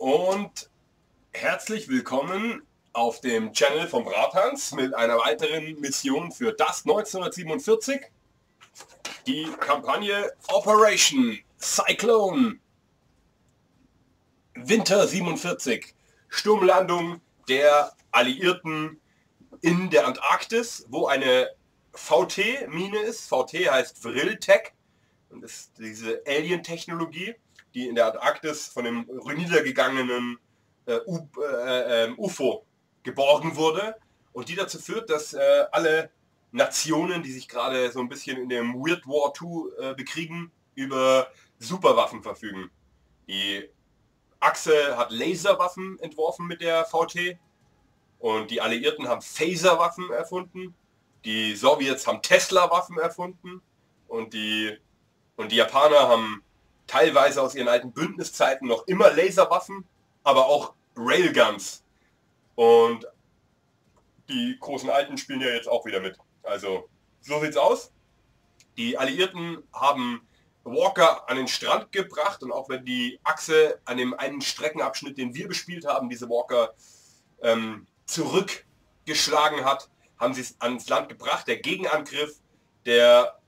und herzlich willkommen auf dem Channel vom Brathans mit einer weiteren Mission für das 1947. Die Kampagne Operation Cyclone Winter 47. Sturmlandung der Alliierten in der Antarktis, wo eine VT-Mine ist. VT heißt Vril-Tech und ist diese Alien-Technologie, die in der Antarktis von dem niedergegangenen äh, äh, ähm, UFO geborgen wurde und die dazu führt, dass äh, alle Nationen, die sich gerade so ein bisschen in dem Weird War 2 äh, bekriegen, über Superwaffen verfügen. Die Achse hat Laserwaffen entworfen mit der VT und die Alliierten haben Phaserwaffen erfunden. Die Sowjets haben Tesla-Waffen erfunden und die, und die Japaner haben teilweise aus ihren alten Bündniszeiten noch immer Laserwaffen, aber auch Railguns. Und die großen Alten spielen ja jetzt auch wieder mit. Also so sieht's aus. Die Alliierten haben Walker an den Strand gebracht und auch wenn die Achse an dem einen Streckenabschnitt, den wir bespielt haben, diese Walker ähm, zurückgeschlagen hat, haben sie es ans Land gebracht. Der Gegenangriff der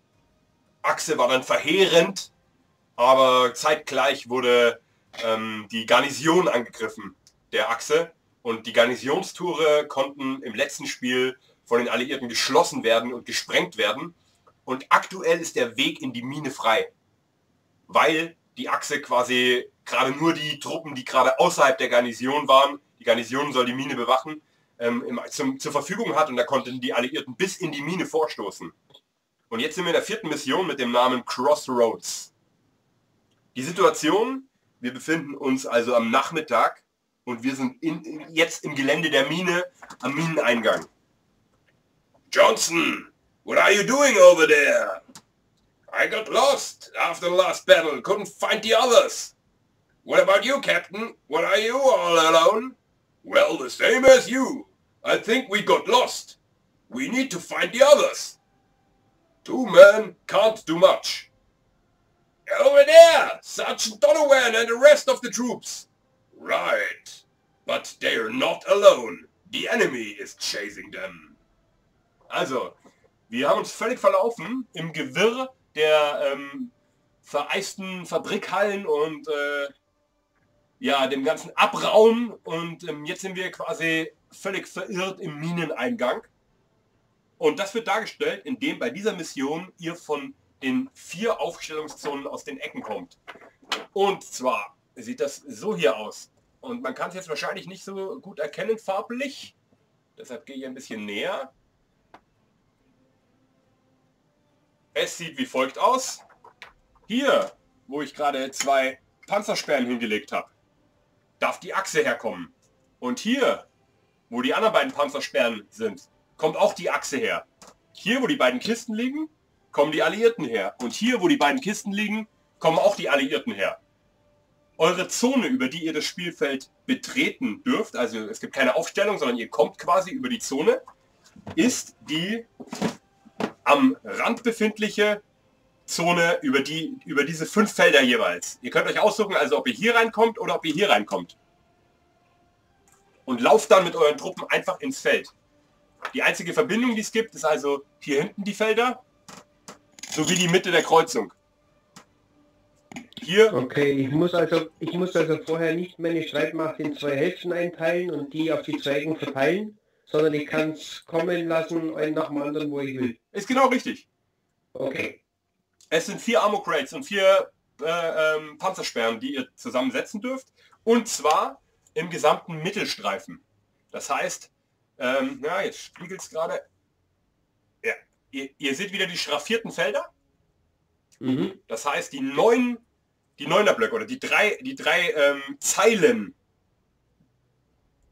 Achse war dann verheerend, aber zeitgleich wurde ähm, die Garnison angegriffen der Achse und die Garnisonstore konnten im letzten Spiel von den Alliierten geschlossen werden und gesprengt werden. Und aktuell ist der Weg in die Mine frei, weil die Achse quasi gerade nur die Truppen, die gerade außerhalb der Garnison waren, die Garnison soll die Mine bewachen, ähm, im, zum, zur Verfügung hat und da konnten die Alliierten bis in die Mine vorstoßen. Und jetzt sind wir in der vierten Mission mit dem Namen Crossroads. Die Situation, wir befinden uns also am Nachmittag und wir sind in, jetzt im Gelände der Mine am Mineneingang. Johnson, what are you doing over there? I got lost after the last battle, couldn't find the others. What about you, Captain? What are you all alone? Well, the same as you. I think we got lost. We need to find the others. Two men can't do much. Over there! Sergeant Donovan and the rest of the troops. Right. But they're not alone. The enemy is chasing them. Also, wir haben uns völlig verlaufen im Gewirr der ähm, vereisten Fabrikhallen und äh, ja, dem ganzen Abraum und ähm, jetzt sind wir quasi völlig verirrt im Mineneingang. Und das wird dargestellt, indem bei dieser Mission ihr von den vier Aufstellungszonen aus den Ecken kommt. Und zwar sieht das so hier aus. Und man kann es jetzt wahrscheinlich nicht so gut erkennen farblich. Deshalb gehe ich ein bisschen näher. Es sieht wie folgt aus. Hier, wo ich gerade zwei Panzersperren hingelegt habe, darf die Achse herkommen. Und hier, wo die anderen beiden Panzersperren sind, kommt auch die Achse her. Hier, wo die beiden Kisten liegen, kommen die Alliierten her. Und hier, wo die beiden Kisten liegen, kommen auch die Alliierten her. Eure Zone, über die ihr das Spielfeld betreten dürft, also es gibt keine Aufstellung, sondern ihr kommt quasi über die Zone, ist die am Rand befindliche Zone über, die, über diese fünf Felder jeweils. Ihr könnt euch aussuchen, also ob ihr hier reinkommt oder ob ihr hier reinkommt und lauft dann mit euren Truppen einfach ins Feld. Die einzige Verbindung, die es gibt, ist also hier hinten die Felder sowie die Mitte der Kreuzung. Hier. Okay, ich muss also ich muss also vorher nicht meine Streitmacht in zwei Hälften einteilen und die auf die Zweige verteilen, sondern ich kann es kommen lassen, einen nach dem anderen, wo ich will. Ist genau richtig. Okay. Es sind vier Ammo Crates und vier äh, ähm, Panzersperren, die ihr zusammensetzen dürft. Und zwar im gesamten Mittelstreifen. Das heißt, ähm, ja, jetzt spiegelt es gerade. Ihr, ihr, seht wieder die schraffierten Felder. Mhm. Das heißt, die neun, die neuner Blöcke oder die drei, die drei ähm, Zeilen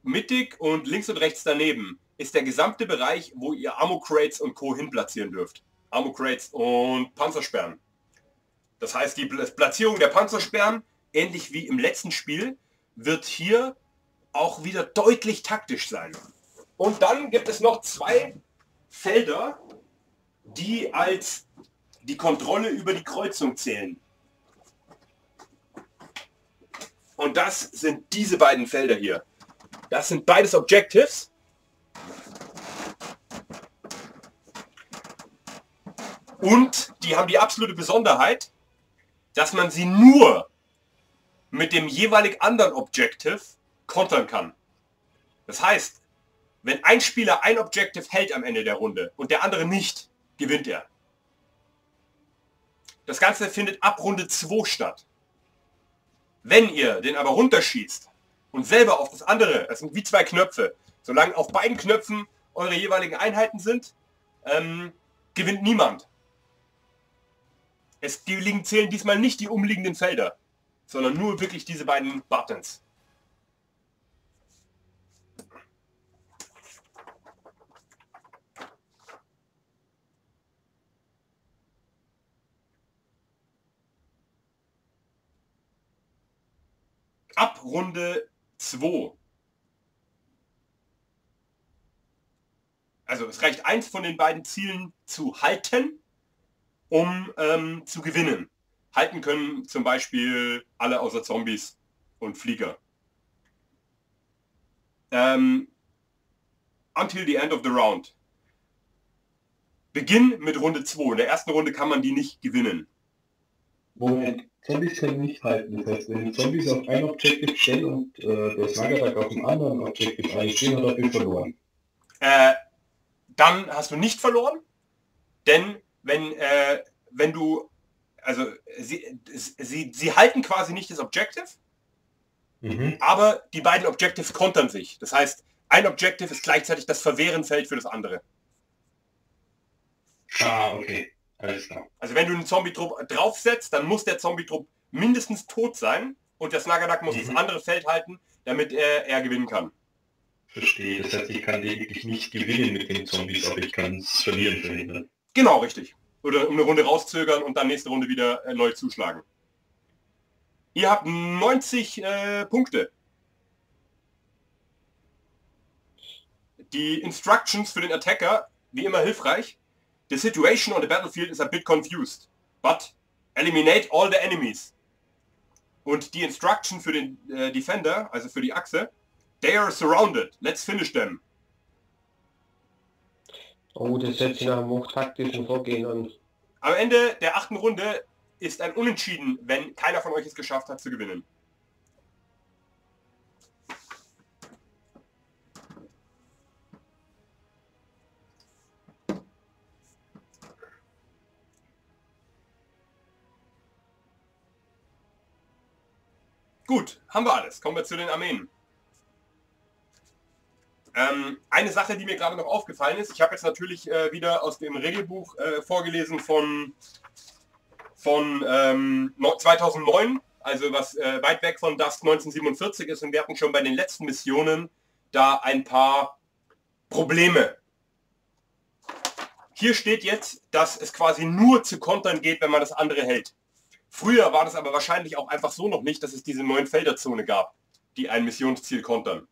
mittig und links und rechts daneben ist der gesamte Bereich, wo ihr Ammo Crates und Co. hin platzieren dürft. Ammo Crates und Panzersperren. Das heißt, die Platzierung der Panzersperren, ähnlich wie im letzten Spiel, wird hier auch wieder deutlich taktisch sein. Und dann gibt es noch zwei Felder, die als die Kontrolle über die Kreuzung zählen. Und das sind diese beiden Felder hier. Das sind beides Objectives. Und die haben die absolute Besonderheit, dass man sie nur mit dem jeweilig anderen Objective kontern kann. Das heißt, wenn ein Spieler ein Objective hält am Ende der Runde und der andere nicht, gewinnt er. Das Ganze findet ab Runde 2 statt. Wenn ihr den aber runterschießt und selber auf das andere, das sind wie zwei Knöpfe, solange auf beiden Knöpfen eure jeweiligen Einheiten sind, ähm, gewinnt niemand. Es zählen diesmal nicht die umliegenden Felder, sondern nur wirklich diese beiden Buttons. Ab Runde 2 also es reicht eins von den beiden Zielen zu halten um ähm, zu gewinnen. Halten können zum Beispiel alle außer Zombies und Flieger. Ähm, until the end of the round. Beginn mit Runde 2. In der ersten Runde kann man die nicht gewinnen. Moment, Zombies können nicht halten. Das heißt, wenn die Zombies auf ein Objective stehen und äh, der Sniper auf dem anderen Objective einstehen, hat er verloren. Äh, dann hast du nicht verloren, denn wenn, äh, wenn du, also sie, sie, sie halten quasi nicht das Objective, mhm. aber die beiden Objectives kontern sich. Das heißt, ein Objective ist gleichzeitig das Verwehrenfeld für das andere. Ah, okay. Alles klar. Also wenn du einen Zombie-Trupp draufsetzt, dann muss der Zombie-Trupp mindestens tot sein und der Snagadak muss mhm. das andere Feld halten, damit er, er gewinnen kann. Verstehe. Das heißt, ich kann lediglich nicht gewinnen mit den Zombies, aber ich kann es verlieren verhindern. Genau, richtig oder um eine Runde rauszögern und dann nächste Runde wieder äh, neu zuschlagen. Ihr habt 90 äh, Punkte. Die Instructions für den Attacker, wie immer hilfreich. The situation on the battlefield is a bit confused, but eliminate all the enemies. Und die Instruction für den äh, Defender, also für die Achse, they are surrounded, let's finish them. Oh, das setzt sich nach einem hochtaktischen Vorgehen an. Am Ende der achten Runde ist ein Unentschieden, wenn keiner von euch es geschafft hat zu gewinnen. Gut, haben wir alles. Kommen wir zu den Armeen. Ähm, eine Sache, die mir gerade noch aufgefallen ist, ich habe jetzt natürlich äh, wieder aus dem Regelbuch äh, vorgelesen von, von ähm, 2009, also was äh, weit weg von Dusk 1947 ist und wir hatten schon bei den letzten Missionen da ein paar Probleme. Hier steht jetzt, dass es quasi nur zu kontern geht, wenn man das andere hält. Früher war das aber wahrscheinlich auch einfach so noch nicht, dass es diese neuen Felderzone gab, die ein Missionsziel kontern.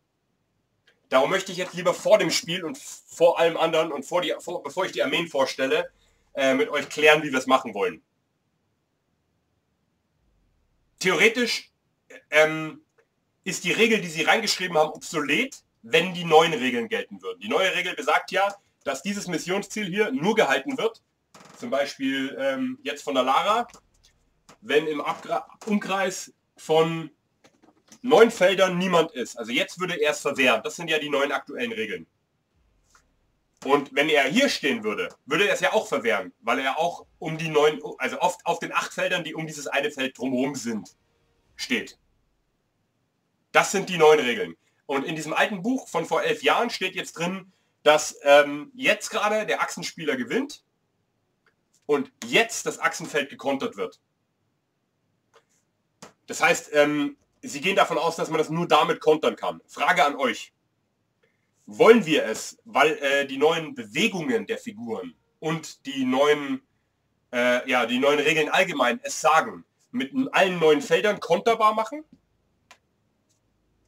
Darum möchte ich jetzt lieber vor dem Spiel und vor allem anderen und vor die, vor, bevor ich die Armeen vorstelle, äh, mit euch klären, wie wir es machen wollen. Theoretisch ähm, ist die Regel, die sie reingeschrieben haben, obsolet, wenn die neuen Regeln gelten würden. Die neue Regel besagt ja, dass dieses Missionsziel hier nur gehalten wird, zum Beispiel ähm, jetzt von der Lara, wenn im Abgra Umkreis von neun Feldern niemand ist. Also jetzt würde er es verwehren. Das sind ja die neuen aktuellen Regeln. Und wenn er hier stehen würde, würde er es ja auch verwehren, weil er auch um die neun, also oft auf den acht Feldern, die um dieses eine Feld drumherum sind, steht. Das sind die neuen Regeln. Und in diesem alten Buch von vor elf Jahren steht jetzt drin, dass ähm, jetzt gerade der Achsenspieler gewinnt und jetzt das Achsenfeld gekontert wird. Das heißt, ähm, Sie gehen davon aus, dass man das nur damit kontern kann. Frage an euch. Wollen wir es, weil äh, die neuen Bewegungen der Figuren und die neuen, äh, ja, die neuen Regeln allgemein es sagen, mit allen neuen Feldern konterbar machen?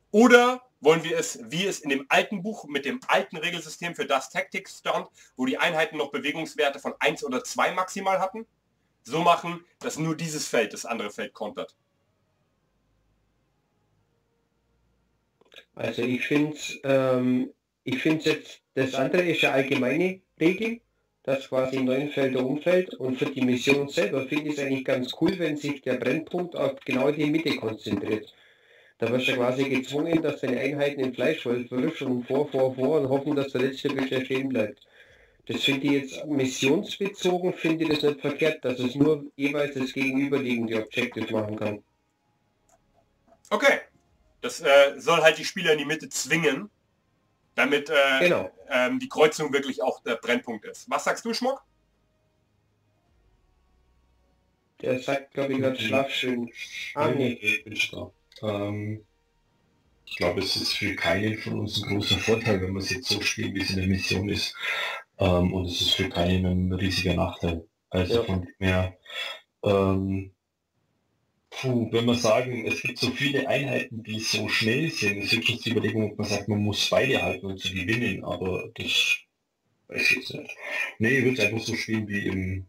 Oder wollen wir es, wie es in dem alten Buch mit dem alten Regelsystem für das Tactics stand, wo die Einheiten noch Bewegungswerte von 1 oder 2 maximal hatten, so machen, dass nur dieses Feld das andere Feld kontert? Also ich finde ähm, jetzt, das andere ist eine allgemeine Regel, das quasi neun Felder umfällt und für die Mission selber finde ich es eigentlich ganz cool, wenn sich der Brennpunkt auf genau die Mitte konzentriert. Da wirst du quasi gezwungen, dass deine Einheiten in Fleischwolf wirfst und vor, vor, vor und hoffen, dass der letzte Bücher stehen bleibt. Das finde ich jetzt missionsbezogen, finde ich das nicht verkehrt, dass es nur jeweils das gegenüberliegende Objective machen kann. Okay. Das äh, soll halt die Spieler in die Mitte zwingen, damit äh, genau. ähm, die Kreuzung wirklich auch der Brennpunkt ist. Was sagst du, Schmuck? Der sagt, glaube ich, gerade Schlafschön. Ah, nee. Ähm, ich glaube, es ist für keinen von uns ein großer Vorteil, wenn man es jetzt so spielt, wie es in der Mission ist. Ähm, und es ist für keinen ein riesiger Nachteil. Also ja. von mehr, ähm, puh, wenn wir sagen, es gibt so viele Einheiten, die so schnell sind, es ist jetzt die Überlegung, ob man sagt, man muss beide halten, um zu gewinnen, aber das weiß ich jetzt nicht. Nee, ich würde einfach so spielen, wie im,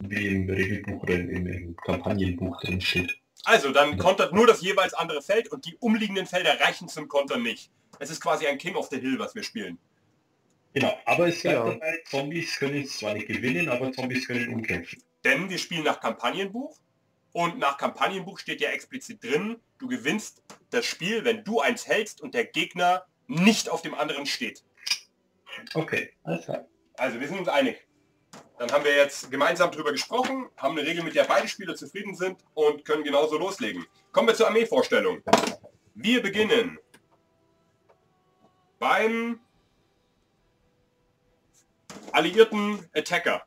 wie im Regelbuch oder im, im Kampagnenbuch drin steht. Also, dann kontert nur das jeweils andere Feld und die umliegenden Felder reichen zum Kontern nicht. Es ist quasi ein King of the Hill, was wir spielen. Genau, aber es bleibt genau. dabei, Zombies können zwar nicht gewinnen, aber Zombies können umkämpfen. Denn wir spielen nach Kampagnenbuch und nach Kampagnenbuch steht ja explizit drin, du gewinnst das Spiel, wenn du eins hältst und der Gegner nicht auf dem anderen steht. Okay, alles klar. Also wir sind uns einig. Dann haben wir jetzt gemeinsam darüber gesprochen, haben eine Regel, mit der beide Spieler zufrieden sind und können genauso loslegen. Kommen wir zur Armeevorstellung. Wir beginnen beim alliierten Attacker.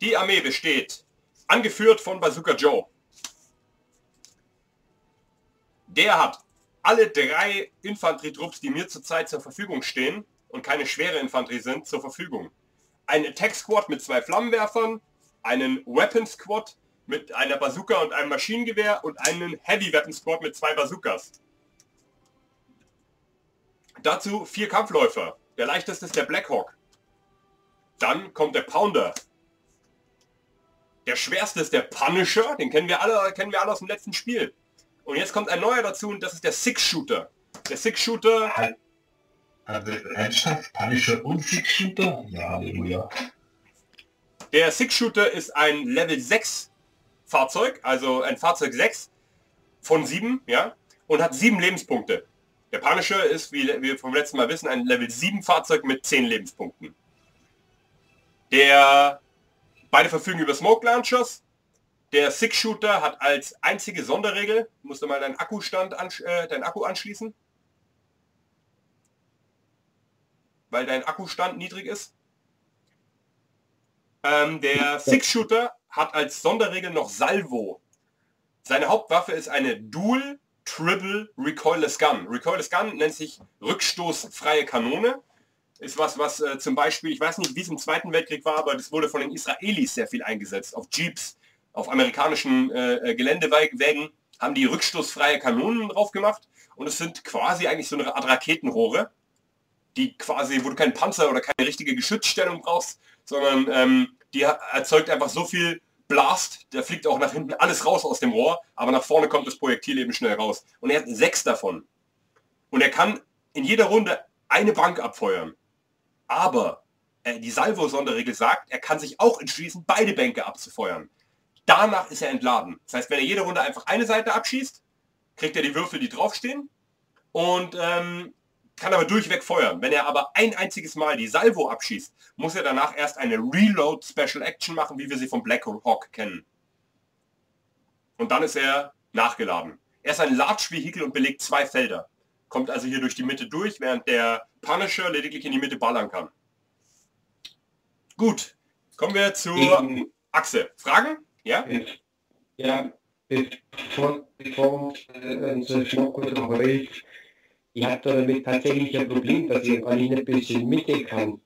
Die Armee besteht, angeführt von Bazooka Joe. Der hat alle drei Infanterietrupps, die mir zurzeit zur Verfügung stehen, und keine schwere Infanterie sind, zur Verfügung. Ein Attack Squad mit zwei Flammenwerfern, einen Weapon Squad mit einer Bazooka und einem Maschinengewehr und einen Heavy Weapon Squad mit zwei Bazookas. Dazu vier Kampfläufer. Der leichteste ist der Blackhawk. Dann kommt der Pounder. Der schwerste ist der Punisher, den kennen wir alle, kennen wir alle aus dem letzten Spiel. Und jetzt kommt ein neuer dazu und das ist der Six-Shooter. Der Six-Shooter ernsthaft? Punisher und Six-Shooter? Ja, Halleluja. Der Six-Shooter ist ein Level 6 Fahrzeug, also ein Fahrzeug 6 von 7, ja, und hat 7 Lebenspunkte. Der Punisher ist, wie wir vom letzten Mal wissen, ein Level 7 Fahrzeug mit 10 Lebenspunkten. Der beide verfügen über Smoke Launchers. Der Six-Shooter hat als einzige Sonderregel, musst du mal deinen Akkustand, äh, deinen Akku anschließen. weil dein Akkustand niedrig ist. Ähm, der Six-Shooter hat als Sonderregel noch Salvo. Seine Hauptwaffe ist eine Dual Triple Recoilless Gun. Recoilless Gun nennt sich rückstoßfreie Kanone. Ist was, was äh, zum Beispiel, ich weiß nicht, wie es im Zweiten Weltkrieg war, aber das wurde von den Israelis sehr viel eingesetzt. Auf Jeeps, auf amerikanischen äh, Geländewagen haben die rückstoßfreie Kanonen drauf gemacht. Und es sind quasi eigentlich so eine Art Raketenrohre, die quasi, wo du keinen Panzer oder keine richtige Geschützstellung brauchst, sondern ähm, die erzeugt einfach so viel Blast, der fliegt auch nach hinten alles raus aus dem Rohr, aber nach vorne kommt das Projektil eben schnell raus. Und er hat sechs davon. Und er kann in jeder Runde eine Bank abfeuern. Aber äh, die Salvo-Sonderregel sagt, er kann sich auch entschließen, beide Bänke abzufeuern. Danach ist er entladen. Das heißt, wenn er jede Runde einfach eine Seite abschießt, kriegt er die Würfel, die draufstehen. Und ähm, kann aber durchweg feuern. Wenn er aber ein einziges Mal die Salvo abschießt, muss er danach erst eine Reload Special Action machen, wie wir sie von Black Hawk kennen. Und dann ist er nachgeladen. Er ist ein Large Vehicle und belegt zwei Felder. Kommt also hier durch die Mitte durch, während der Punisher lediglich in die Mitte ballern kann. Gut, kommen wir zur ich, Achse. Fragen? Ja? Ja, bevor, bevor äh, unser Schmuck oder ich habe damit tatsächlich ein Problem, dass ich gar nicht ein bisschen Mitte kann.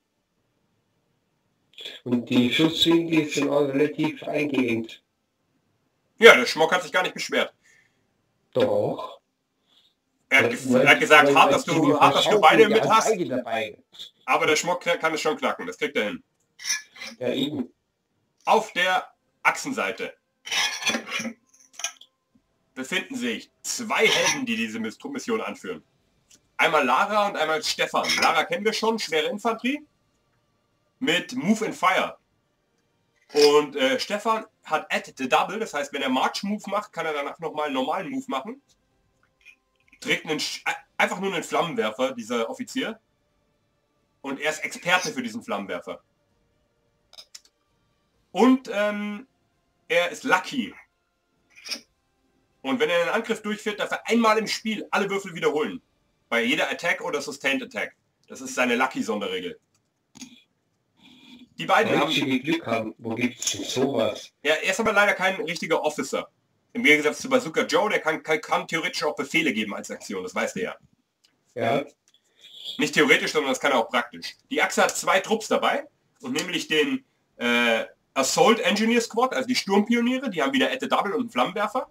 Und die Schusswinkel sind auch relativ eingeengt. Ja, der Schmock hat sich gar nicht beschwert. Doch. Er hat, er hat gesagt, hart, dass du, hart, dass du beide mit hast. Aber der Schmock kann es schon knacken, das kriegt er hin. Ja, eben. Auf der Achsenseite befinden sich zwei Helden, die diese Mission anführen. Einmal Lara und einmal Stefan. Lara kennen wir schon, schwere Infanterie mit Move and Fire. Und äh, Stefan hat Add the Double, das heißt, wenn er March Move macht, kann er danach nochmal einen normalen Move machen. Trägt einen, äh, einfach nur einen Flammenwerfer, dieser Offizier. Und er ist Experte für diesen Flammenwerfer. Und ähm, er ist Lucky. Und wenn er einen Angriff durchführt, darf er einmal im Spiel alle Würfel wiederholen. Bei jeder Attack oder Sustained Attack. Das ist seine Lucky-Sonderregel. Die beiden haben... Glück haben. Wo gibt's sowas? Ja, er ist aber leider kein richtiger Officer. Im Gegensatz zu Bazooka Joe, der kann, kann, kann theoretisch auch Befehle geben als Aktion, das weiß der ja. Ja. Nicht theoretisch, sondern das kann er auch praktisch. Die Achse hat zwei Trupps dabei, und nämlich den äh, Assault Engineer Squad, also die Sturmpioniere, die haben wieder Ette Double und einen Flammenwerfer.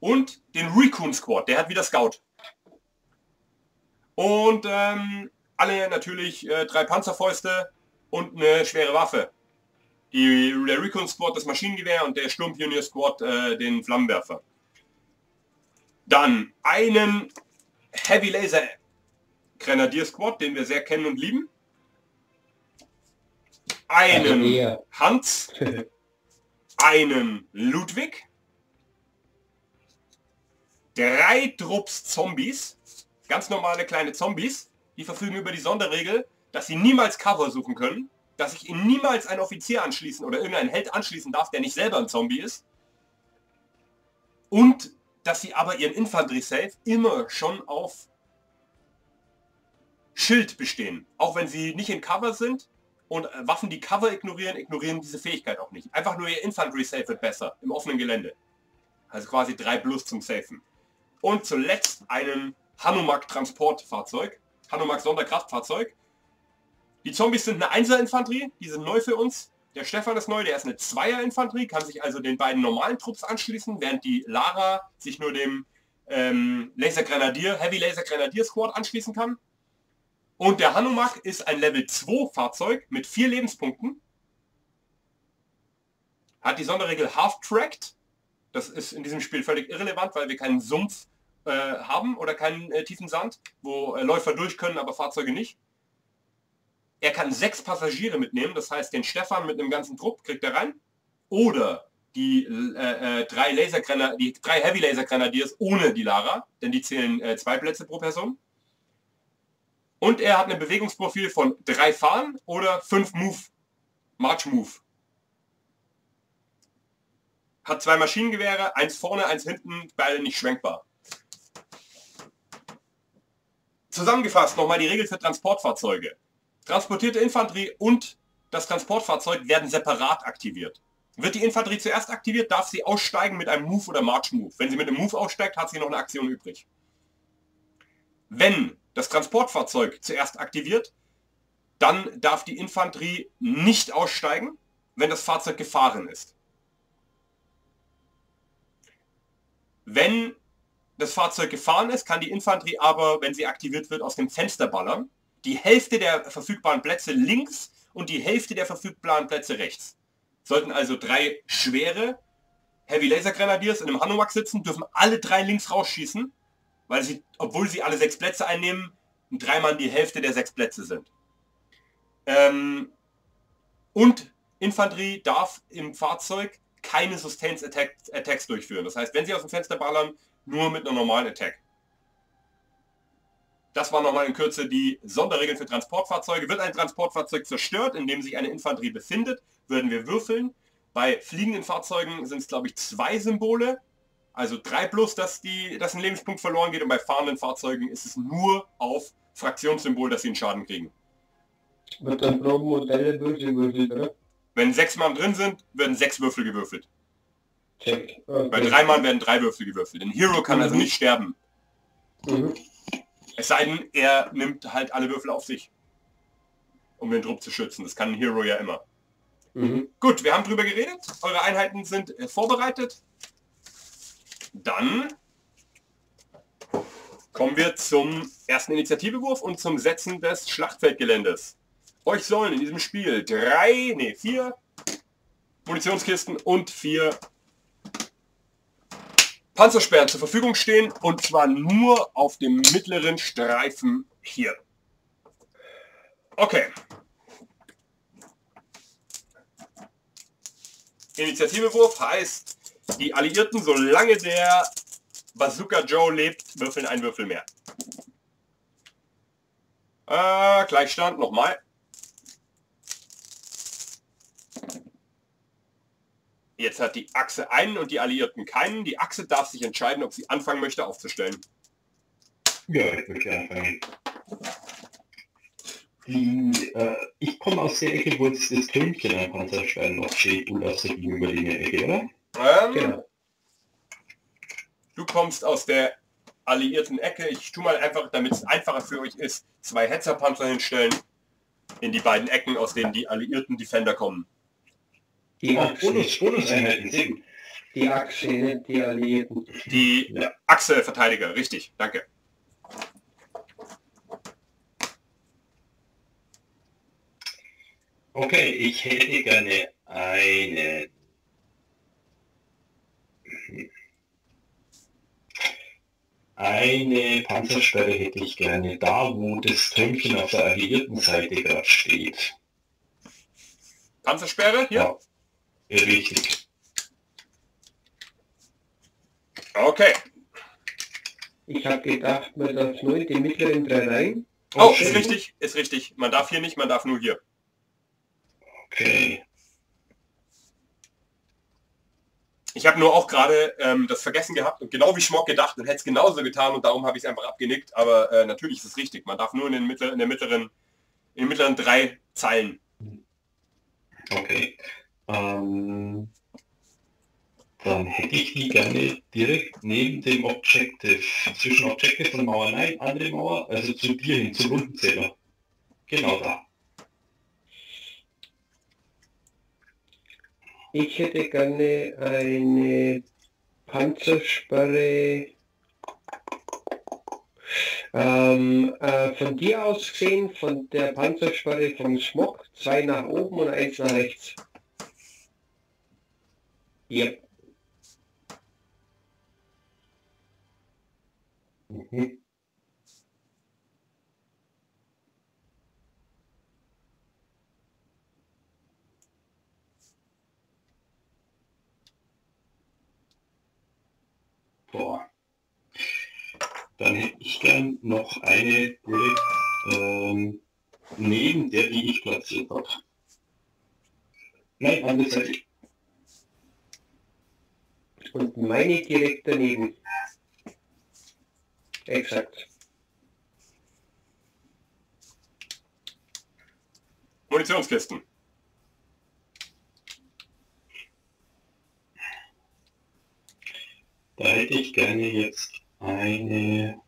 Und den Recon Squad, der hat wieder Scout. Und ähm, alle natürlich äh, drei Panzerfäuste, und eine schwere Waffe. Die, der Recon Squad das Maschinengewehr und der Sturmpionier Squad äh, den Flammenwerfer. Dann einen Heavy Laser Grenadier Squad, den wir sehr kennen und lieben. Einen Hans. einen Ludwig. Drei Trupps Zombies. Ganz normale kleine Zombies. Die verfügen über die Sonderregel, dass sie niemals Cover suchen können, dass ich ihnen niemals einen Offizier anschließen oder irgendeinen Held anschließen darf, der nicht selber ein Zombie ist. Und dass sie aber ihren Infanterie-Safe immer schon auf Schild bestehen. Auch wenn sie nicht in Cover sind und Waffen, die Cover ignorieren, ignorieren diese Fähigkeit auch nicht. Einfach nur ihr Infanterie-Safe wird besser im offenen Gelände. Also quasi 3 plus zum Safen. Und zuletzt einen Hanomag-Transportfahrzeug. Hanomag-Sonderkraftfahrzeug die Zombies sind eine Einser-Infanterie, die sind neu für uns. Der Stefan ist neu, der ist eine Zweier-Infanterie, kann sich also den beiden normalen Trupps anschließen, während die Lara sich nur dem ähm, Laser Grenadier, Heavy Laser Grenadier Squad anschließen kann. Und der Hanomag ist ein Level 2 Fahrzeug mit vier Lebenspunkten. Hat die Sonderregel Half-Tracked. Das ist in diesem Spiel völlig irrelevant, weil wir keinen Sumpf äh, haben oder keinen äh, tiefen Sand, wo äh, Läufer durch können, aber Fahrzeuge nicht. Er kann sechs Passagiere mitnehmen, das heißt den Stefan mit einem ganzen Trupp kriegt er rein. Oder die äh, äh, drei Lasergrenadier, die drei Heavy Laser Grenadiers ohne die Lara, denn die zählen äh, zwei Plätze pro Person. Und er hat ein Bewegungsprofil von drei Fahren oder fünf Move, March Move. Hat zwei Maschinengewehre, eins vorne, eins hinten, beide nicht schwenkbar. Zusammengefasst nochmal die Regel für Transportfahrzeuge. Transportierte Infanterie und das Transportfahrzeug werden separat aktiviert. Wird die Infanterie zuerst aktiviert, darf sie aussteigen mit einem Move oder March Move. Wenn sie mit einem Move aussteigt, hat sie noch eine Aktion übrig. Wenn das Transportfahrzeug zuerst aktiviert, dann darf die Infanterie nicht aussteigen, wenn das Fahrzeug gefahren ist. Wenn das Fahrzeug gefahren ist, kann die Infanterie aber, wenn sie aktiviert wird, aus dem Fenster ballern die Hälfte der verfügbaren Plätze links und die Hälfte der verfügbaren Plätze rechts. Sollten also drei schwere Heavy Laser Grenadiers in einem Hanomag sitzen, dürfen alle drei links rausschießen, weil sie, obwohl sie alle sechs Plätze einnehmen, dreimal die Hälfte der sechs Plätze sind. Ähm, und Infanterie darf im Fahrzeug keine Sustained Attack, Attacks durchführen. Das heißt, wenn sie aus dem Fenster ballern, nur mit einer normalen Attack. Das war nochmal in Kürze die Sonderregeln für Transportfahrzeuge. Wird ein Transportfahrzeug zerstört, in dem sich eine Infanterie befindet, würden wir würfeln. Bei fliegenden Fahrzeugen sind es, glaube ich, zwei Symbole. Also drei plus, dass, die, dass ein Lebenspunkt verloren geht. Und bei fahrenden Fahrzeugen ist es nur auf Fraktionssymbol, dass sie einen Schaden kriegen. Wird dann pro Modelle Würfel gewürfelt, oder? Wenn sechs Mann drin sind, werden sechs Würfel gewürfelt. Check. Okay. Bei drei Mann werden drei Würfel gewürfelt. Ein Hero kann also mhm. also nicht sterben. Mhm. Es sei denn, er nimmt halt alle Würfel auf sich, um den Trupp zu schützen. Das kann ein Hero ja immer. Mhm. Gut, wir haben drüber geredet. Eure Einheiten sind äh, vorbereitet. Dann kommen wir zum ersten Initiativewurf und zum Setzen des Schlachtfeldgeländes. Euch sollen in diesem Spiel drei, nee, vier Munitionskisten und vier Panzersperren zur Verfügung stehen und zwar nur auf dem mittleren Streifen hier. Okay. Initiativewurf heißt, die Alliierten, solange der Bazooka Joe lebt, würfeln einen Würfel mehr. Äh, Gleichstand, nochmal. Jetzt hat die Achse einen und die Alliierten keinen. Die Achse darf sich entscheiden, ob sie anfangen möchte aufzustellen. Ja, ich möchte anfangen. Die, äh, ich komme aus der Ecke, wo jetzt das Türmchen am Panzerstein noch steht und aus der gegenüberliegenden Ecke, oder? Ähm, genau. Du kommst aus der alliierten Ecke. Ich tue mal einfach, damit es einfacher für euch ist, zwei Hetzerpanzer hinstellen in die beiden Ecken, aus denen die alliierten Defender kommen. Die. Bonus, Bonuseinheiten. Die Achse, die Alliierten. Die ja. Achse Verteidiger, richtig, danke. Okay, ich hätte gerne eine. Eine Panzersperre hätte ich gerne da, wo das Türmchen auf der alliierten Seite gerade steht. Panzersperre hier? Ja. Richtig. Okay. Ich habe gedacht, man darf nur in die mittleren drei rein. Oh, oh ist richtig, ist richtig. Man darf hier nicht, man darf nur hier. Okay. Ich habe nur auch gerade ähm, das vergessen gehabt und genau wie Schmock gedacht und hätte es genauso getan und darum habe ich es einfach abgenickt. Aber äh, natürlich ist es richtig. Man darf nur in den, Mittler, in, der mittleren, in den mittleren drei Zeilen. Okay. Ähm, dann hätte ich die gerne direkt neben dem Objective, zwischen Objective und Mauer, nein, andere Mauer, also zu dir hin, zum Rundenzähler. Genau da. Ich hätte gerne eine Panzersperre ähm, äh, von dir aus gesehen, von der Panzersperre vom Smog, zwei nach oben und eins nach rechts. Yep. Mhm. Boah. Dann hätte ich gern noch eine direkt ähm, neben der, die ich platziert habe. Nein, andere Seite und meine direkt daneben. Exakt. Munitionskisten. Da hätte ich gerne jetzt eine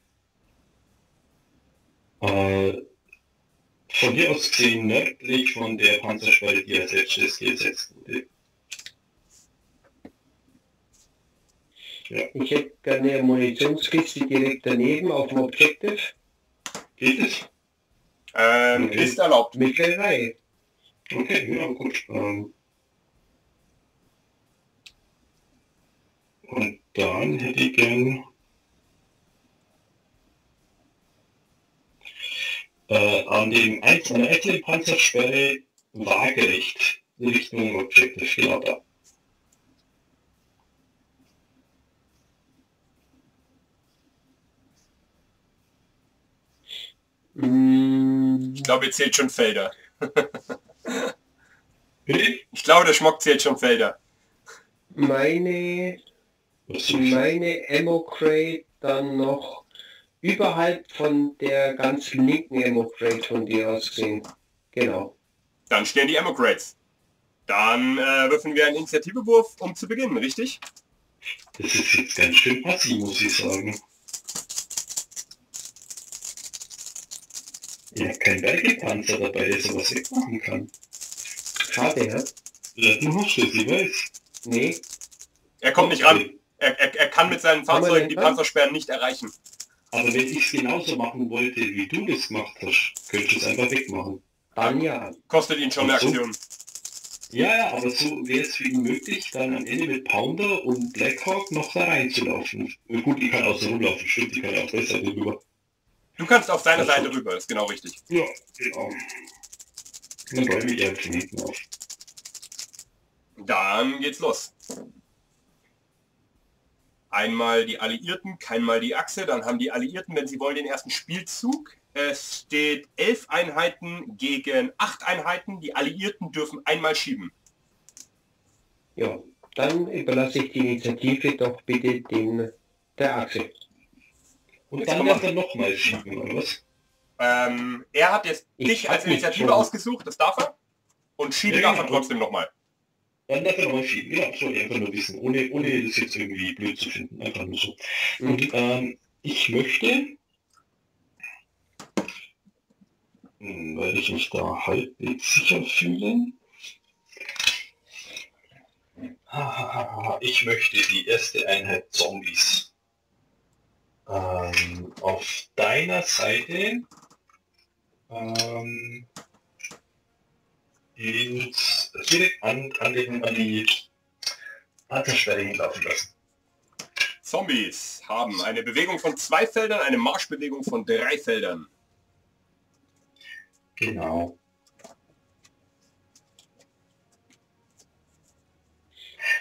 äh, von hier aus gesehen nördlich von der Panzersperre, die als letztes gesetzt wurde. Ja. Ich hätte gerne eine Munitionskiste direkt daneben auf dem Objective. Geht es? Ähm, okay. Ist erlaubt. Mit der Reihe. Okay, ja gut. Ähm, und dann hätte ich gern äh, an dem einzelnen einzelnen Panzersperre waagerecht Richtung Objective, genau da. Ich glaube, ihr zählt schon Felder. ich glaube, der Schmock zählt schon Felder. Meine, meine Ammo Crate dann noch überhalb von der ganz linken Ammo Crate von dir aus gesehen. Genau. Dann stehen die Ammo Crates. Dann äh, würfeln wir einen Initiativewurf, um zu beginnen, richtig? Das ist jetzt ganz schön passiv, muss ich sagen. Ja, kein Bergepanzer dabei, der sowas wegmachen kann. Schade, ja? Ja, du hast es, ich weiß. Nee. Er kommt nicht ran. Er, er, er kann mit seinen Fahrzeugen die Panzersperren nicht erreichen. Aber wenn ich es genauso machen wollte, wie du das gemacht hast, könntest du es einfach wegmachen. Dann ja. Kostet ihn schon eine Aktion. Ja, ja, aber so wäre es für ihn möglich, dann am Ende mit Pounder und Blackhawk noch da reinzulaufen. Gut, ich kann außen rumlaufen, stimmt, ich kann ja auch besser rüber. Du kannst auf seine Seite rüber, ist genau richtig. Ja, genau. Dann. Dann geht's los. Einmal die Alliierten, keinmal die Achse, dann haben die Alliierten, wenn sie wollen, den ersten Spielzug. Es steht elf Einheiten gegen acht Einheiten. Die Alliierten dürfen einmal schieben. Ja, dann überlasse ich die Initiative doch bitte den der Achse. Und jetzt dann darf er nochmal schieben, oder was? Ähm, er hat jetzt ich dich als Initiative ausgesucht, das darf er. Und schieben ja, darf er trotzdem nochmal. Dann darf er nochmal schieben, genau, wollte ich einfach nur wissen, ohne, ohne das jetzt irgendwie blöd zu finden, einfach nur so. Mhm. Und ähm, ich möchte weil ich mich da halbwegs sicher fühle. Ich möchte die erste Einheit Zombies. Ähm, auf deiner Seite ähm, direkt an, an, den, an die Panzerschwelle hinlaufen lassen. Zombies haben eine Bewegung von zwei Feldern, eine Marschbewegung von drei Feldern. Genau.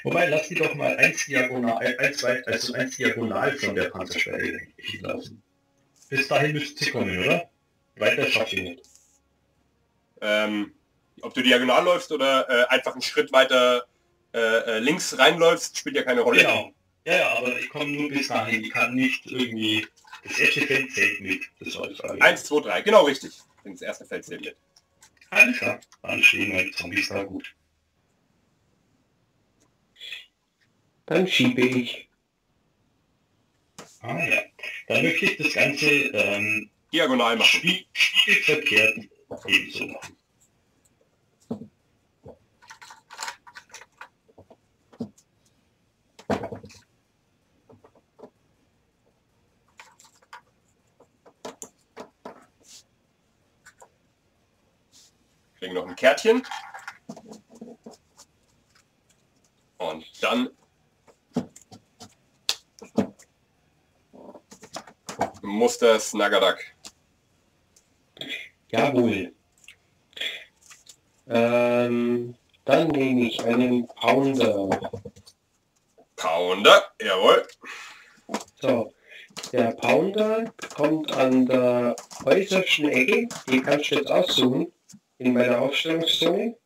Wobei, lass die doch mal eins diagonal, eins weit, also eins diagonal von der Panzerschwelle lassen. Bis dahin müsste sie kommen, oder? Weiter schaffe ich nicht. Ähm, ob du diagonal läufst oder äh, einfach einen Schritt weiter äh, äh, links reinläufst, spielt ja keine Rolle. Genau. Ja, ja, aber ich komme nur bis dahin. Ich kann nicht irgendwie... Das erste Feld zählt mit. Das soll ich 1, 2, 3. Genau richtig ins erste Feld zählt. Alles klar, dann stehen wir Zombies da gut. Dann schiebe ich. Ah ja, dann möchte ich das Ganze ähm, diagonal machen. Spiegelverkehrt ebenso machen. Kriegen noch ein Kärtchen. Und dann muss das Nagadak. Jawohl. Ähm, dann nehme ich einen Pounder. Pounder, jawohl. So, der Pounder kommt an der äußersten Ecke, die kannst du jetzt aussuchen in meiner Aufstellungszone.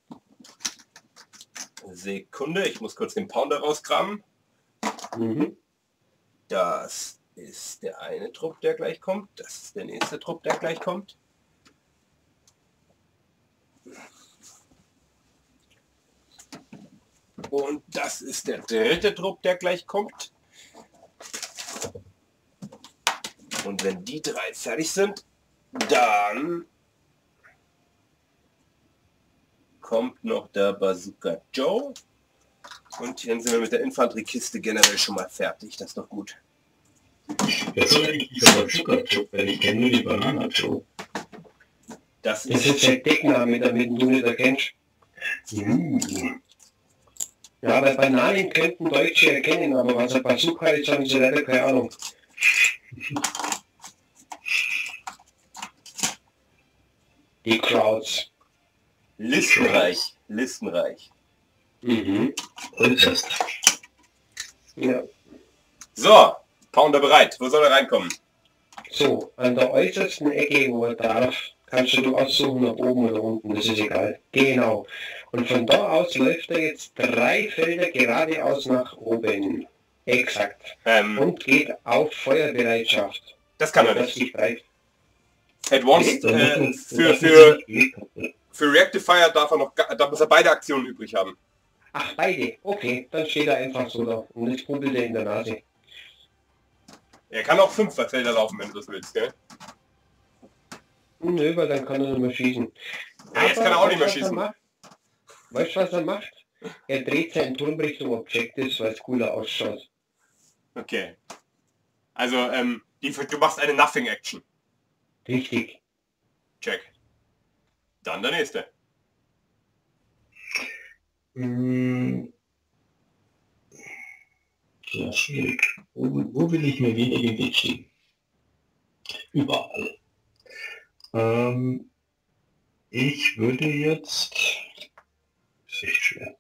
Sekunde, ich muss kurz den Pounder rauskramen. Mhm. Das ist der eine Trupp, der gleich kommt. Das ist der nächste Trupp, der gleich kommt. Und das ist der dritte Trupp, der gleich kommt. Und wenn die drei fertig sind, dann kommt noch der Bazooka Joe. Und hier sind wir mit der Infanteriekiste generell schon mal fertig. Das ist doch gut. Jetzt soll ich dieser Bazooka Joe, weil ich kenne nur die Banana Joe. Das ist, das ist der Deckname, damit du nicht erkennst. Uh. Ja, bei Bananen könnten Deutsche erkennen, aber was ein Bazooka ist, haben sie leider keine Ahnung. Die Crowds. Listenreich. Listenreich. Mhm. Äußerst. Ja. So, Pounder bereit. Wo soll er reinkommen? So, an der äußersten Ecke, wo er darf, kannst du aussuchen, ob oben oder unten, das ist egal. Genau. Und von da aus läuft er jetzt drei Felder geradeaus nach oben. Exakt. Ähm, Und geht auf Feuerbereitschaft. Das kann er nicht. Advanced äh, für, für, für Reactifier darf er noch, da muss er beide Aktionen übrig haben. Ach, beide. Okay, dann steht er einfach so da und jetzt pumpelt er in der Nase. Er kann auch fünf Felder laufen, wenn du das willst, gell? Nö, weil dann kann er nicht mehr schießen. Ja, jetzt kann er auch nicht mehr schießen. Weißt du, was er macht? Er dreht seinen Turm Richtung Objectives, weil es cooler ausschaut. Okay. Also, ähm, die, du machst eine Nothing Action. Richtig. Check. Dann der nächste. Hm. Sehr schwierig. Wo, wo will ich mir wenig im Weg stehen? Überall. Ähm, ich würde jetzt... ist echt schwer.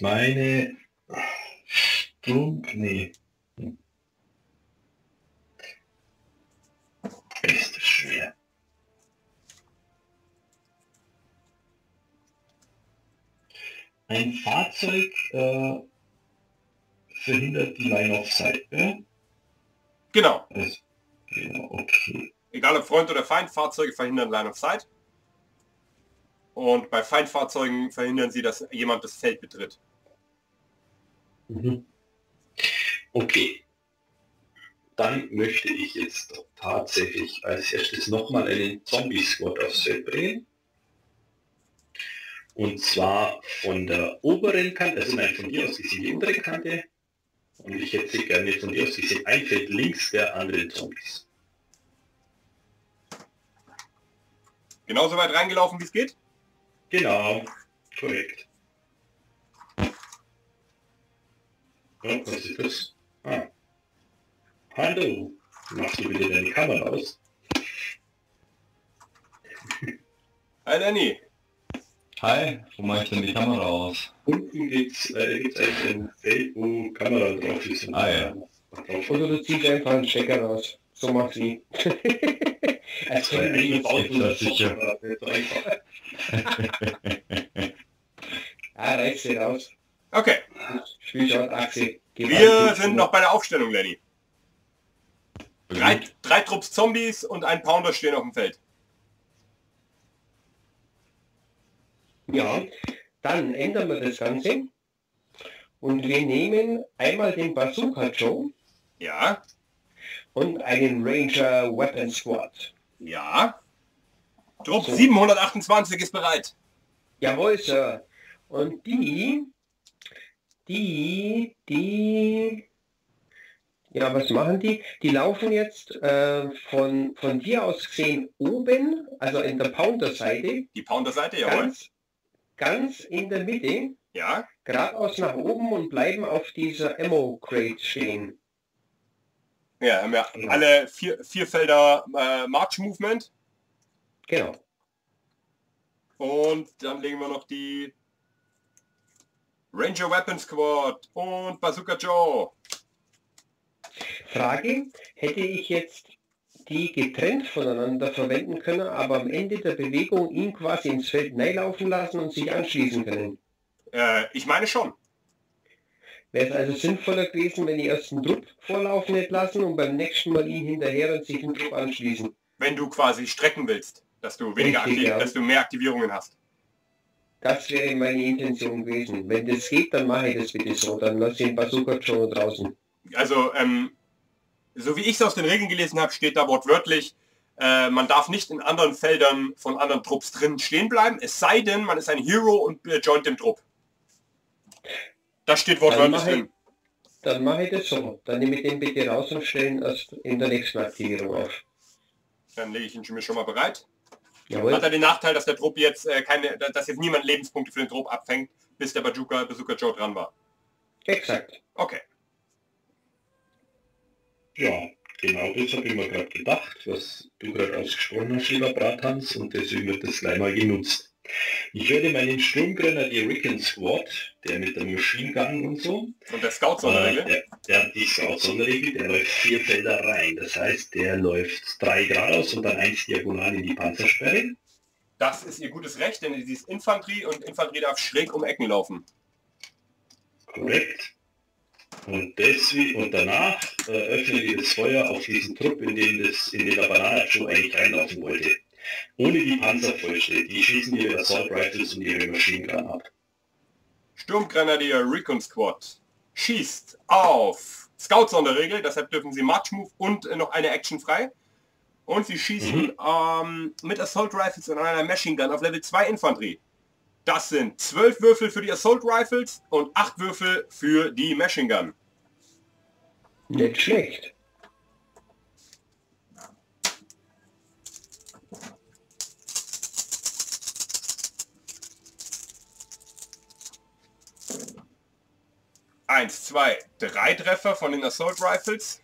Meine Strom... Nee. Hm. Ist schwer. Ein Fahrzeug äh, verhindert die Line of Sight, ja? Genau. Also, genau, okay. Egal ob Freund oder Feind, Fahrzeuge verhindern Line of Sight. Und bei Feindfahrzeugen verhindern sie, dass jemand das Feld betritt. Mhm. Okay. Dann möchte ich jetzt tatsächlich als erstes nochmal einen Zombie-Squad aufs Feld bringen. Und zwar von der oberen Kante, also nein, von dir aus gesehen die untere Kante. Und ich hätte gerne von dir aus gesehen ein Feld links der anderen Zombies. Genauso weit reingelaufen, wie es geht? Genau, korrekt. Ja, was ist das? Ah. Hallo, machst du bitte deine Kamera aus? Hi Danny. Hi, wo mache ich denn die Kamera aus? Unten gibt's, äh, gibt's eigentlich ein Feld, wo Kamera drauf ist. Ah, ja. Oder du ziehst einfach einen Stecker raus. So macht sie. Als wenn die eingebaut ist das sicher. Ah, reißt sie raus. Okay, Spielschortachse. wir sind noch bei der Aufstellung, Lenny. Drei, drei Trupps Zombies und ein Pounder stehen auf dem Feld. Ja, dann ändern wir das Ganze. Und wir nehmen einmal den Bazooka Joe Ja, und einen Ranger Weapon Squad. ja. Trupp So. 728 ist bereit. Jawohl, Sir. Und die, die, die, ja, was machen die? Die laufen jetzt äh, von, von dir aus gesehen oben, also in der Pounder-Seite, Die Pounder-Seite, jawohl. ganz, ganz in der Mitte, Ja, geradeaus nach oben und bleiben auf dieser Ammo-Crate stehen. ja, haben wir alle vier, vier Felder äh, March-Movement. Genau. Und dann legen wir noch die Ranger Weapon Squad und Bazooka Joe. Frage, hätte ich jetzt die getrennt voneinander verwenden können, aber am Ende der Bewegung ihn quasi ins Feld laufen lassen und sich anschließen können? Äh, ich meine schon. Wäre es also sinnvoller gewesen, wenn die erst einen Trupp vorlaufen hätte lassen und beim nächsten Mal ihn hinterher und sich den Trupp anschließen? Wenn du quasi strecken willst, dass du weniger Richtig, ja. dass du mehr Aktivierungen hast. Das wäre meine Intention gewesen. Wenn das geht, dann mache ich das bitte so. Dann lasse ich den Bazooka schon draußen. Also, ähm, so wie ich es aus den Regeln gelesen habe, steht da wortwörtlich, äh, man darf nicht in anderen Feldern von anderen Trupps drin stehen bleiben, es sei denn, man ist ein Hero und äh, joint dem Trupp. Das steht wortwörtlich drin. Dann mache ich das so. Dann nehme ich den bitte raus und stelle ihn in der nächsten Aktivierung auf. Dann lege ich ihn schon- mir schon mal bereit. Jawohl. Hat er den Nachteil, dass der Trupp jetzt äh, keine, dass jetzt niemand Lebenspunkte für den Trupp abfängt, bis der Bazooka, Bazooka Joe dran war. Exakt. Okay. Ja, genau das habe ich mir gerade gedacht, was du gerade ausgesprochen hast, lieber Brathans, und deswegen wird das gleich mal genutzt. Ich werde meinen Sturmgrenadier Ricken Squad, der mit der Machine Gun und so, Und der Scout äh, der, der hat die Scout-Sonderregel, der läuft vier Felder rein. Das heißt, der läuft drei geradeaus und dann eins diagonal in die Panzersperre. Das ist ihr gutes Recht, denn sie ist Infanterie und Infanterie darf schräg um Ecken laufen. Korrekt. Und deswegen und danach äh, öffnen wir das Feuer auf diesen Trupp, in den das in den der Joe eigentlich reinlaufen wollte. Ohne die Panzer vollsteht. Die schießen ihre Assault Rifles und ihre Machine Gun ab. Sturmgrenadier Recon Squad schießt auf Scout Sonderregel, deshalb dürfen sie March Move und äh, noch eine Action frei. Und sie schießen ähm, mit Assault Rifles und einer Machine Gun auf Level 2 Infanterie. Das sind 12 Würfel für die Assault Rifles und 8 Würfel für die Machine Gun. Nicht schlecht. Eins, zwei, drei Treffer von den Assault Rifles.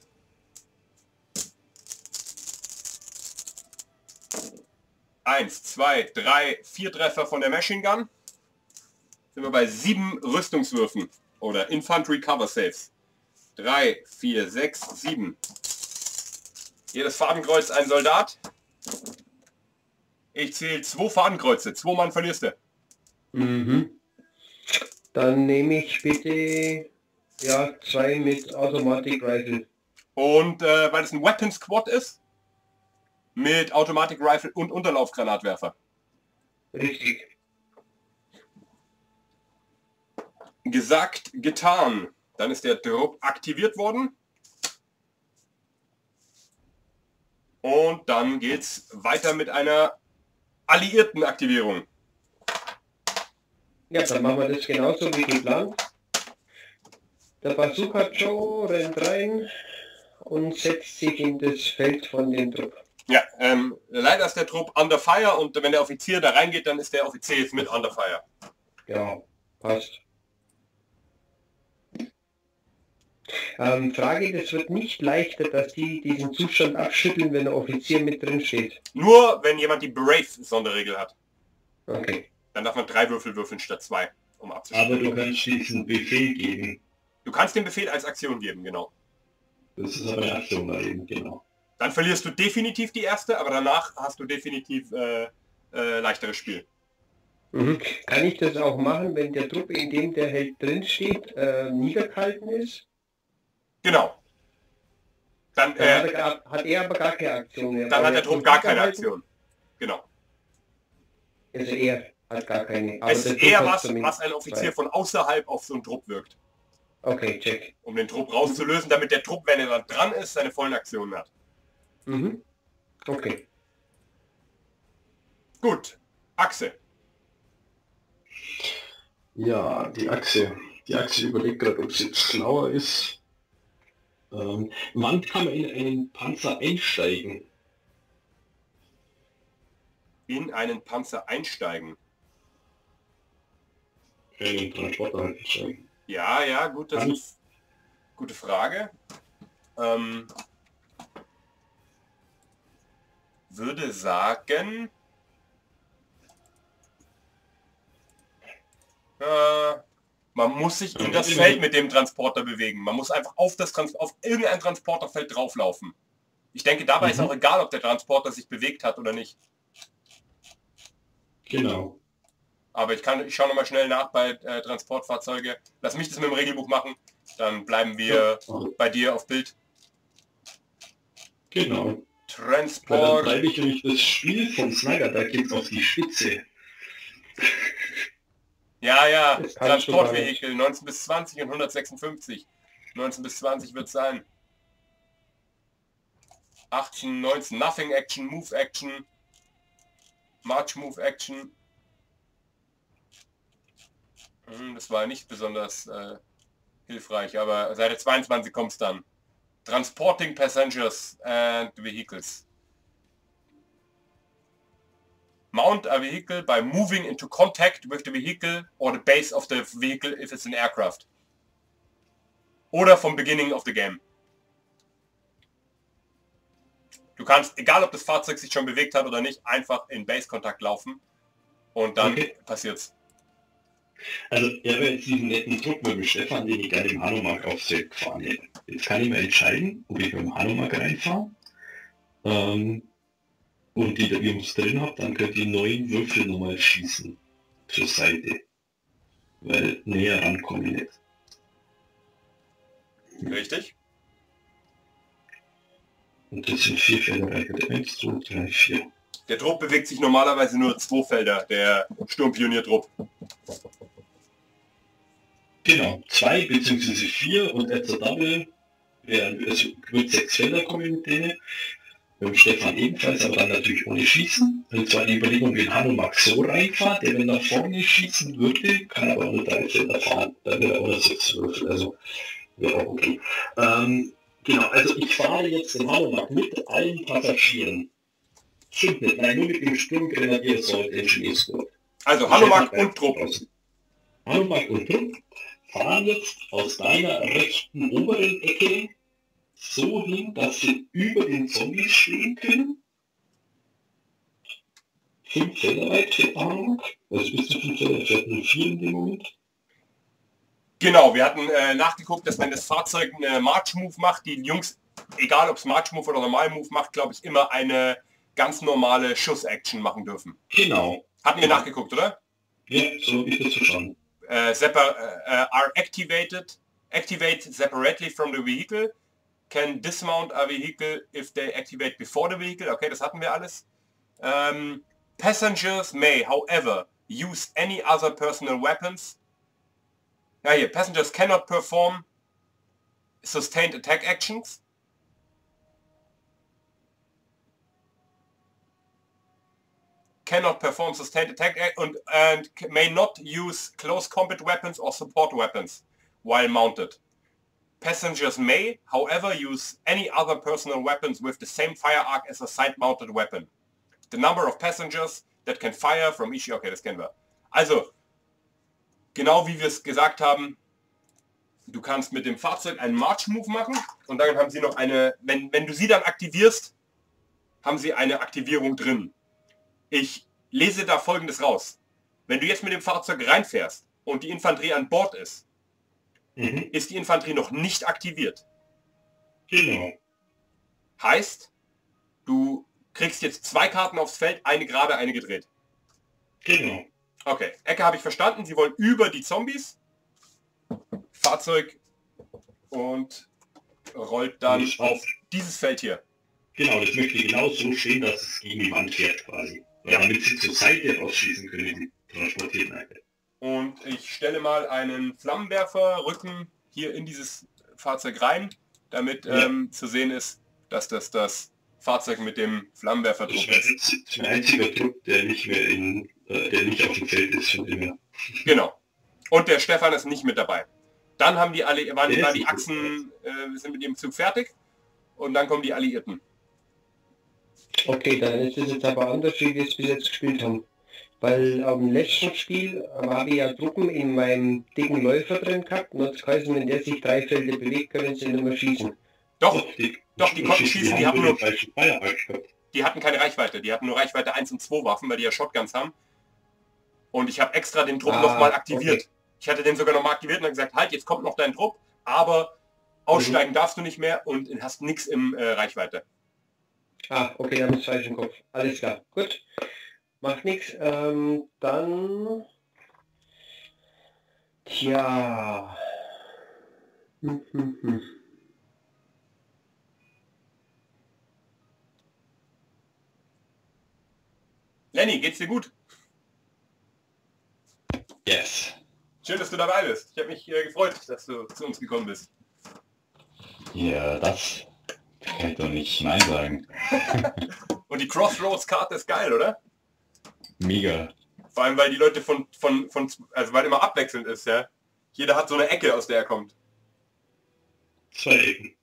Eins, zwei, drei, vier Treffer von der Machine Gun. Sind wir bei sieben Rüstungswürfen oder Infantry Cover Saves. Drei, vier, sechs, sieben. Jedes Fadenkreuz ein Soldat. Ich zähle zwei Fadenkreuze. Zwei Mann verlierst du. Mhm. Dann nehme ich bitte ja zwei mit Automatic Rifle. Und äh, weil es ein Weapon Squad ist, mit Automatic Rifle und Unterlaufgranatwerfer. Richtig. Gesagt, getan. Dann ist der Trupp aktiviert worden. Und dann geht's weiter mit einer alliierten Aktivierung. Ja, dann machen wir das genauso wie geplant. Der Bazooka Joe rennt rein und setzt sich in das Feld von dem Trupp. Ja, ähm, leider ist der Trupp under fire und wenn der Offizier da reingeht, dann ist der Offizier jetzt mit under fire. Ja, passt. Ähm, Frage, das wird nicht leichter, dass die diesen Zustand abschütteln, wenn der Offizier mit drin steht. Nur wenn jemand die Brave-Sonderregel hat. Okay. Dann darf man drei Würfel würfeln statt zwei, um abzuschütteln. Aber du kannst diesen Befehl geben. Du kannst den Befehl als Aktion geben, genau. Das ist aber eine Aktion da eben, genau. Dann verlierst du definitiv die erste, aber danach hast du definitiv äh, äh, leichteres Spiel. Mhm. Kann ich das auch machen, wenn der Trupp, in dem der Held drin steht, äh, niedergehalten ist? Genau. Dann, Dann hat, äh, er hat er aber gar keine Aktion mehr. dann hat der er Trupp gar keine Aktion. Genau. Also er hat gar keine. Aber Es ist eher was, was ein Offizier von außerhalb auf so einen Trupp wirkt. Okay, check. Um den Trupp rauszulösen, damit der Trupp, wenn er dann dran ist, seine vollen Aktionen hat. Mhm. Okay. Gut. Achse. Ja, die Achse. Die Achse überlegt gerade, ob sie jetzt schlauer ist. Ähm, wann kann man in einen Panzer einsteigen? In einen Panzer einsteigen. In einen Transporter einsteigen. Ja, ja, gut, das Kann- ist gute Frage. Ähm, würde sagen, äh, man muss sich in das Feld mit dem Transporter bewegen. Man muss einfach auf das Trans auf irgendein Transporterfeld drauflaufen. Ich denke, dabei ist Mhm. auch egal, ob der Transporter sich bewegt hat oder nicht. Genau. Aber ich kann, ich schaue nochmal schnell nach bei äh, Transportfahrzeuge. Lass mich das mit dem Regelbuch machen. Dann bleiben wir bei dir auf Bild. Genau. Dann Transport. treibe ich nämlich das Spiel von Snyder, da geht's auf die Spitze. Ja, ja. Transportvehikel 19 bis 20 und 156. 19 bis 20 wird sein. 18, 19, Nothing Action, Move Action, March Move Action. Hm, Das war nicht besonders äh, hilfreich, aber Seite 22 kommt es dann. Transporting Passengers and Vehicles. Mount a vehicle by moving into contact with the vehicle or the base of the vehicle if it's an aircraft. Oder vom beginning of the game. Du kannst, egal ob das Fahrzeug sich schon bewegt hat oder nicht, einfach in Base-Kontakt laufen und dann Okay. passiert's. Also, ich habe jetzt diesen netten Druck mit dem Stefan, den ich gerne im Hanomag aufs gefahren hätte. Jetzt kann ich mir entscheiden, ob ich mit dem Hanomag reinfahre ähm, und die Jungs drin habe, dann könnt ihr neun Würfel nochmal schießen zur Seite. Weil näher rankomme ich nicht. Richtig? Und das sind vier Felder weiter. Eins, zwei, drei, vier. Der Trupp bewegt sich normalerweise nur zwei Felder, der Sturmpionier-Trupp. Genau, zwei beziehungsweise vier und der Double wären also wird sechs Felder kommen mit denen. Mit Stefan ebenfalls, aber dann natürlich ohne Schießen. Und zwar die Überlegung, wie Hanomag so reinfahrt, der wenn nach vorne schießen würde, kann aber nur drei Felder fahren. Dann wäre er auch nur sechs Würfel, also wäre auch okay. Ähm, genau, also ich fahre jetzt den Hanomag mit allen Passagieren. Stimmt nicht, nein, nur mit dem Sturmgrenadier Assault Engineer Squad. Also Hanomag und Trupp. Hanomag und Trupp fahren jetzt aus deiner rechten oberen Ecke so hin, dass sie über den Zombies stehen können. Fünf Felder weit, Erfahrung. Was bist du fünf Felder? Nur vier in dem Moment. Genau, wir hatten äh, nachgeguckt, dass wenn das Fahrzeug eine March Move macht, die Jungs, egal ob es March Move oder Normal Move macht, glaube ich, immer eine ganz normale Schuss-Action machen dürfen. Genau. Hatten wir nachgeguckt, oder? Ja, so ist das verstanden. Uh, äh, separ äh, uh, uh, are activated, activate separately from the vehicle, can dismount a vehicle if they activate before the vehicle. Okay, das hatten wir alles. Ähm, passengers may, however, use any other personal weapons. Ja, hier, passengers cannot perform sustained attack actions. Cannot perform sustained attack ac- and, and may not use close combat weapons or support weapons while mounted. Passengers may, however, use any other personal weapons with the same fire arc as a side-mounted weapon. The number of passengers that can fire from each... Okay, das kennen wir. Also, genau wie wir es gesagt haben, du kannst mit dem Fahrzeug einen March-Move machen und dann haben sie noch eine... Wenn, wenn du sie dann aktivierst, haben sie eine Aktivierung drin. Ich lese da folgendes raus. Wenn du jetzt mit dem Fahrzeug reinfährst und die Infanterie an Bord ist, Mhm. ist die Infanterie noch nicht aktiviert. Genau. Heißt, du kriegst jetzt zwei Karten aufs Feld, eine gerade, eine gedreht. Genau. Okay, Ecke habe ich verstanden. Sie wollen über die Zombies. Fahrzeug und rollt dann auf dieses Feld hier. Genau, das möchte genau so stehen, dass es gegen die Wand fährt quasi. Ja, damit sie zur Seite rausschießen können, die transportierten Einheiten. Und ich stelle mal einen Flammenwerfer Rücken hier in dieses Fahrzeug rein, damit Ja. ähm, zu sehen ist, dass das das Fahrzeug mit dem Flammenwerfer Das ist ist. ein- ein einziger Trupp, der nicht mehr in, äh, der nicht auf dem Feld ist, von dem her. Genau. Und der Stefan ist nicht mit dabei. Dann haben die alle, waren, die Achsen, äh, sind mit ihrem Zug fertig. Und dann kommen die Alliierten. Okay, dann ist es jetzt aber anders, wie wir es bis jetzt gespielt haben. Weil am letzten Spiel habe ich ja Truppen in meinem dicken Läufer drin gehabt und hat geheißen, wenn der sich drei Felder bewegt, können sie nicht mehr schießen. Doch, die, doch, die konnten schießen, die haben nur die hatten keine Reichweite. Die hatten nur Reichweite 1 und 2 Waffen, weil die ja Shotguns haben. Und ich habe extra den Trupp Ah, nochmal aktiviert. Ich hatte den sogar nochmal aktiviert und dann gesagt, halt, jetzt kommt noch dein Trupp, aber aussteigen darfst du nicht mehr und hast nichts im äh, Reichweite. Ah, okay, dann ist falsch im Kopf. Alles klar, gut. Macht nichts. Ähm, dann... Tja... Hm, hm, hm. Lenny, geht's dir gut? Yes. Schön, dass du dabei bist. Ich habe mich äh, gefreut, dass du zu uns gekommen bist. Ja, das kann ich doch nicht Nein sagen. Und die Crossroads-Karte ist geil, oder? Mega. Vor allem, weil die Leute von, von, von, also weil immer abwechselnd ist, ja. Jeder hat so eine Ecke, aus der er kommt. Zwei Ecken.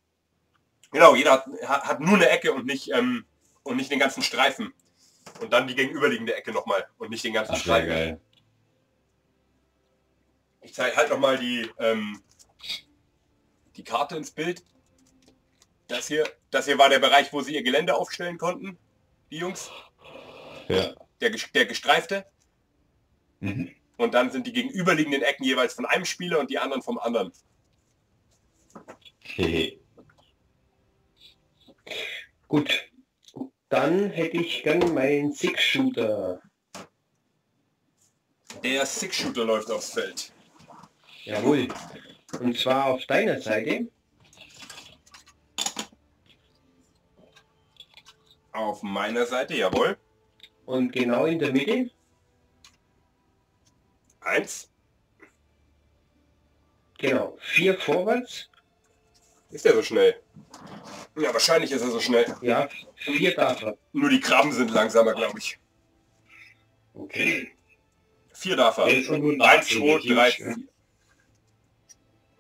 Genau, jeder hat, hat nur eine Ecke und nicht, ähm, und nicht den ganzen Streifen. Und dann die gegenüberliegende Ecke nochmal und nicht den ganzen Ach, Streifen. geil. Ich zeige halt nochmal die, ähm, die Karte ins Bild. Das hier, das hier war der Bereich, wo sie ihr Gelände aufstellen konnten, die Jungs. Ja. Der, der gestreifte. Mhm. Und dann sind die gegenüberliegenden Ecken jeweils von einem Spieler und die anderen vom anderen. Hehe. Gut. Dann hätte ich gern meinen Six-Shooter. Der Six-Shooter läuft aufs Feld. Jawohl. Und zwar auf deiner Seite. Auf meiner Seite, jawohl. Und genau in der Mitte. Eins. Genau. Vier vorwärts. Ist der so schnell? Ja, wahrscheinlich ist er so schnell. Ja, vier darf er. Nur die Krabben sind langsamer, glaube ich. Okay. Vier er. Nur Eins, zwei, drei, vier.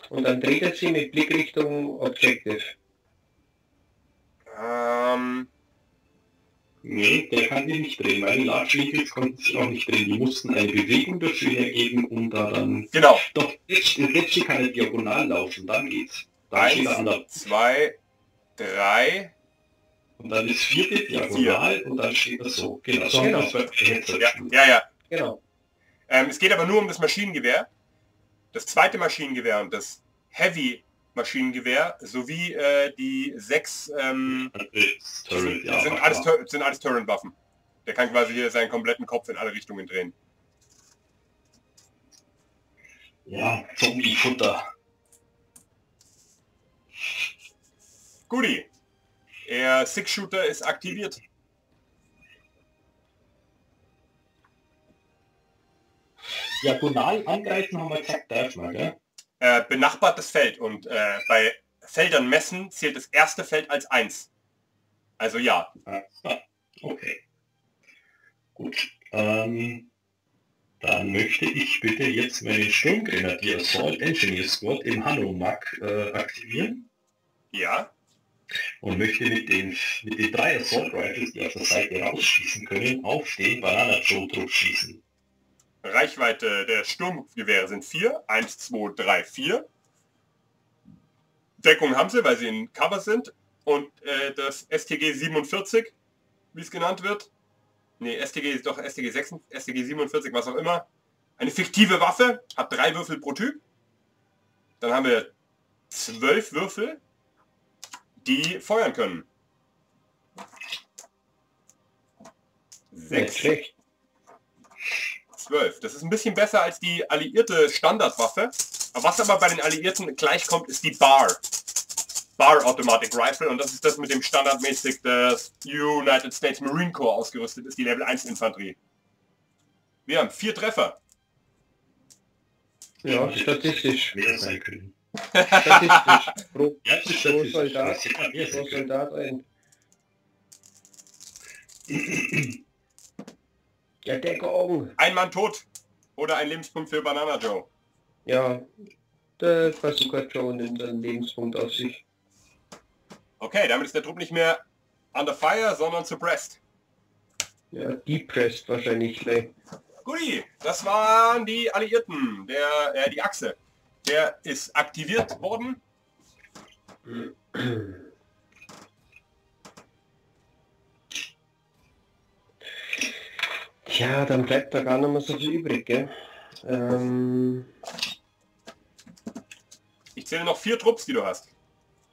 Und dann dreht er sie mit Blickrichtung Objective. Ähm, Nee, der kann sich nicht drehen, weil die Large Vehicles konnten sich auch nicht drehen. Die mussten eine Bewegung dafür hergeben, um da dann... Genau. Doch, jetzt, jetzt kann er diagonal laufen, dann geht's. Dann steht an der... Eins, zwei, drei. Und dann ist vierte diagonal und dann steht er so. Genau, so Genau. Ja, ja, ja. Genau. Ähm, es geht aber nur um das Maschinengewehr. Das zweite Maschinengewehr und das Heavy Maschinengewehr sowie äh, die sechs ähm, Das Turret, sind, sind, alles, sind alles Turret-Waffen. Der kann quasi hier seinen kompletten Kopf in alle Richtungen drehen. Ja, Zombie-Futter. Guti. Der Six-Shooter ist aktiviert. Diagonal angreifen haben wir gesagt, darf man, gell? Äh, benachbartes Feld und äh, bei Feldern messen zählt das erste Feld als eins. Also ja. Ah, okay. Gut. Ähm, dann möchte ich bitte jetzt meinen Sturmgrenadier Assault Engineer Squad im Hanomag äh, aktivieren Ja. und möchte mit den, mit den drei Assault Rifles, die auf der Seite rausschießen können, auf den Banana Joe Trupp schießen. Reichweite der Sturmgewehre sind 4. 1, 2, 3, 4. Deckung haben sie, weil sie in Cover sind. Und äh, das STG 47, wie es genannt wird. Nee, STG ist doch STG 6, STG 47, was auch immer. Eine fiktive Waffe, hat drei Würfel pro Typ. Dann haben wir zwölf Würfel, die feuern können. Nicht Sechs schlecht. 12. Das ist ein bisschen besser als die alliierte Standardwaffe. Aber Was aber bei den Alliierten gleich kommt, ist die BAR. Bar Automatic Rifle und das ist das mit dem standardmäßig das United States Marine Corps ausgerüstet ist, die Level 1 Infanterie. Wir haben vier Treffer. Ja, statistisch. Mehr sein können. Statistisch. Pro, Ja, pro. Soldat, pro. Soldat ein. Ja, Deckung. Ein Mann tot. Oder ein Lebenspunkt für Banana Joe. Ja, der Bazooka Joe nimmt einen Lebenspunkt auf sich. Okay, damit ist der Trupp nicht mehr under fire, sondern suppressed. Ja, depressed wahrscheinlich gleich. Guti, das waren die Alliierten, der, äh, die Achse. Der ist aktiviert worden. Tja, dann bleibt da gar nicht mehr so viel übrig, gell? Ähm, Ich zähle noch vier Trupps, die du hast.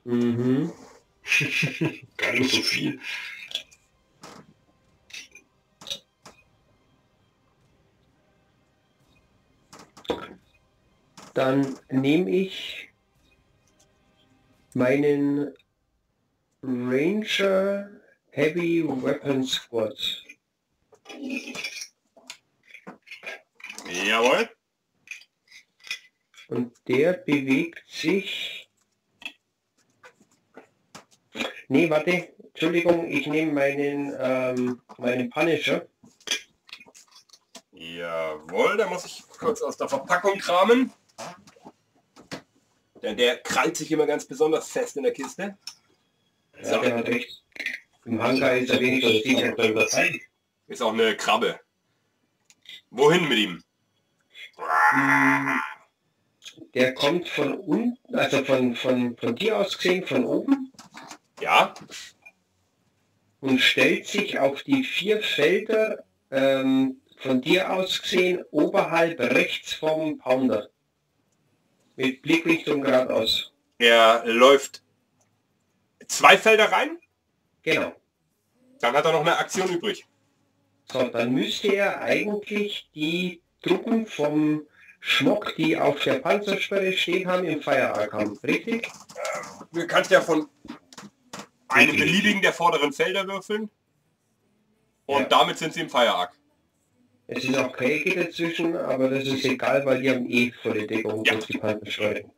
mhm. Gar nicht so viel. Dann nehme ich meinen Ranger Heavy Weapon Squad. Jawohl. Und der bewegt sich... Nee, warte. Entschuldigung, ich nehme meinen, ähm, meinen Punisher. Jawohl, da muss ich kurz aus der Verpackung kramen. Denn der krallt sich immer ganz besonders fest in der Kiste. Ja, der hat recht. Im Hangar ist er wenigstens sicher. Ist auch eine Krabbe. Wohin mit ihm? Mm, Der kommt von unten, also von, von, von dir aus gesehen, von oben Ja, und stellt sich auf die vier Felder ähm, von dir aus gesehen oberhalb rechts vom Pounder. Mit Blickrichtung geradeaus. er läuft zwei Felder rein, Genau. dann hat er noch eine Aktion übrig. So, dann müsste er eigentlich die Truppen vom Schmock, die auf der Panzersperre stehen haben, im Feierarg haben. Richtig? Du kannst ja von einem beliebigen der vorderen Felder würfeln. Und Ja. damit sind sie im Feierarg. Es ist auch Kälte dazwischen, aber das ist egal, weil die haben eh volle Deckung Ja. durch die Panzersteuerung.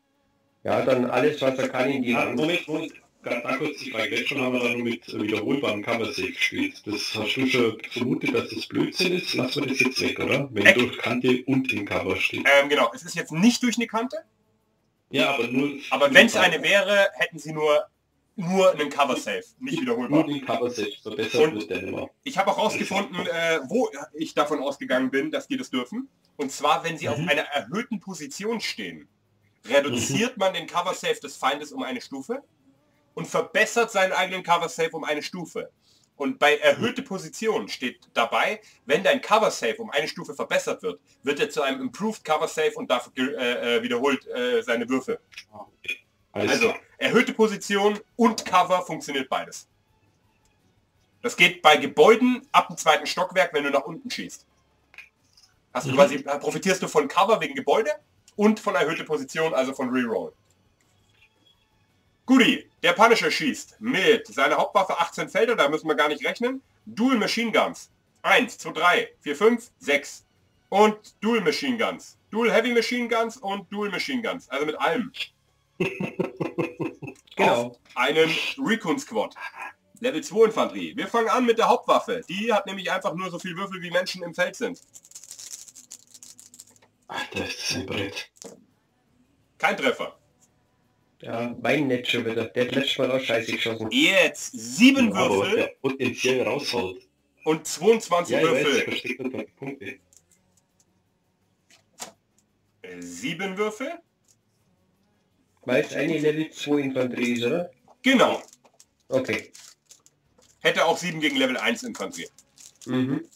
Ja, dann alles, was er kann in die Hand. Moment, Moment. Da kurz die Frage. Jetzt schon haben wir dann mit wiederholbaren Cover-Safe gespielt. Das hast du schon vermutet, dass das Blödsinn ist? Lass wir das jetzt weg, oder? Wenn Echt? durch Kante und im Cover steht. Ähm, genau, es ist jetzt nicht durch eine Kante, Ja, aber nur... aber wenn es eine wäre, hätten sie nur nur einen Cover Safe, nicht Nur wiederholbar. den Cover selbst verbessert Und- wird der immer. Ich habe auch rausgefunden, äh, wo ich davon ausgegangen bin, dass die das dürfen. Und zwar, wenn sie auf Mhm. einer erhöhten Position stehen, reduziert man den Cover Safe des Feindes um eine Stufe und verbessert seinen eigenen Cover Safe um eine Stufe. Und bei erhöhte Position steht dabei, wenn dein Cover Safe um eine Stufe verbessert wird, wird er zu einem Improved Cover Safe und darf äh, äh, wiederholt äh, seine Würfe. Alles Also erhöhte Position und Cover funktioniert beides. Das geht bei Gebäuden ab dem zweiten Stockwerk, wenn du nach unten schießt. Hast du Mhm. quasi, äh, profitierst du von Cover wegen Gebäude und von erhöhte Position, also von Reroll. Guti, der Punisher schießt mit seiner Hauptwaffe 18 Felder, da müssen wir gar nicht rechnen. Dual Machine Guns. 1, 2, 3, 4, 5, 6. Und Dual Machine Guns. Dual Heavy Machine Guns und Dual Machine Guns. Also mit allem. Genau. Auf einen Recon Squad. Level 2 Infanterie. Wir fangen an mit der Hauptwaffe. Die hat nämlich einfach nur so viel Würfel, wie Menschen im Feld sind. Alter, ist das ein Brett. Kein Treffer. Ja, mein Netz schon wieder. Der hat letztes Mal auch scheiße geschossen. Jetzt sieben Ja, Würfel der potenziell raushaut. und 22 Ja, ich weiß, Würfel. versteckt unter Punkte. Sieben Würfel. Weil es eine Level 2 Infanterie ist, oder? Genau. Okay. Hätte auch 7 gegen Level 1 Infanterie. Mhm.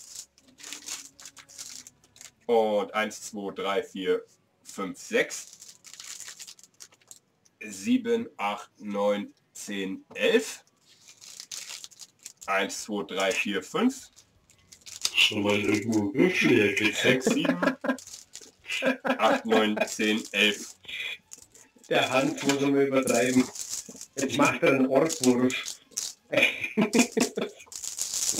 Und 1, 2, 3, 4, 5, 6. 7, 8, 9, 10, 11. 1, 2, 3, 4, 5. Schon mal irgendwo Würfel herkriegt. 6, 7. 8, 9, 10, 11. Der Hand muss er mal übertreiben. Jetzt macht er einen Orkwurf.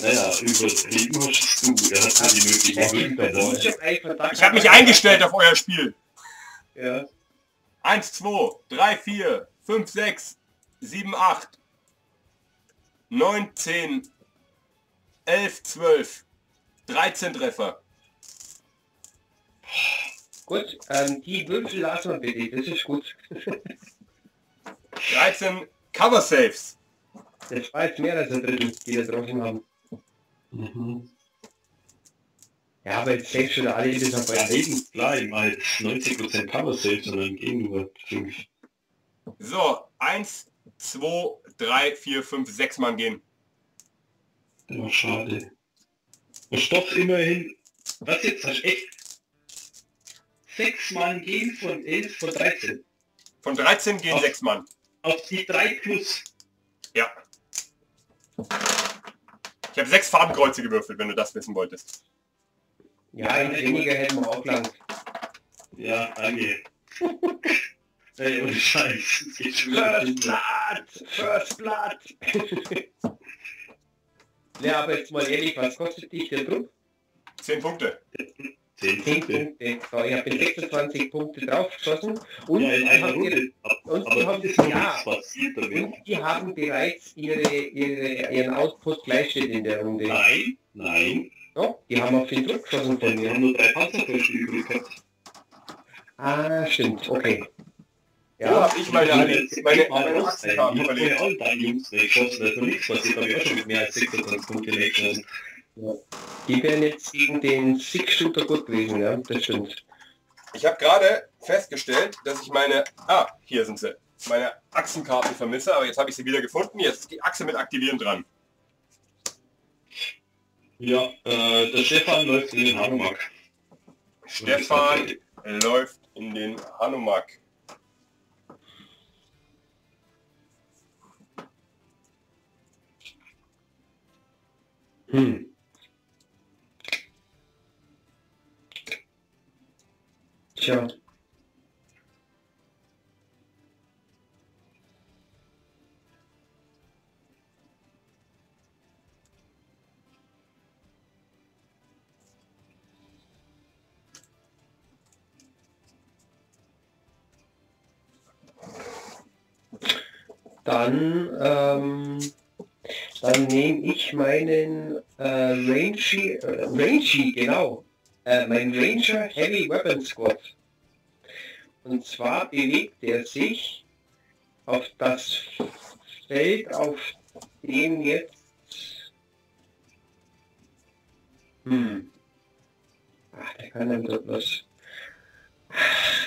Naja, übertrieben hast du. Er hat ja die möglichen Würfel dabei. Ich habe mich eingestellt auf euer Spiel. Ja. 1, 2, 3, 4, 5, 6, 7, 8, 9, 10, 11, 12, 13 Treffer. Gut, ähm, die Würfel lassen wir bitte, das ist gut. 13 Cover Saves. Das war jetzt mehr als ein Drittel, die da draußen haben. Mhm. Ja, aber jetzt denkst du da alle Ja, ein eben, klar, ich mache jetzt 90% Cover Saves und dann gehen nur 5. So, 1, 2, 3, 4, 5, 6 Mann gehen. Ja, schade. Der Stoff immerhin. Was jetzt? Hast du echt? Sechs Mann gehen von 11 von 13. Von 13 gehen Auf- 6 Mann. Auf die 3 plus. Ja. Ich habe 6 Farbenkreuze gewürfelt, wenn du das wissen wolltest. Ja, ein weniger hätten wir auch lang. Ja, danke. Ey, ohne Scheiß. First Blood! First Blood! ja, aber jetzt mal ehrlich, was kostet dich der Druck? 10 Punkte. 10 10 Punkte. So, ich habe 26 Punkte draufgeschossen und Ja, in die einer haben Runde. und die Aber haben- ja. nichts passiert damit. Und die haben bereits ihre, ihre, ihren Output gleich steht in der Runde. Nein, nein. Ja, die haben auf den Druck geschossen von Wir haben mir. nur drei Panzerfäuste übrig gehabt. Ah, stimmt, okay. So Ja, habe ich meine, meine, meine, meine Ich Achsenkarten habe Jungs ist noch nichts passiert, habe ich auch schon mit mehr als 26 Punkte weggeschossen. die wären jetzt gegen den Six-Shooter gut gewesen, ja, das stimmt. Ich habe gerade festgestellt, dass ich meine... Ah, hier sind sie. Meine Achsenkarten vermisse, aber jetzt habe ich sie wieder gefunden. Jetzt ist die Achse mit Aktivieren dran. Ja, äh, der Stefan läuft in den Hanumak. Stefan läuft in den Hanumak. Hm. Tja. Dann, ähm, dann nehme ich meinen äh, Rangy, äh, Rangy, genau, äh, mein Ranger Heavy Weapon Squad. Und zwar bewegt er sich auf das Feld, auf dem jetzt... Hm. Ach, der kann dann dort was.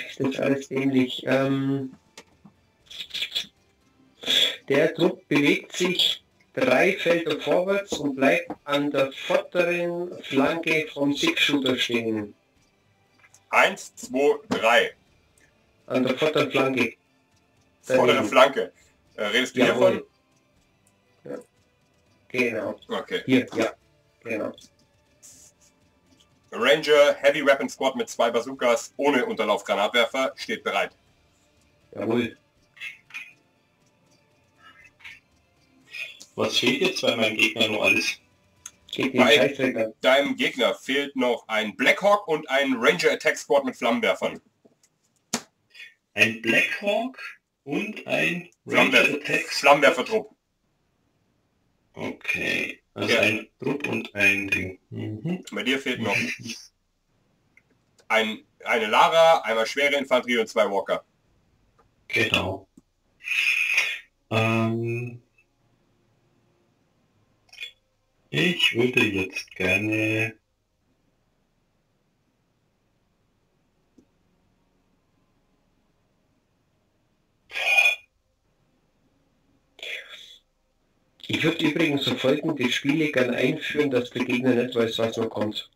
Ist das alles ähnlich? Ähm, der Trupp bewegt sich drei Felder vorwärts und bleibt an der vorderen Flanke vom Six-Shooter stehen. Eins, zwei, drei. An der vorderen Flanke. Vordere. Flanke. Äh, redest du Jawohl. hiervon? Ja. Genau. Okay. Hier, ja. Genau. Ranger Heavy Weapon Squad mit zwei Bazookas ohne Unterlaufgranatwerfer steht bereit. Jawohl. Was fehlt jetzt bei meinem Gegner noch alles? Bei-. Deinem Gegner fehlt noch ein Blackhawk und ein Ranger Attack Squad mit Flammenwerfern. Ein Blackhawk und ein Ranger Flammenwerfer, Attack. Flammenwerfertrupp. Okay. Also Ja. ein Trupp und ein Ding. Mhm. Bei dir fehlt noch ein, eine Lara, einmal schwere Infanterie und zwei Walker. Genau. Ähm, ich würde jetzt gerne Ich würde übrigens so folgende Spiele gerne einführen, dass der Gegner nicht weiß, was noch kommt.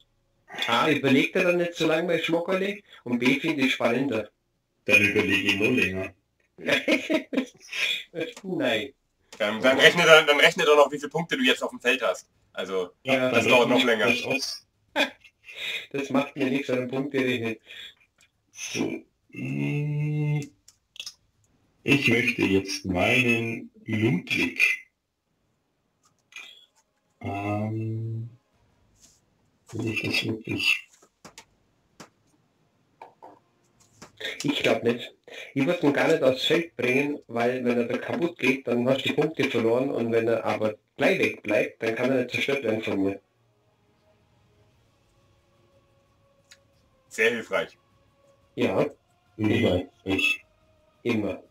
A, überlegt er dann nicht so lange bei Schmockerle und B, finde ich spannender. dann überlege ich nur länger. Nein. Ähm, dann, rechnet er, dann rechnet er noch, wie viele Punkte du jetzt auf dem Feld hast. Also, Ja, das dann dauert noch rechne länger. das macht mir nichts an den Punkt gerechnet. So. mm, Ich möchte jetzt meinen Ludwig. Ähm, will ich das wirklich? Ich glaube nicht. Ich würde ihn gar nicht aufs Feld bringen, weil wenn er da kaputt geht, dann hast du die Punkte verloren und wenn er aber gleich weg bleibt, dann kann er nicht zerstört werden von mir. sehr hilfreich. Ja, Nee, ich. immer.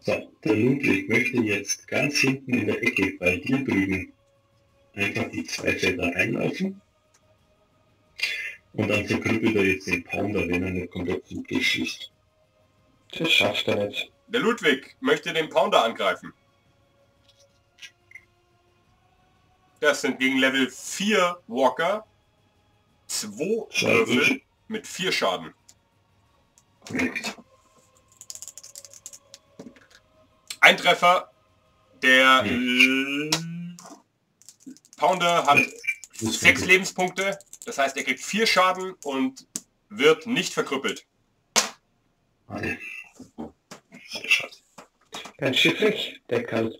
So, der Ludwig möchte jetzt ganz hinten in der Ecke bei dir drüben einfach die zwei Felder einlaufen. Und dann verkrüppelt er jetzt den Pounder, wenn er nicht komplett zum Tisch schießt. Das schafft er nicht. Der Ludwig möchte den Pounder angreifen. Das sind gegen Level 4 Walker zwei Zwei Würfel Würfel. mit 4 Schaden. Ein Treffer. Der L- Pounder hat Das sechs wird- Lebenspunkte. Das heißt, er kriegt 4 Schaden und wird nicht verkrüppelt. Alle. Sehr schade. Ganz schiffrig, der kann.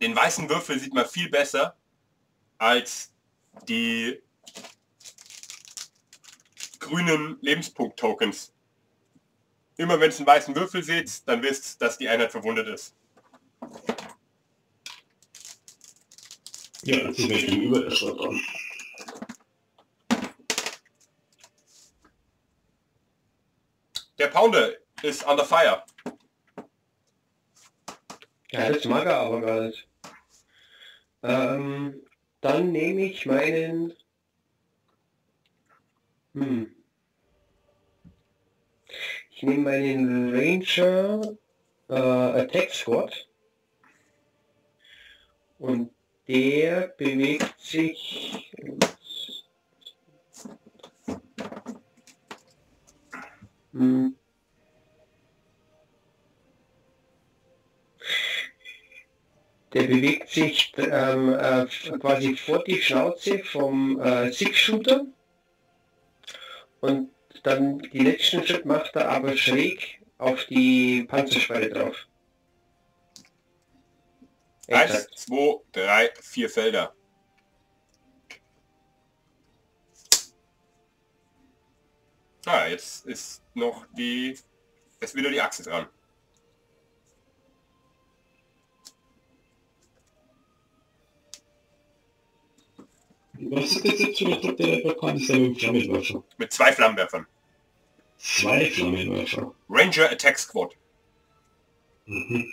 Den weißen Würfel sieht man viel besser als die grünen Lebenspunkt-Tokens. Immer wenn es einen weißen Würfel seht, dann wisst, dass die Einheit verwundet ist. Ja, das ist mir gegenüber dran. Der Pounder ist under fire. Ja, das mag er aber gar nicht. Ähm, dann nehme ich meinen... Hm. Ich nehme meinen Ranger äh, Attack Squad. Und der bewegt sich... Hm. Der bewegt sich ähm, äh, quasi vor die Schnauze vom äh, Six-Shooter und dann die letzten Schritt macht er aber schräg auf die Panzersperre drauf. Eins, zwei, drei, vier Felder. Ah, jetzt ist noch die... Ist wieder die Achse dran. Was ist das jetzt für eine der ist ja mit Flammenwerfer. Mit zwei Flammenwerfern. Zwei Flammenwerfer. Ranger Attack Squad. Mhm.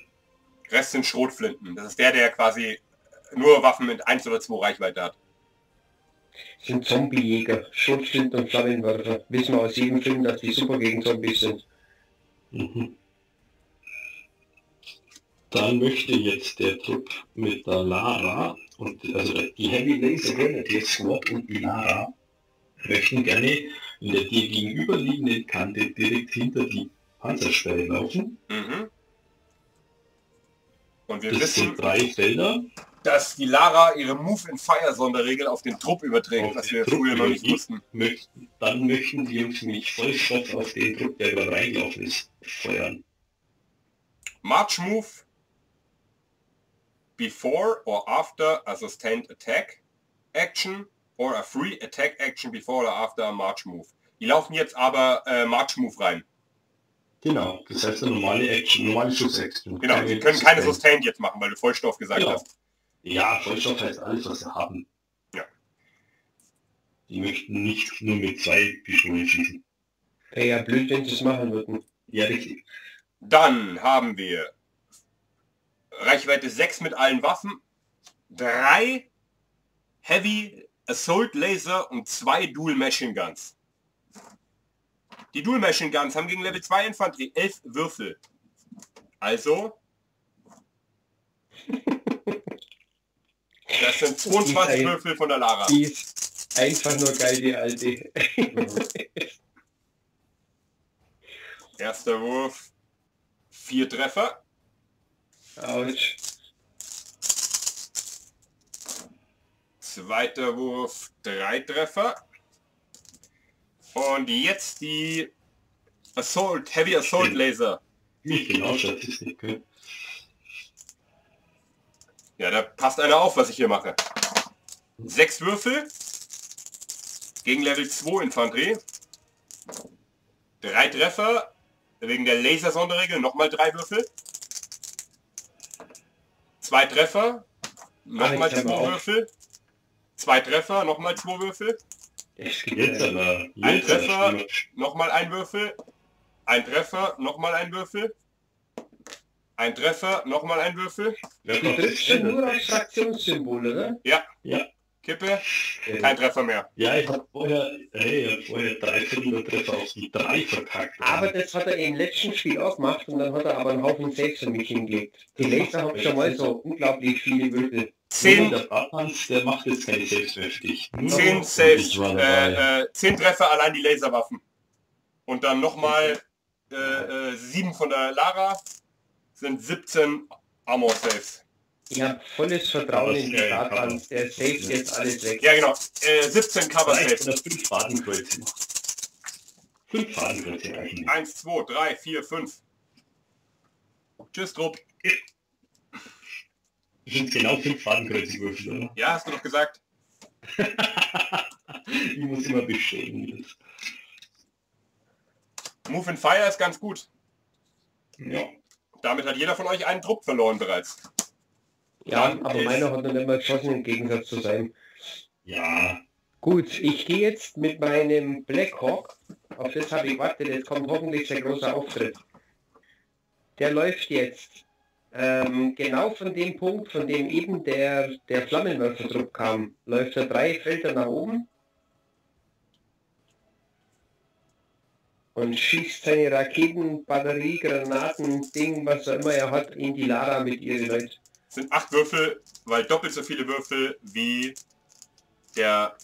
Rest sind Schrotflinten. Das ist der, der quasi nur Waffen mit 1 oder 2 Reichweite hat. Sind Zombiejäger, Schrotflinten und Flammenwerfer. Wissen wir aus jedem Film, dass die super gegen Zombies sind. Mhm. Dann möchte jetzt der Trupp mit der Lara und also die Heavy Laser Grenadier Squad und die Lara möchten gerne in der dir gegenüberliegenden Kante direkt hinter die Panzersperre laufen. Mhm. Und wir Das wissen, sind drei Felder. Dass die Lara ihre Move in Fire Sonderregel auf den Trupp überträgt, Auf was wir Trupp früher noch nicht wussten. Möchten, dann möchten die Jungs mich Vollstoff auf den Trupp, der gerade reingelaufen ist, feuern. March Move before or after a sustained attack action or a free attack action before or after a March Move. Die laufen jetzt aber äh, March Move rein. Genau, das heißt eine normale Action, normale Schuss-Action. Genau, sie können keine Sustain. Sustained jetzt machen, weil du Vollstoff gesagt Genau. hast. Ja, Vollstoff heißt alles, was sie haben. Ja. Die möchten nicht nur mit zwei Pistolen schießen. Wäre ja blöd, wenn sie es machen würden. Ja, richtig. Dann haben wir Reichweite 6 mit allen Waffen, drei Heavy Assault Laser und zwei Dual Machine Guns. Die Dual Machine Guns haben gegen Level 2 Infanterie 11 Würfel. Also das sind 22 Würfel von der Lara. Die ist einfach nur geil, die alte. Erster Wurf, vier Treffer. Autsch. Zweiter Wurf, drei Treffer. Und jetzt die Assault, Heavy Assault Laser. Nicht genau Statistik. Ja, da passt einer auf, was ich hier mache. Sechs Würfel. Gegen Level 2 Infanterie. Drei Treffer. Wegen der Laser-Sonderregel nochmal drei Würfel. Zwei Treffer. Nochmal zwei. Würfel. Zwei Treffer, nochmal zwei Würfel. Ein Treffer. Nochmal ein Würfel. Ein Treffer, nochmal ein Würfel. Ein Treffer, nochmal ein Würfel. wir- Du triffst ja nur auf Fraktionssymbol, oder? Ja. Ja. Kippe. Kein Treffer mehr. Ja, ich habe vorher, hey, ich hab vorher drei Viertel Treffer auf die drei verkackt. Aber das hat er im letzten Spiel auch gemacht und dann hat er aber einen Haufen Saves für mich hingelegt. Die Laser haben schon mal so unglaublich viele Würfel. Zehn, der Bartmanns, der macht jetzt keine Saves mehr für dich. Nur zehn Saves. Äh, äh, zehn Treffer allein die Laserwaffen. Und dann nochmal äh, äh, sieben von der Lara. Sind 17 Armor Saves. Ich habe volles Vertrauen in den Ja, Startplan. Der saved jetzt alles weg. Ja genau. Äh, 17 Cover Saves. oder fünf Fadenkreuze. Fünf Fadenkreuze reichen nicht. 1, 2, 3, 4, 5. Tschüss, Trupp. Das sind genau fünf Fadenkreuze Würfel, oder? Ja, hast du doch gesagt. Ich muss immer beschämen. Move in Fire ist ganz gut. Ja. Damit hat jeder von euch einen Trupp verloren bereits. Ja, Dann aber meiner hat nicht mal geschossen im Gegensatz zu seinem. Ja. Gut, ich gehe jetzt mit meinem Blackhawk. Auf das habe ich gewartet. Jetzt kommt hoffentlich der große Auftritt. Der läuft jetzt ähm, genau von dem Punkt, von dem eben der, der Flammenwerferdruck kam, läuft er drei Felder nach oben und schießt seine Raketen, Batterie, Granaten, Ding, was auch immer er hat, in die Lara mit ihren Leuten. sind acht Würfel, weil doppelt so viele Würfel wie der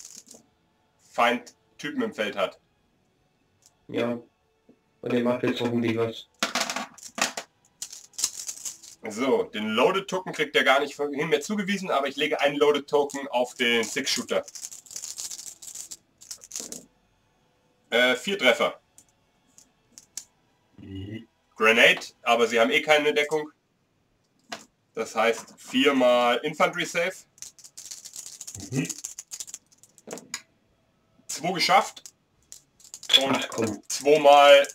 Feind Typen im Feld hat. Ja. Und er macht jetzt hoffentlich was. So, den Loaded Token kriegt er gar nicht ihm mehr zugewiesen, aber ich lege einen Loaded Token auf den Six Shooter. Äh, vier Treffer. Mhm. Grenade, aber sie haben eh keine Deckung. Das heißt viermal Infantry Save. Mhm. Zwei geschafft. Und Ach zweimal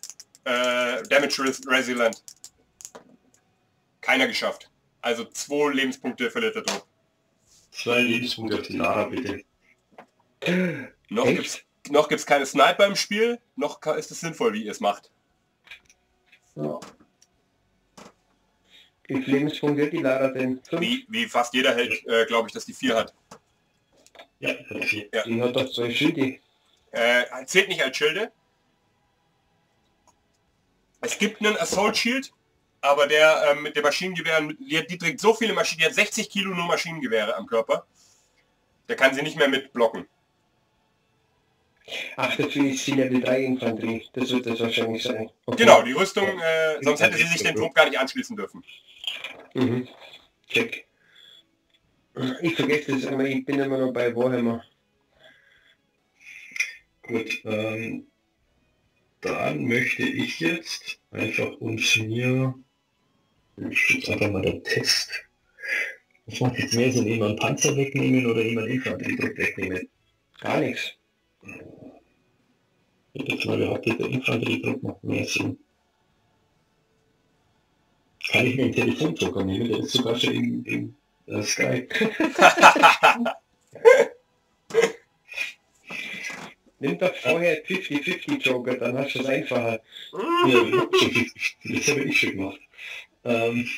äh, Damage Res Resilient. Keiner geschafft. Also zwei Lebenspunkte verliert der Druck. Zwei Lebenspunkte auf die Lara, bitte. Noch Echt? gibt's, noch gibt es keine Sniper im Spiel, noch ist es sinnvoll, wie ihr es macht. Ja. Wie viele Lebenspunkte die Lara denn? Fünf? Wie, wie fast jeder Held, äh, glaube ich, dass die vier hat. Ja, hat vier. Die hat doch zwei Schilde. Äh, zählt nicht als Schilde. Es gibt einen Assault Shield, aber der ähm, mit den Maschinengewehren, die, die trägt so viele Maschinen, die hat 60 Kilo nur Maschinengewehre am Körper. Der kann sie nicht mehr mit blocken. Ach, dafür ist sie Level 3 Infanterie. Das wird das wahrscheinlich sein. Okay. Genau, die Rüstung, äh, sonst hätte sie sich den Trupp gar nicht anschließen dürfen. Mhm. Check. Ich vergesse das immer, ich bin immer noch bei Warhammer. Gut, ähm, dann möchte ich jetzt einfach uns mir, ich jetzt einfach mal der Test. Was macht jetzt mehr Sinn, einen Panzer wegnehmen oder einen Infanterietrupp wegnehmen? Gar nichts. Ich mal behauptet, der Infanterietrupp macht mehr Sinn. Kann ich mir einen Telefonjoker nehmen, der ist sogar schon im, im äh, Sky. Nimm doch vorher 50-50 Joker, dann hast du es einfacher. Ja, das habe ich schon gemacht. Ähm,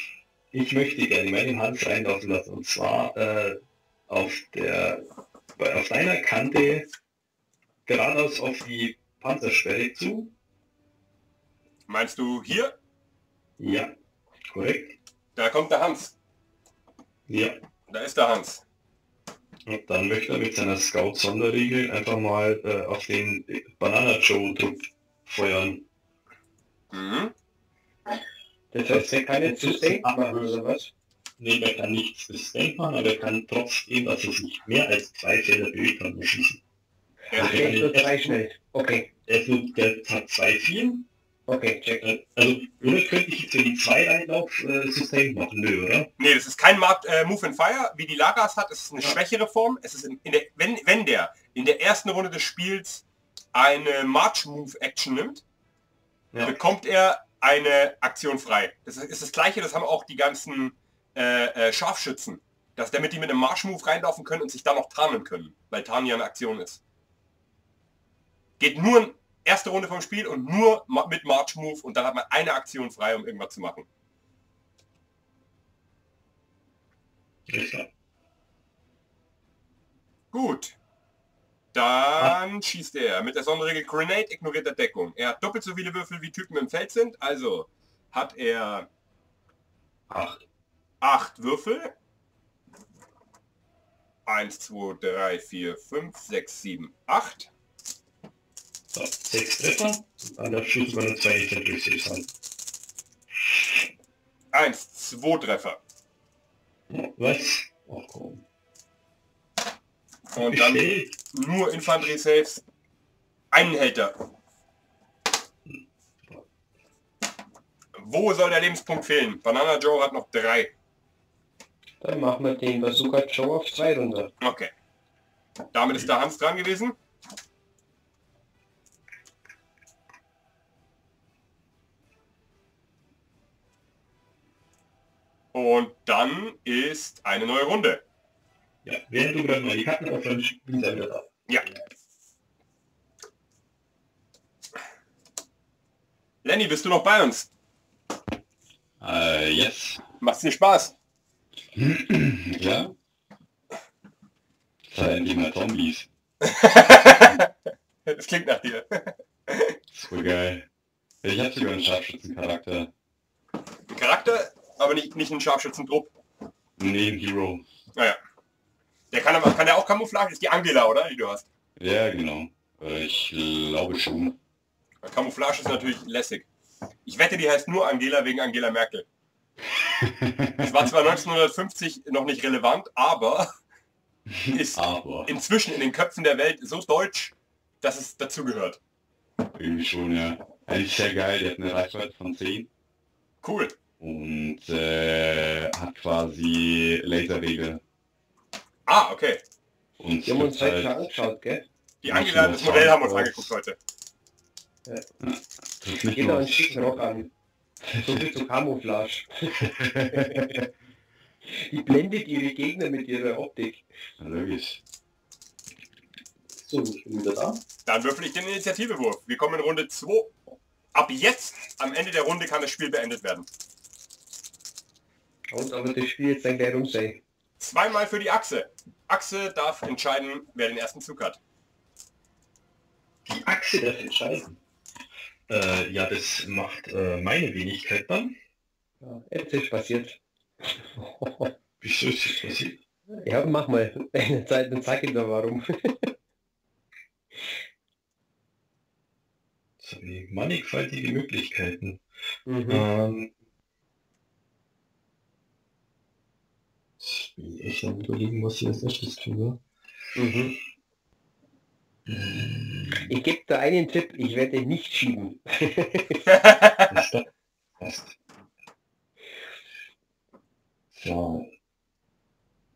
ich möchte gerne meinen Hans reinlaufen lassen und zwar äh, auf der auf deiner Kante geradeaus auf die Panzersperre zu. Meinst du hier? Ja, korrekt. Da kommt der Hans. Ja. Da ist der Hans. Und dann möchte er mit seiner Scout-Sonderregel einfach mal äh, auf den Banana Joe-Trupp feuern. Mhm. Das heißt, der kann jetzt Sustain machen oder was? Nee, der kann nichts sustained machen, aber er kann trotzdem, dass er sich mehr als zwei Felder bewegt hat, nur schießen. Ja, schnell. Okay, Er ist der hat zwei Vieren. okay, check. Äh, Also, oder könnte ich jetzt, wenn die zwei reinlauf, äh, machen? Nö, oder? Nee, das ist kein Mark, äh, Move and Fire, wie die Lagas hat. Es ist eine schwächere Form. Es ist in, in der, wenn, wenn der in der ersten Runde des Spiels eine March Move Action nimmt, Ja. bekommt er eine Aktion frei. Das ist das gleiche, das haben auch die ganzen äh, äh, Scharfschützen. Dass damit die mit einem March Move reinlaufen können und sich dann noch tarnen können, weil Tarnen ja eine Aktion ist. Geht nur in erste Runde vom Spiel und nur mit March Move und dann hat man eine Aktion frei, um irgendwas zu machen. Gut. Dann schießt er mit der Sonderregel Grenade ignoriert er Deckung. Er hat doppelt so viele Würfel wie Typen im Feld sind, also hat er Acht. acht Würfel. 1, 2, 3, 4, 5, 6, 7, 8. So, sechs Treffer. An der Schluss meine zwei Infanterie sein. 1, 2 Treffer. Was? Oh, komm. Und dann Bestellt. nur Infanterie-Saves. Einen hält er. Wo soll der Lebenspunkt fehlen? Banana Joe hat noch drei. Dann machen wir den Bazooka Joe auf zwei runter. Okay. Damit ist der Hans dran gewesen. Und dann ist eine neue Runde. Ja, während du gerade mal die Karten aufräumst, bin ich wieder da. Ja. Lenny, bist du noch bei uns? Äh, yes. Macht's dir Spaß? Ja. Sind endlich mal Zombies. Das klingt nach dir. So geil. Ich hab sogar einen Scharfschützencharakter. Ein Charakter, aber nicht, nicht ein Scharfschützentrupp. Nee, ein Hero. Naja. Der kann aber kann der auch Camouflage? Ist die Angela, oder? Die du hast. Ja, genau. Äh, Ich glaube schon. Camouflage ist natürlich lässig. Ich wette, die heißt nur Angela wegen Angela Merkel. Das war zwar 1950 noch nicht relevant, aber ist Aber inzwischen in den Köpfen der Welt so deutsch, dass es dazugehört. irgendwie schon, ja. Eigentlich sehr geil. Der hat eine Reichweite von 10 Cool. Und äh, hat quasi Laserregel. Ah, okay. Und Die haben uns heute schon halt, angeschaut, gell? Die Angela, das Modell haben wir uns angeguckt heute. das ist Jeder einen schicken Rock an. So viel zu Camouflage. Die blendet ihre Gegner mit ihrer Optik. logisch. So, ich bin wieder da. Dann würfel ich den Initiativewurf. Wir kommen in Runde 2. Ab jetzt, am Ende der Runde, kann das Spiel beendet werden. Und aber das Spiel jetzt dann gleich rum sein. Zweimal für die Achse. Achse darf entscheiden, wer den ersten Zug hat. Die Achse darf entscheiden. Äh, ja, das macht äh, meine Wenigkeit dann. Ja, jetzt ist passiert. Wieso ist das passiert? Ja, mach mal. Eine Zeit, dann zeig ich dir warum. Mannigfaltige Möglichkeiten. Mhm. Ähm, ich bin echt am überlegen, was ich als erstes tue. Mhm. Hm, Ich gebe da einen Tipp, ich werde nicht schieben. So.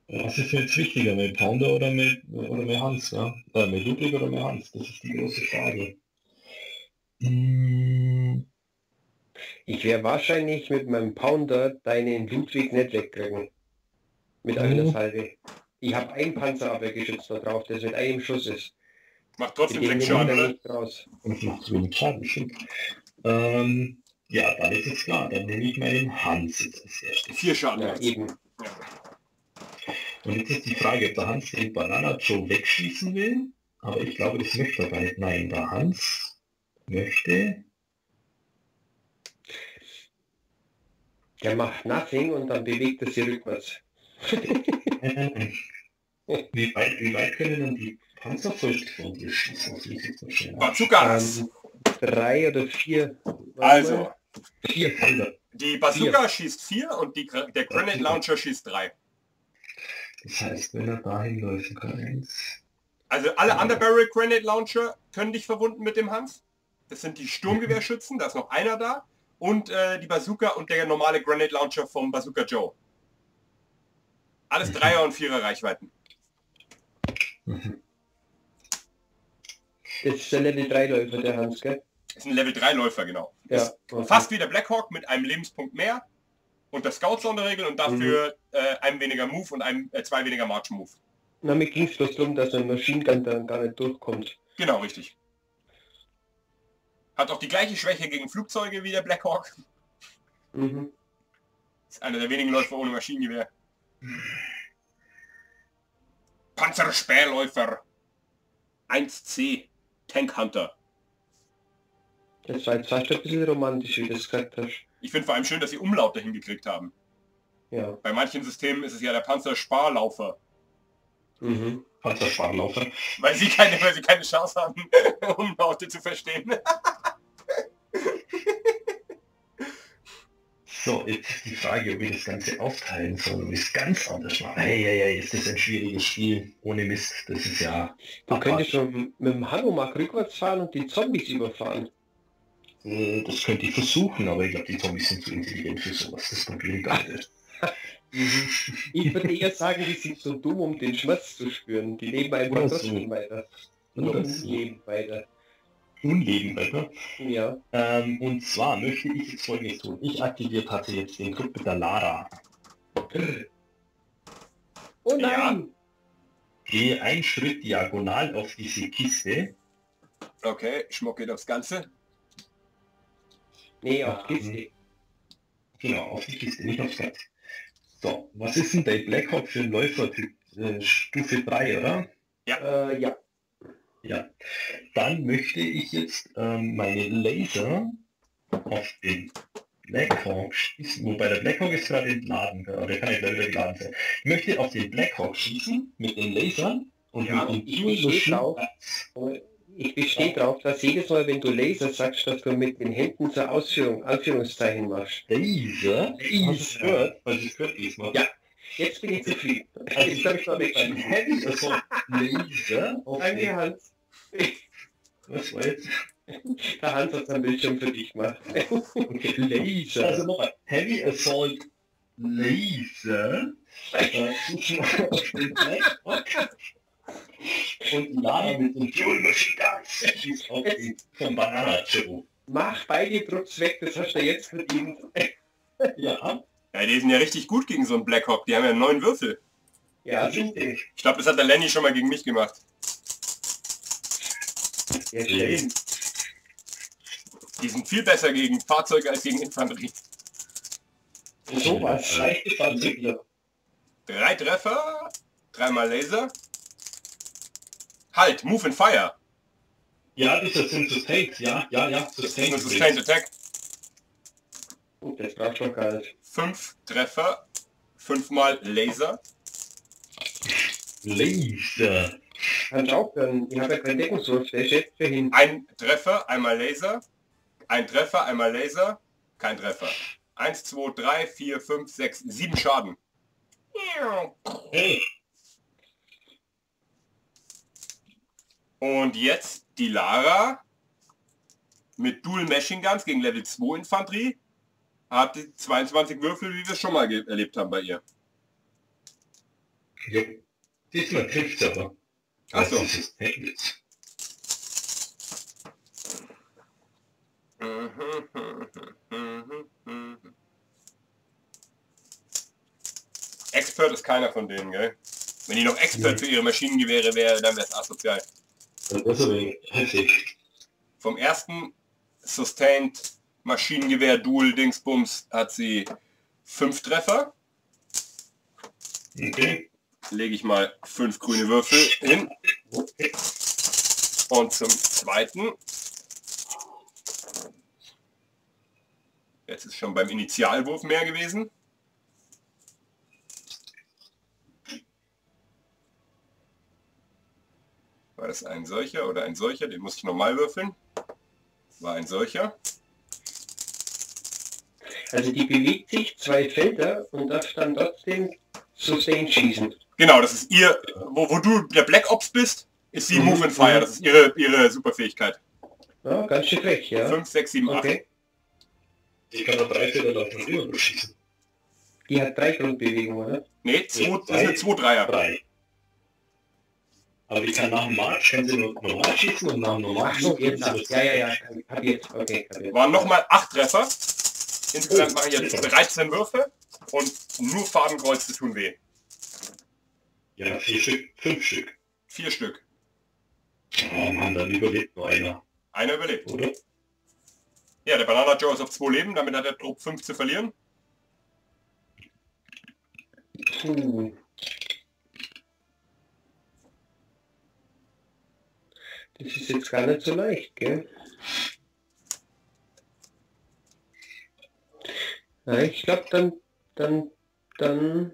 Was ist jetzt wichtiger, mit Pounder oder mit, oder mit Hans? Ja? Äh, mit Ludwig oder mit Hans? Das ist die große Frage. Hm, Ich werde wahrscheinlich mit meinem Pounder deinen Ludwig nicht wegkriegen. Mit Mhm. einer Salve. Ich habe ein Panzerabwehrgeschütz da drauf, das mit einem Schuss ist. Macht trotzdem Den sechs Schaden, oder? raus. Und macht zu wenig Schaden, stimmt. Ähm, ja, dann ist es klar. Dann nehme ich meinen Hans jetzt als erstes. Vier Schaden. Ja, eben. Und jetzt ist die Frage, ob der Hans den Banana Joe wegschießen will. Aber ich glaube, das möchte er gar nicht. Nein, der Hans möchte... Der macht nothing und dann bewegt er sich rückwärts. Wie, weit, wie weit können dann die Panzerfäuste von dir schießen? Bazookas. Ähm, drei oder vier. Also, vier. Alter, die Bazooka schießt vier und die, der Granite Launcher schießt drei. Das heißt, wenn er dahin läuft, kann eins... Also alle Underbarrel Granite Launcher können dich verwunden mit dem Hans. Das sind die Sturmgewehrschützen, da ist noch einer da. Und äh, die Bazooka und der normale Granite Launcher vom Bazooka Joe. Alles Dreier- und Vierer Reichweiten. Mhm. Das ist der Level 3 Läufer, der Hans, gell? Ist ein Level 3 Läufer, genau. Ja. Ist Fast wie der Blackhawk mit einem Lebenspunkt mehr und der Scout-Sonderregel und dafür äh, einem weniger Move und einem, äh, zwei weniger March Move. Na, mir ging es bloß darum, dass ein Machine Gun dann gar nicht durchkommt. Genau, richtig. Hat auch die gleiche Schwäche gegen Flugzeuge wie der Blackhawk. Mhm. Ist einer der wenigen Läufer ohne Maschinengewehr. Panzerspähläufer. 1C. Tank Hunter. Das war jetzt fast ein bisschen romantisch, wie du das gesagt hast. Ich finde vor allem schön, dass sie Umlaute hingekriegt haben. Ja. Bei manchen Systemen ist es ja der Panzersparlaufer. Mhm. Panzersparlaufer. Weil sie keine, weil sie keine Chance haben, Umlaute zu verstehen. So, jetzt ist die Frage, ob ich das Ganze aufteilen soll und es ganz anders machen. Hey, hey, hey, ist das ein schwieriges Spiel. Ohne Mist. Das ist ja... Du könntest schon mit dem Hanomag rückwärts fahren und die Zombies überfahren. Äh, Das könnte ich versuchen, aber ich glaube, die Zombies sind zu intelligent für sowas. Das Problem gerade. Ich würde eher sagen, die sind so dumm, um den Schmerz zu spüren. Die leben einfach Oder so. trotzdem weiter. Oder Oder so. leben weiter. Unleben, Alter. Ja. Ähm, und zwar möchte ich jetzt folgendes tun. Ich aktiviert hatte jetzt den Club mit der Lara. Oh Ja. nein! Gehe einen Schritt diagonal auf diese Kiste. Okay, Schmuck geht aufs Ganze. Nee, auf Kiste. Genau, auf die Kiste, nicht aufs Ganze. So, was ist denn der Blackhawk für ein Läufer? Äh, Stufe 3, oder? Äh, ja. Ja. Dann möchte ich jetzt ähm, meine Laser auf den Blackhawk schießen. Wobei der Blackhawk ist gerade entladen, der kann nicht leider geladen sein. Ich möchte auf den Blackhawk schießen mit den Lasern und Ja, mit ich dem stehe Schub- drauf. Ich bestehe darauf, dass jedes Mal, wenn du Laser sagst, dass du mit den Händen zur Ausführung, Anführungszeichen machst. Laser? Es gehört? Du es gehört diesmal? Ja. Jetzt bin ich zufrieden. Also ich hab habe ich noch nicht ein Heavy Assault Laser auf Danke. Hans. Was war jetzt? Der Hans hat sein Bildschirm für dich gemacht. Okay, Laser. Also nochmal, Heavy Assault Laser den und Lara mit dem Fuel Machine Guns schießt auf den vom Banana Joe. Mach beide Drucks weg, das hast du jetzt verdient. Ja, Ja, die sind ja richtig gut gegen so einen Blackhawk. Die haben ja neun Würfel. Ja, richtig. Ich glaube, das hat der Lenny schon mal gegen mich gemacht. Die sind viel besser gegen Fahrzeuge als gegen Infanterie. Sowas, leichte Fahrzeuge. Drei Treffer, dreimal Laser. Halt, Move and Fire. Ja, das sind Sustained, ja, ja, ja, Das ist Sustained. Sustained Attack. Oh, Das braucht schon nicht. Fünf Treffer, fünfmal Laser. Laser. Kannst auch können. Ich habe ja keinen Deckungswurf, der schätzt für hin. Ein Treffer, einmal Laser. Ein Treffer, einmal Laser. Kein Treffer. Eins, zwei, drei, vier, fünf, sechs, sieben Schaden. Hey, Und jetzt die Lara mit Dual Machine Guns gegen Level 2 Infanterie. Hat die 22 Würfel, wie wir es schon mal erlebt haben bei ihr. ja. Diesmal trifft's aber. Ach so. Das ist Sustained. Expert ist keiner von denen, gell? Wenn die noch Expert für ihre Maschinengewehre wäre, dann wäre es asozial. Das ist aber heftig. Vom ersten Sustained Maschinengewehr Dual Dingsbums hat sie fünf Treffer. Okay. Lege ich mal fünf grüne Würfel hin. Und zum zweiten. Jetzt ist schon beim Initialwurf mehr gewesen. War das ein solcher oder ein solcher? Den muss ich nochmal würfeln. War ein solcher. Also die bewegt sich zwei Felder und darf dann trotzdem Sustain schießen. Genau, das ist ihr, wo, wo du der Black Ops bist, ist sie Mhm, Move and Fire. mhm. Das ist ihre, ihre Superfähigkeit. Ja, ganz schön frech, ja. 5, 6, 7, 8. Okay. Ich kann noch drei Fehler davon immer schießen. Die hat drei Grundbewegungen, oder? Nee, zwei, das ist eine 2-3er. Drei. Aber ich kann nach dem Marsch, kann sie nur normal schießen und nach dem normalen Ach so, jetzt. das- Ja, ja, ja. Hab jetzt. Okay, hab jetzt. Waren nochmal 8 Treffer. Insgesamt Oh, mache ich jetzt super. 13 Würfe und nur Fadenkreuze tun weh. Ja, vier Stück, fünf Stück. Vier Stück. Oh Mann, dann überlebt nur einer, Einer überlebt. oder? Ja, der Banana Joe ist auf 2 Leben, damit hat der Trupp 5 zu verlieren. Puh. Das ist jetzt gar nicht so leicht, gell? Ja, ich glaube dann, dann, dann,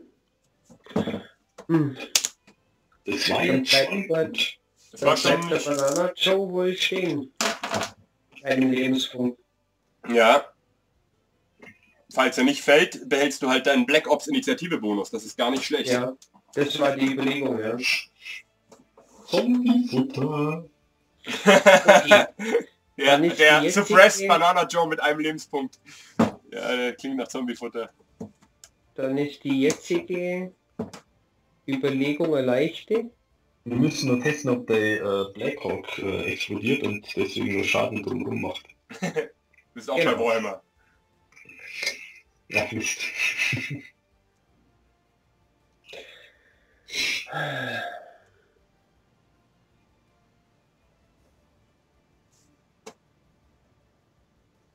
hm, Das war jetzt bleibt, bleibt, Das war bleibt der schon... Banana Joe wohl stehen. Einen Lebenspunkt. Ja. Falls er nicht fällt, behältst du halt deinen Black Ops Initiative Bonus. Das ist gar nicht schlecht. Ja, das war die Überlegung, ja. Zombie-Futter. Ist der Suppressed Banana Joe mit einem Lebenspunkt. Ja, der klingt nach Zombiefutter. Dann ist die jetzige Überlegung eine leichte. Wir müssen nur testen, ob der äh, Blackhawk äh, explodiert und deswegen nur Schaden drumherum macht. Du bist auch Genau. bei Warhammer. Ja, Mist.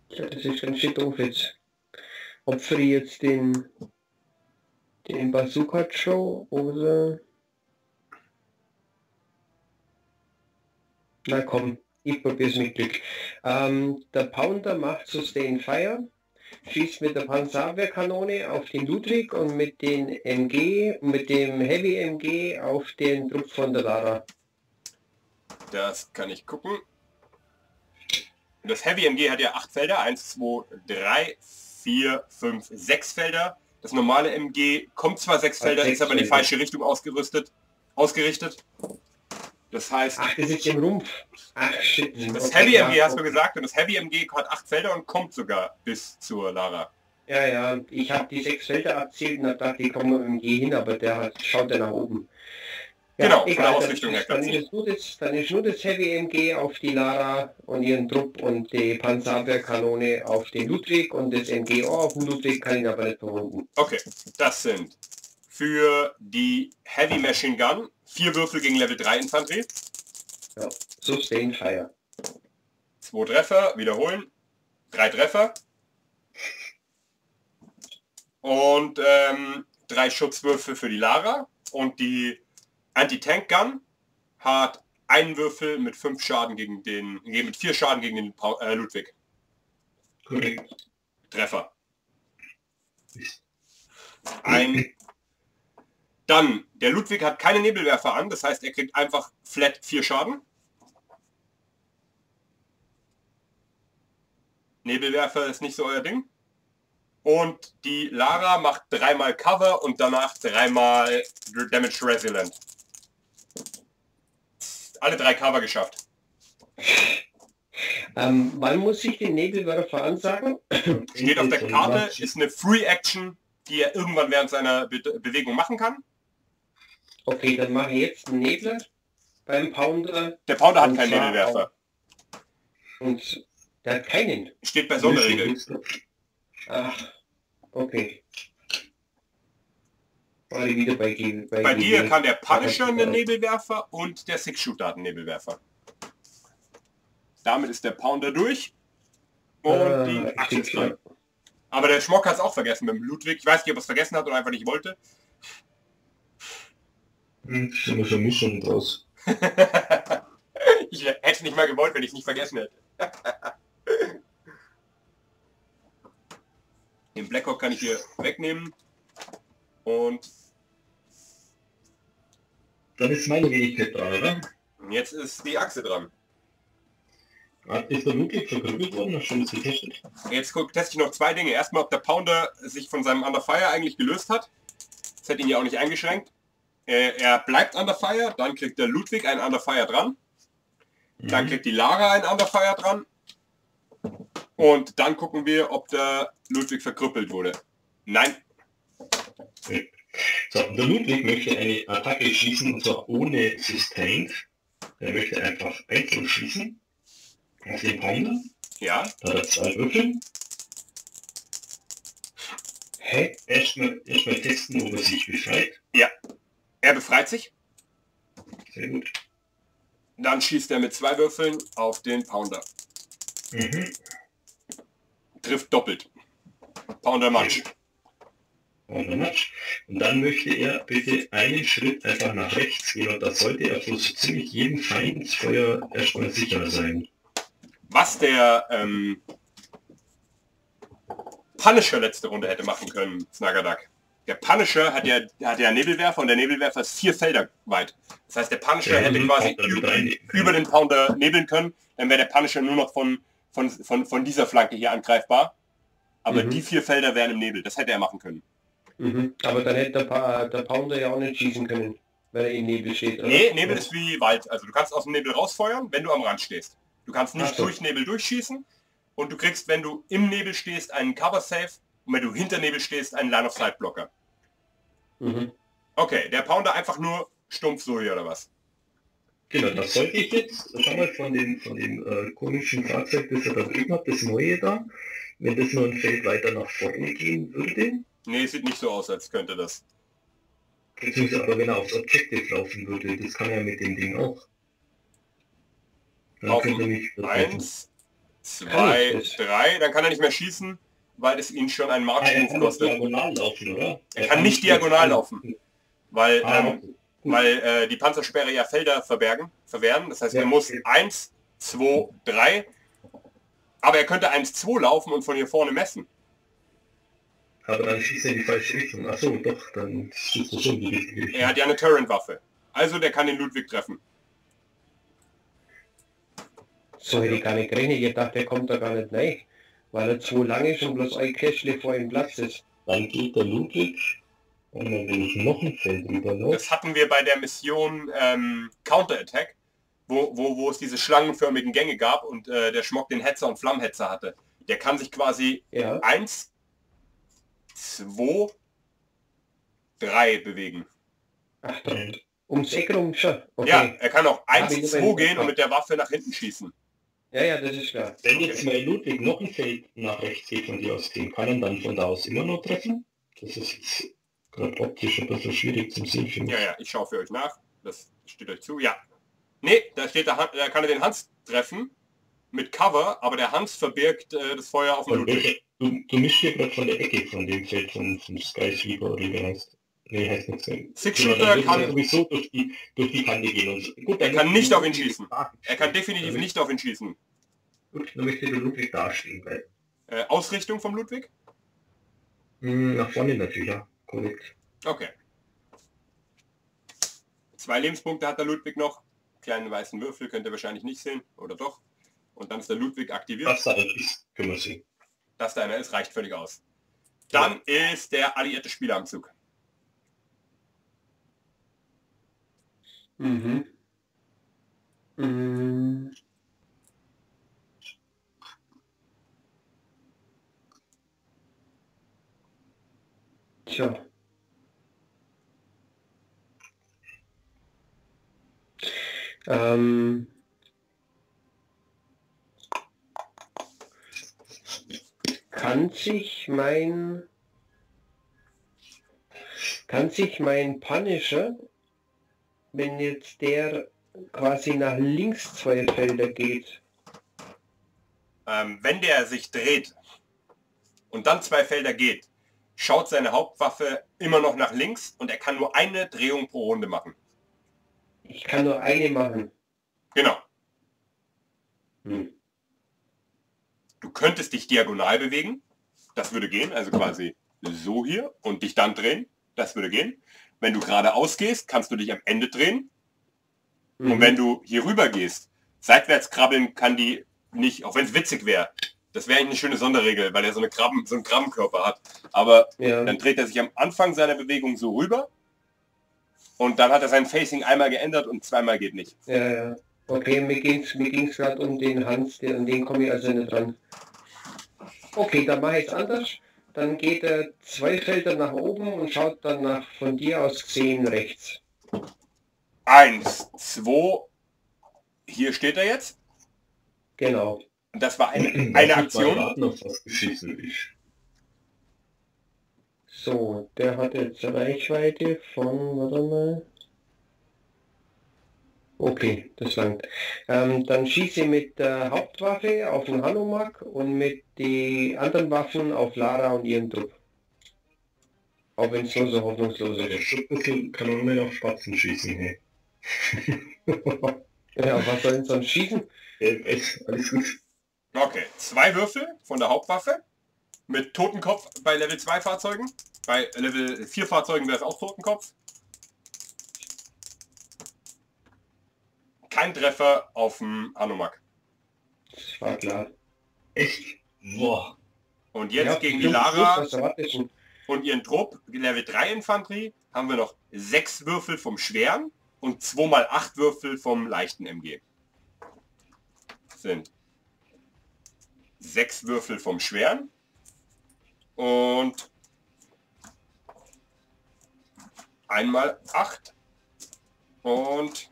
Das ist ganz schön doof jetzt. Opfere ich jetzt den, den Bazooka Joe oder... Na komm, ich probier's mit Glück. Ähm, der Pounder macht Sustain Fire, schießt mit der Panzerabwehrkanone auf den Ludwig und mit den MG, mit dem Heavy MG auf den Trupp von der Lara. Das kann ich gucken. Das Heavy MG hat ja 8 Felder. 1, 2, 3, 4, 5, 6 Felder. Das normale MG kommt zwar 6 Hat Felder, sechs ist aber in die falsche Richtung ausgerüstet, ausgerichtet. Das heißt, Ach, das ist im Rumpf. Ach shit. das Heavy MG hast du gesagt und das Heavy MG hat 8 Felder und kommt sogar bis zur Lara. Ja, ja, ich habe die sechs Felder abzählt und hab gedacht, ich komme mit dem G hin, aber der hat, schaut ja nach oben. Genau, von der egal, Ausrichtung dann, her dann, ist nur das, dann ist nur das Heavy MG auf die Lara und ihren Trupp und die Panzerabwehrkanone auf den Ludwig und das MG auch auf den Ludwig kann ihn aber nicht verwunden. Okay, das sind für die Heavy Machine Gun vier Würfel gegen Level 3 Infanterie. Sustain Fire. Zwei Treffer, wiederholen. Drei Treffer. Und ähm, drei Schutzwürfe für die Lara. Und die Anti-Tank-Gun hat einen Würfel mit fünf Schaden gegen den, nee, mit vier Schaden gegen den Paul, äh, Ludwig. Korrekt. Treffer. Ein. Dann, der Ludwig hat keine Nebelwerfer an, das heißt, er kriegt einfach flat vier Schaden. Nebelwerfer ist nicht so euer Ding. Und die Lara macht dreimal Cover und danach dreimal Damage Resilient. Alle drei Cover geschafft. Ähm, wann muss ich den Nebelwerfer ansagen? Steht auf der Karte, ist eine Free Action, die er irgendwann während seiner Be Bewegung machen kann. Okay, dann mache ich jetzt einen Nebler beim Pounder. Der Pounder hat keinen Nebelwerfer. Und der hat keinen. Steht bei Sonderregeln. Ach, okay. Ich wieder bei, G- bei, Bei dir kann der Punisher einen Nebelwerfer und der Six-Shooter einen Nebelwerfer. Damit ist der Pounder durch. Und Äh, die Six-Shooter. dran. Aber der Schmock hat es auch vergessen mit dem Ludwig. Ich weiß nicht, ob er es vergessen hat oder einfach nicht wollte. Hm, so eine Mischung draus. Ich hätte nicht mal gewollt, wenn ich es nicht vergessen hätte. Den Blackhawk kann ich hier wegnehmen. Und Dann ist meine Wenigkeit dran, oder? jetzt ist die Achse dran. Ist der Ludwig verkrüppelt worden? Hast du das getestet? Jetzt guck, teste ich noch zwei Dinge. Erstmal, ob der Pounder sich von seinem Under Fire eigentlich gelöst hat. Das hätte ihn ja auch nicht eingeschränkt. Er bleibt Under Fire, dann kriegt der Ludwig einen Under Fire dran. Dann kriegt die Lara einen Under Fire dran. Und dann gucken wir, ob der Ludwig verkrüppelt wurde. Nein, So, der Ludwig möchte eine Attacke schießen, und zwar ohne Sustained. Er möchte einfach einzeln schießen. Auf den Pounder. ja, Da hat er zwei Würfel. Hä? Erstmal erstmal testen, ob er sich befreit. er befreit sich. Sehr gut. Dann schießt er mit zwei Würfeln auf den Pounder. Mhm. Trifft doppelt. Pounder Matsch. Match. Und dann möchte er bitte einen Schritt einfach nach rechts gehen und da sollte er vor so ziemlich jedem Feindesfeuer erstmal sicher sein. Was der ähm, Punisher letzte Runde hätte machen können, Snagadak. Der Punisher hat ja, hat ja einen Nebelwerfer und der Nebelwerfer ist vier Felder weit. Das heißt, der Punisher Ja, hätte quasi über, über den Pounder nebeln können. Dann wäre der Punisher nur noch von, von, von, von dieser Flanke hier angreifbar. Aber Mhm. die vier Felder wären im Nebel. Das hätte er machen können. Mhm. Aber dann hätte der, pa der Pounder ja auch nicht schießen können, wenn er im Nebel steht. Oder? Nee, Nebel ist wie Wald. Also du kannst aus dem Nebel rausfeuern, wenn du am Rand stehst. Du kannst nicht Ach so. durch Nebel durchschießen und du kriegst, wenn du im Nebel stehst, einen Cover Safe und wenn du hinter Nebel stehst, einen Line of Sight Blocker. Mhm. Okay, der Pounder einfach nur stumpf so hier oder was? Genau, das sollte ich jetzt, schau mal von dem, von dem äh, komischen Fahrzeug, das er da drüben hat, das neue da, wenn das nur ein Feld weiter nach vorne gehen würde, Nee, sieht nicht so aus, als könnte das. beziehungsweise aber wenn er aufs Objective laufen würde, das kann er mit dem Ding auch. Dann Auf könnte er mich. Eins, zwei, Kann ich das? drei, dann kann er nicht mehr schießen, weil es ihn schon einen er kann kostet. diagonal laufen, oder? Er kann nicht diagonal laufen. Weil, Ah, ähm, okay. weil äh, die Panzersperre ja Felder verbergen, verwehren. Das heißt, Ja, er muss okay. 1, 2, 3. Aber er könnte 1, 2 laufen und von hier vorne messen. Aber dann schießt er in die falsche Richtung. Ach so, doch, dann schießt er schon die richtige Richtung. Er hat ja eine Turret-Waffe. Also der kann den Ludwig treffen. So hätte ich gar nicht gerechnet. Ich dachte, der kommt da gar nicht rein. Weil er zu lang ist und bloß ein Kästchen vor ihm Platz ist. Dann geht der Ludwig, und dann wenn ich noch ein Feld rüberlaufe, Das hatten wir bei der Mission ähm, Counter-Attack, wo, wo, wo es diese schlangenförmigen Gänge gab und äh, der Schmock den Hetzer und Flammhetzer hatte. Der kann sich quasi Ja. 1, 2, 3 bewegen. Ach, da, ums Eck rum schon. Okay. Ja, er kann auch Hab ich 1, nur 2 bei- gehen und mit der Waffe nach hinten schießen. Ja, ja, das ist klar. Wenn jetzt mein Ludwig noch ein Feld nach rechts geht von dir aus gehen, kann er dann von da aus immer noch treffen? Das ist jetzt gerade optisch ein bisschen schwierig zum Sehen für mich. Ja, ja, ich schaue für euch nach. Das steht euch zu. Ja. Nee, da steht der Han da kann er den Hans treffen. mit Cover, aber der Hans verbirgt äh, das Feuer auf dem Ludwig. Du, du mischst hier gerade von der Ecke von dem Feld von, von Sky Sweeper oder wie der heißt. Nee, heißt nicht so. Six Genau, kann- sowieso durch die, durch die Kante gehen. Und. Gut, Er kann nicht ich auf ihn schießen. Er kann definitiv nicht auf ihn schießen. Gut, dann möchte der Ludwig dastehen bleiben. Äh, Ausrichtung vom Ludwig? Hm, nach vorne natürlich, ja. Korrekt. Okay. Zwei Lebenspunkte hat der Ludwig noch. Kleinen weißen Würfel könnt ihr wahrscheinlich nicht sehen, oder doch? Und dann ist der Ludwig aktiviert. Was da ist, können wir sehen. Dass da einer ist, reicht völlig aus. Dann ist der alliierte Spieler am Zug. Mhm. Mhm. Tja. Ähm. Kann sich mein kann sich mein Punisher wenn jetzt der quasi nach links zwei Felder geht. Ähm, wenn der sich dreht und dann zwei Felder geht, schaut seine Hauptwaffe immer noch nach links und er kann nur eine Drehung pro Runde machen. Ich kann nur eine machen. Genau. Hm. Du könntest dich diagonal bewegen. Das würde gehen, also quasi so hier und dich dann drehen. Das würde gehen. Wenn du geradeaus gehst, kannst du dich am Ende drehen. Und Mhm. wenn du hier rüber gehst, seitwärts krabbeln kann die nicht, auch wenn es witzig wäre. Das wäre eigentlich eine schöne Sonderregel, weil er so, eine Krabben, so einen Krabbenkörper hat. Aber ja. dann dreht er sich am Anfang seiner Bewegung so rüber und dann hat er sein Facing einmal geändert und zweimal geht nicht. ja, ja. Okay, mir ging's, mir ging's gerade um den Hans, der, an den komme ich also nicht dran. Okay, dann mache ich es anders. Dann geht er zwei Felder nach oben und schaut dann nach von dir aus gesehen rechts. Eins, zwei, hier steht er jetzt. Genau. Und das war eine, Lass eine Aktion. So, der hat jetzt Reichweite von, warte mal. Okay, das langt. Ähm, dann schieße mit der Hauptwaffe auf den Hanomag und mit den anderen Waffen auf Lara und ihren Trupp. Auch wenn es so so hoffnungslos Der ist. Man nicht auf Spatzen schießen, hey. Ja, was soll denn sonst schießen? Äh, alles gut. Okay, zwei Würfel von der Hauptwaffe mit Totenkopf bei Level 2 Fahrzeugen. Bei Level 4 Fahrzeugen wäre es auch Totenkopf. Kein Treffer auf dem Hanomag. Das war klar. Echt? Boah. Und jetzt Ja, gegen die Lara und ihren Trupp, Level 3 Infanterie, haben wir noch sechs Würfel vom schweren und 2 mal 8 Würfel vom leichten MG. Sind sechs Würfel vom schweren und einmal 8 und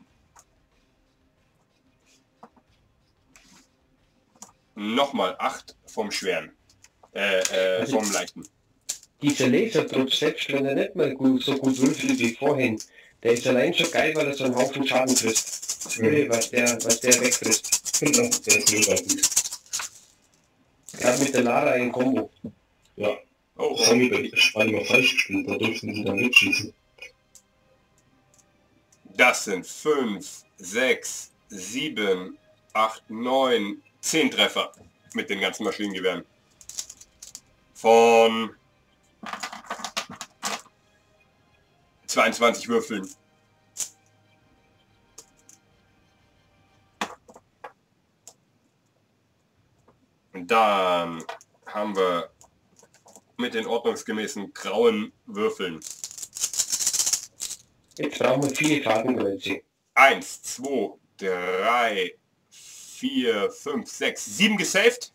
nochmal 8 vom schweren. Äh, äh, Also- vom leichten. Dieser Laserdruck, selbst wenn er nicht mal gut, so gut würfelt wie vorhin, der ist allein schon geil, weil er so einen Haufen Schaden frisst. Irre, was der, was der wegfrisst. Genau, der ist mega gut. Gerade mit der Lara in Kombo. Ja, Oh, das haben wir bei Spalte mal falsch gespielt, da durften sie dann nicht schießen. Das sind 5, 6, 7, 8, 9, 10 Treffer mit den ganzen Maschinengewehren. Von 22 Würfeln. Und dann haben wir mit den ordnungsgemäßen grauen Würfeln Jetzt brauchen wir viele Fadenkreuze. Eins, zwei, drei, vier, fünf, sechs, sieben gesaved.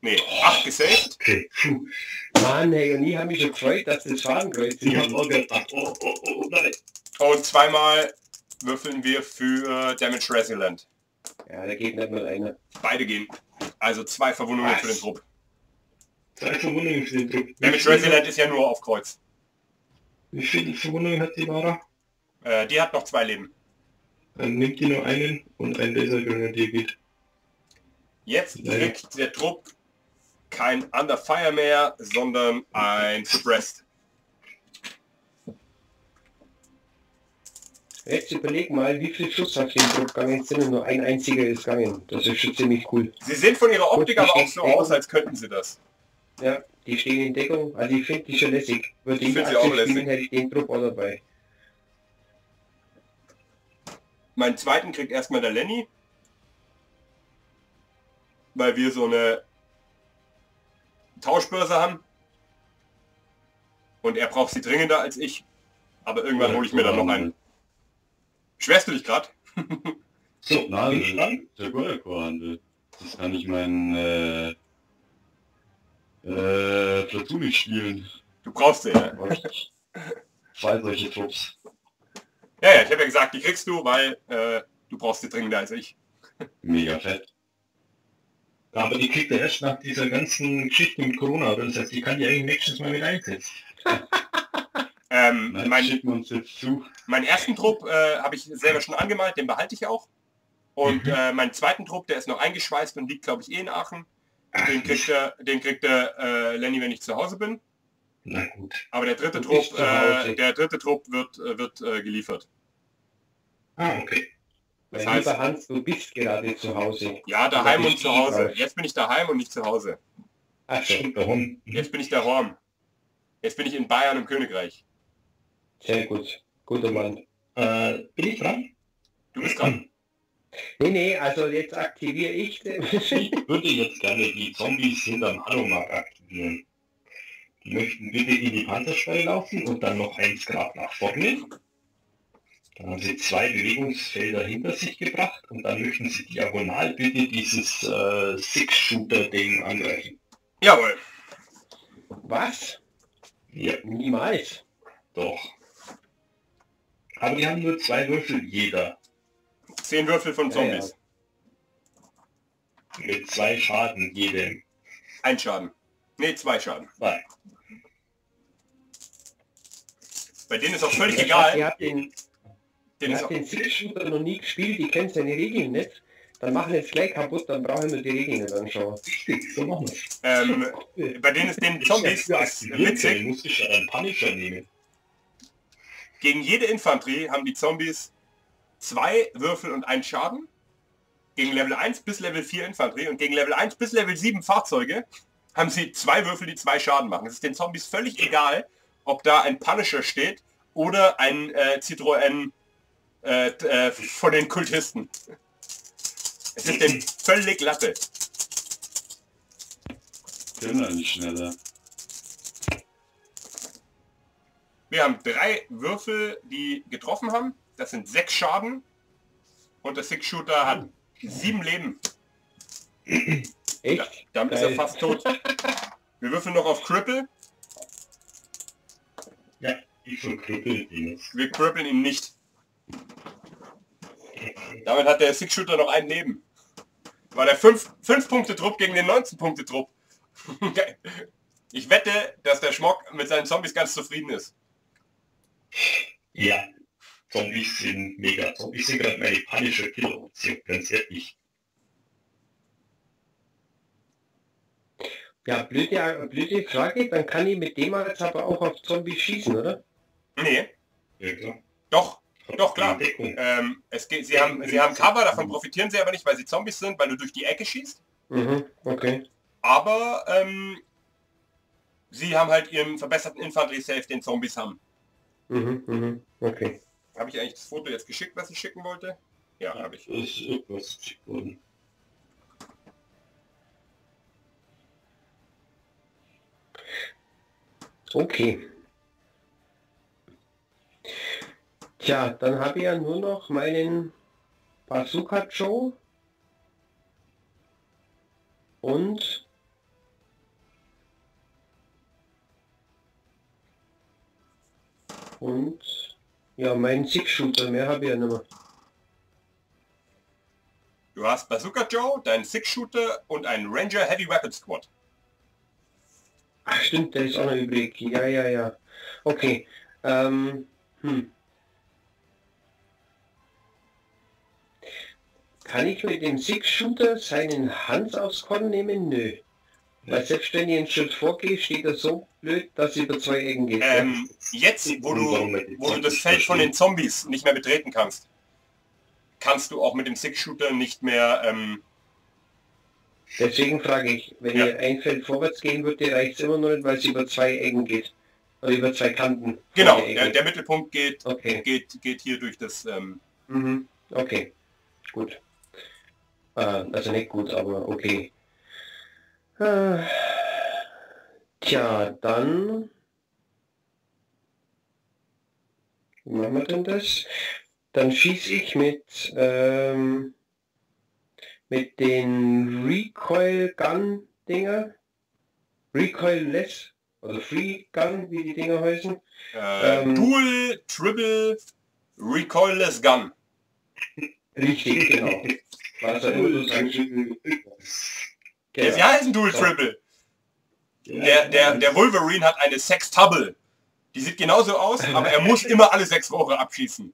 Nee, acht gesaved. Okay, puh. Mann, hey, und ich habe mich gefreut, dass das Fadenkreuze Ich hab auch gedacht, oh, oh, oh, nein. Und zweimal würfeln wir für Damage Resilient. Ja, da geht nicht mal einer. Beide gehen. Also zwei Verwundungen Was? für den Trupp. Zwei Verwundungen für den. Wie Damage Resilient ist ja nur auf Kreuz. Wie viele Verwundungen hat die Lara? Äh, die hat noch zwei Leben. Dann nimmt die nur einen und ein Lasergrenadier geht. Jetzt kriegt der Trupp kein Under Fire mehr, sondern ein Suppressed. Jetzt überleg mal, wie viel Schuss auf den Trupp gegangen sind und nur ein einziger ist gegangen. Das ist schon ziemlich cool. Sie sehen von ihrer Optik aber auch so aus, als könnten sie das. Ja, die stehen in Deckung. Also ich finde die schon lässig. Würde Ich ich find sie auch lässig. spielen, hätte ich den Trupp auch dabei. Meinen zweiten kriegt erstmal der Lenny. Weil wir so eine Tauschbörse haben. Und er braucht sie dringender als ich. Aber irgendwann hole ich mir dann noch einen. Schwerst du dich gerade? So, Nein, der Goldcore-Handel. Das kann ich mein äh, äh, Platoon nicht spielen. Du brauchst sie, ja. Zwei solche Trupps. Ja, ja, ich habe ja gesagt, die kriegst du, weil äh, du brauchst sie dringender als ich. Mega fett. Aber die kriegt er erst nach dieser ganzen Geschichte mit Corona. Das heißt, die kann die eigentlich nächstes Mal wieder einsetzen. Ähm, Nein, mein, schicken wir uns jetzt zu. meinen ersten Trupp äh, habe ich selber schon angemalt, den behalte ich auch. Und Mhm. äh, meinen zweiten Trupp, der ist noch eingeschweißt und liegt, glaube ich, eh in Aachen. Den kriegt er, den kriegt er äh, Lenny, wenn ich zu Hause bin. Na gut. Aber der dritte Trupp, äh, der dritte Trupp wird, äh, wird äh, geliefert. Ah, okay. Das Mein heißt- lieber Hans, du bist gerade zu Hause. Ja, daheim und zu Hause. Jetzt bin ich daheim und nicht zu Hause. Ach Stimmt, warum? Jetzt bin ich daheim. Jetzt bin ich in Bayern im Königreich. sehr gut. Guter Mann. Äh, bin ich dran? Du bist dran. Nee, nee, also jetzt aktiviere ich. Ich würde jetzt gerne die Zombies hinterm Halomark aktivieren. Die möchten bitte in die Panzersperre laufen und dann noch eins Grad nach vorne. Dann haben sie zwei Bewegungsfelder hinter sich gebracht und dann möchten sie diagonal bitte dieses äh, Six-Shooter-Ding angreifen. Jawohl. Was? Ja, Niemals. doch. Aber die haben nur zwei Würfel jeder. Zehn Würfel von Ja, ja. Zombies. Mit zwei Schaden jedem. Ein Schaden. Nee, zwei Schaden. Zwei. Bei denen ist auch völlig egal. Den, auch, den Six-Shooter noch nie gespielt, die kennen seine Regeln nicht. Dann machen jetzt gleich kaputt, dann brauchen wir die Regeln nicht anschauen. Richtig, so machen wir's. ähm, bei denen ist den Zombies ist witzig. können, muss ich ja Punisher nehmen. Gegen jede Infanterie haben die Zombies zwei Würfel und einen Schaden. Gegen Level 1 bis Level 4 Infanterie und gegen Level 1 bis Level 7 Fahrzeuge haben sie zwei Würfel, die zwei Schaden machen. Es ist den Zombies völlig egal, ob da ein Punisher steht oder ein äh, Citroën äh, äh, von den Kultisten. Es ist den völlig Latte. Können wir nicht schneller. Wir haben drei Würfel, die getroffen haben. Das sind sechs Schaden. Und der Six-Shooter hat sieben Leben. Ja, Echt? damit ist er Geil. fast tot. Wir würfeln noch auf Cripple. Ja, ich ihn jetzt. Wir crippeln ihn nicht. Damit hat der Six-Shooter noch ein Leben. War der 5 Punkte Trupp gegen den 19 Punkte Trupp. Ich wette, dass der Schmock mit seinen Zombies ganz zufrieden ist. Ja, Zombies sind mega. Zombies sind gerade meine panische Killer-Option, ganz ehrlich. Ja, blöde, blöde Frage, dann kann ich mit dem jetzt aber auch auf Zombies schießen, oder? Nee, Ja, klar. doch, doch klar. Deckung. Ähm, es geht, sie, haben, sie haben Cover, davon profitieren sie aber nicht, weil sie Zombies sind, weil du durch die Ecke schießt. Mhm, okay. Aber ähm, sie haben halt ihren verbesserten Infanterie-Safe, den Zombies haben. Mhm, mhm, okay. Habe ich eigentlich das Foto jetzt geschickt, was ich schicken wollte? Ja, habe ich. Das ist irgendwas geschickt worden. Okay. Tja, dann habe ich ja nur noch meinen Bazooka Joe und und ja, meinen Six-Shooter, mehr habe ich ja nicht mehr. Du hast Bazooka Joe, deinen Six-Shooter und einen Ranger Heavy Weapon Squad. Ach stimmt, der ist auch noch übrig. Ja, ja, ja. Okay. Ähm, hm. Kann ich mit dem Six-Shooter seinen Hans aufs Korn nehmen? Nö. Weil selbst wenn ich einen Schritt vorgehe, steht er so blöd, dass über zwei Ecken geht. Ähm, jetzt, wo du, wo du das Feld von den Zombies nicht mehr betreten kannst, kannst du auch mit dem Six-Shooter nicht mehr... Ähm, Deswegen frage ich, wenn Ja. ihr ein Feld vorwärts gehen würde, reicht es immer noch nicht, weil es über zwei Ecken geht. Oder über zwei Kanten. genau, der, der Mittelpunkt geht, Okay. geht, geht hier durch das... Ähm, Mhm. Okay. Gut. Äh, also nicht gut, aber okay. Äh, tja, dann... Wie machen wir denn das? Dann schieße ich mit, ähm, mit den Recoil Gun Dinger. Recoil Less oder Free Gun, wie die Dinger heißen. äh, Ähm. Dual, Triple, Recoilless Gun. Richtig, genau. Ja. Heißen Dual. Triple. Der, der, der Wolverine hat eine Sextable. Die sieht genauso aus, aber er muss immer alle sechs Rohre abschießen.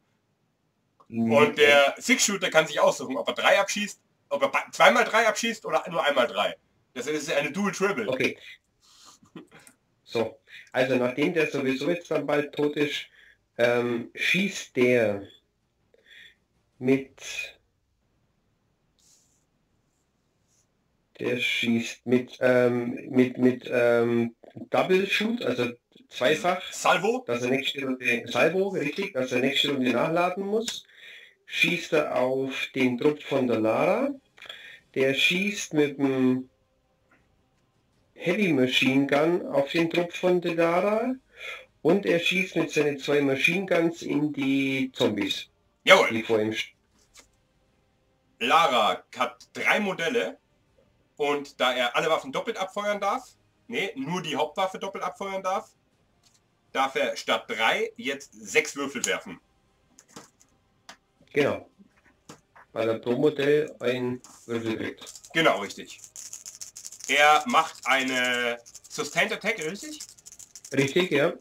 Und der Six-Shooter kann sich aussuchen, ob er drei abschießt, ob er zweimal drei abschießt oder nur einmal drei. Das ist eine Dual Triple. Okay. So, also nachdem der sowieso jetzt dann bald tot ist, ähm, schießt der mit der schießt mit ähm, mit mit ähm, Double Shoot, also zweifach, Salvo. dass er nächste Runde Salvo, richtig, dass er nächste Runde nachladen muss. Schießt er auf den Trupp von der Lara. Der schießt mit dem Heavy Machine Gun auf den Trupp von der Lara. Und er schießt mit seinen zwei Machine Guns in die Zombies, Jawohl. die vor ihm. Lara hat drei Modelle und da er alle Waffen doppelt abfeuern darf, nee, nur die Hauptwaffe doppelt abfeuern darf, darf er statt drei jetzt sechs Würfel werfen. Genau. Weil er pro Modell ein Würfel kriegt. Genau, richtig. Er macht eine Sustained Attack, richtig? Richtig, ja.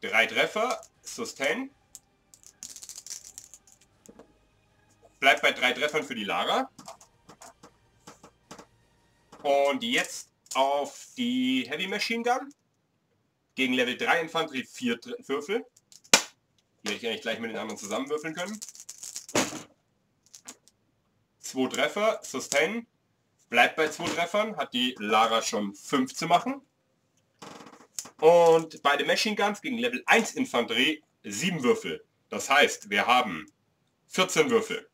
Drei Treffer, Sustain. Bleibt bei drei Treffern für die Lara. Und jetzt auf die Heavy Machine Gun. Gegen Level 3 Infanterie 4 Tr- Würfel. Die hätte ich eigentlich gleich mit den anderen zusammenwürfeln können. Zwei Treffer, Sustain. Bleibt bei zwei Treffern, hat die Lara schon 5 zu machen. Und bei den Machine Guns gegen Level 1 Infanterie 7 Würfel. Das heißt, wir haben 14 Würfel.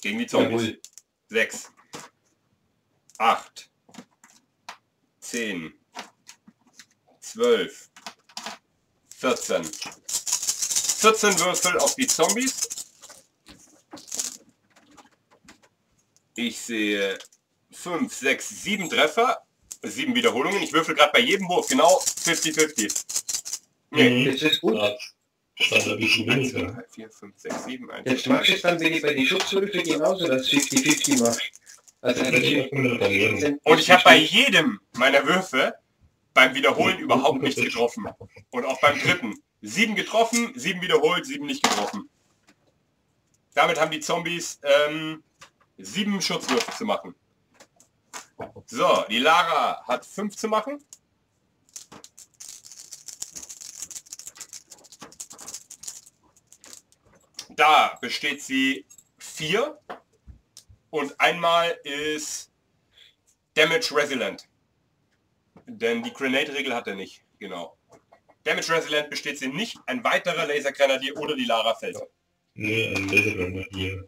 Gegen die Zombies. Jawohl. 6, 8, 10, 12, 14. 14 Würfel auf die Zombies. Ich sehe 5, 6, 7 Treffer, 7 Wiederholungen. Ich würfel gerade bei jedem Wurf genau 50-50. Nee. Das ist gut. Das ein bisschen 1, 2, weniger. 3, 4, 5, 6, 7, 1, Jetzt machst du es dann wieder bei den Schutzwürfeln genauso, dass 50-50 machst. Also Und ich habe bei jedem meiner Würfe beim Wiederholen überhaupt nichts getroffen. Und auch beim dritten. Sieben getroffen, sieben wiederholt, sieben nicht getroffen. Damit haben die Zombies ähm, sieben Schutzwürfe zu machen. So, die Lara hat fünf zu machen. Da besteht sie vier. Und einmal ist Damage Resilient. Denn die Grenade-Regel hat er nicht. Genau. Damage Resilient besteht sie nicht. Ein weiterer Lasergrenadier oder die Lara fällt. Nee, ein Laserbrand hier.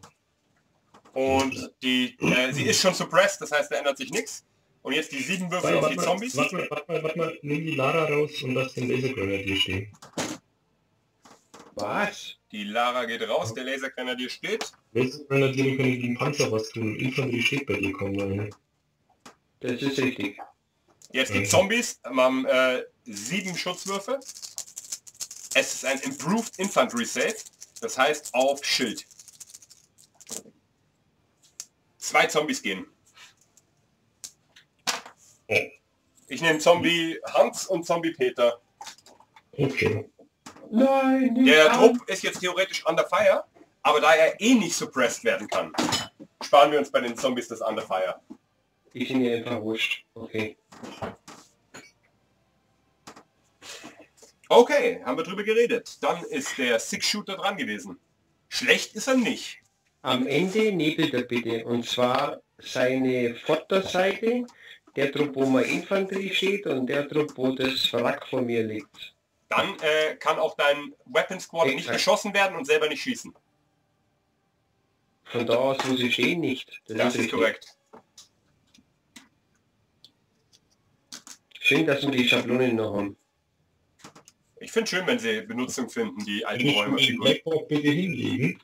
Und die, äh, sie ist schon suppressed, das heißt, da ändert sich nichts. Und jetzt die sieben Würfel auf die Zombies. Warte mal, warte mal, warte mal, nimm die Lara raus und lass den Lasergrenadier stehen. Was? Die Lara geht raus, der Lasergrenadier steht. Lasergrenadier können gegen Panzer was tun. Infanterie steht bei dir kaum eine. Das ist richtig. Jetzt die. Zombies haben äh, sieben Schutzwürfe. Es ist ein Improved Infantry Save, das heißt auf Schild. Zwei Zombies gehen. Ich nehme Zombie Hans und Zombie Peter. Okay. Nein, nicht Der an. Trupp ist jetzt theoretisch under fire. Aber da er eh nicht suppressed werden kann, sparen wir uns bei den Zombies das Under Fire. Die sind ja einfach wurscht. Okay. Okay, haben wir drüber geredet. Dann ist der Six-Shooter dran gewesen. Schlecht ist er nicht. Am Ende nebelt er bitte. Und zwar seine Vorderseite, der Trupp, wo mal Infanterie steht und der Trupp, wo das Wrack vor mir liegt. Dann äh, kann auch dein Weapon Squad nicht geschossen werden und selber nicht schießen. Von da aus, wo sie stehen, nicht. Das ist richtig. korrekt. Schön, dass wir die Schablonen noch haben. Ich finde schön, wenn sie Benutzung finden, die alten Nicht Räume. den Blackhawk bitte hinlegen.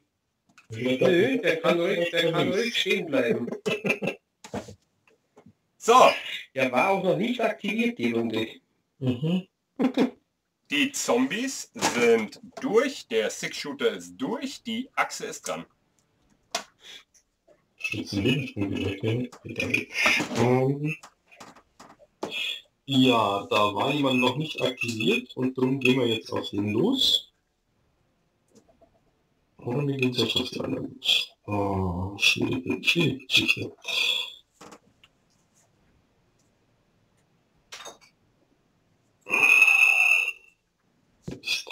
Nö, der kann ruhig, der kann ruhig stehen bleiben. So, Der war auch noch nicht aktiviert, die Runde. Mhm. die Zombies sind durch, der Six-Shooter ist durch, die Achse ist dran. Ja, da war jemand noch nicht aktiviert und darum gehen wir jetzt auf den los. Oder wir gehen die anderen los. Oh, schwierige, schwierige Geschichte. Jetzt.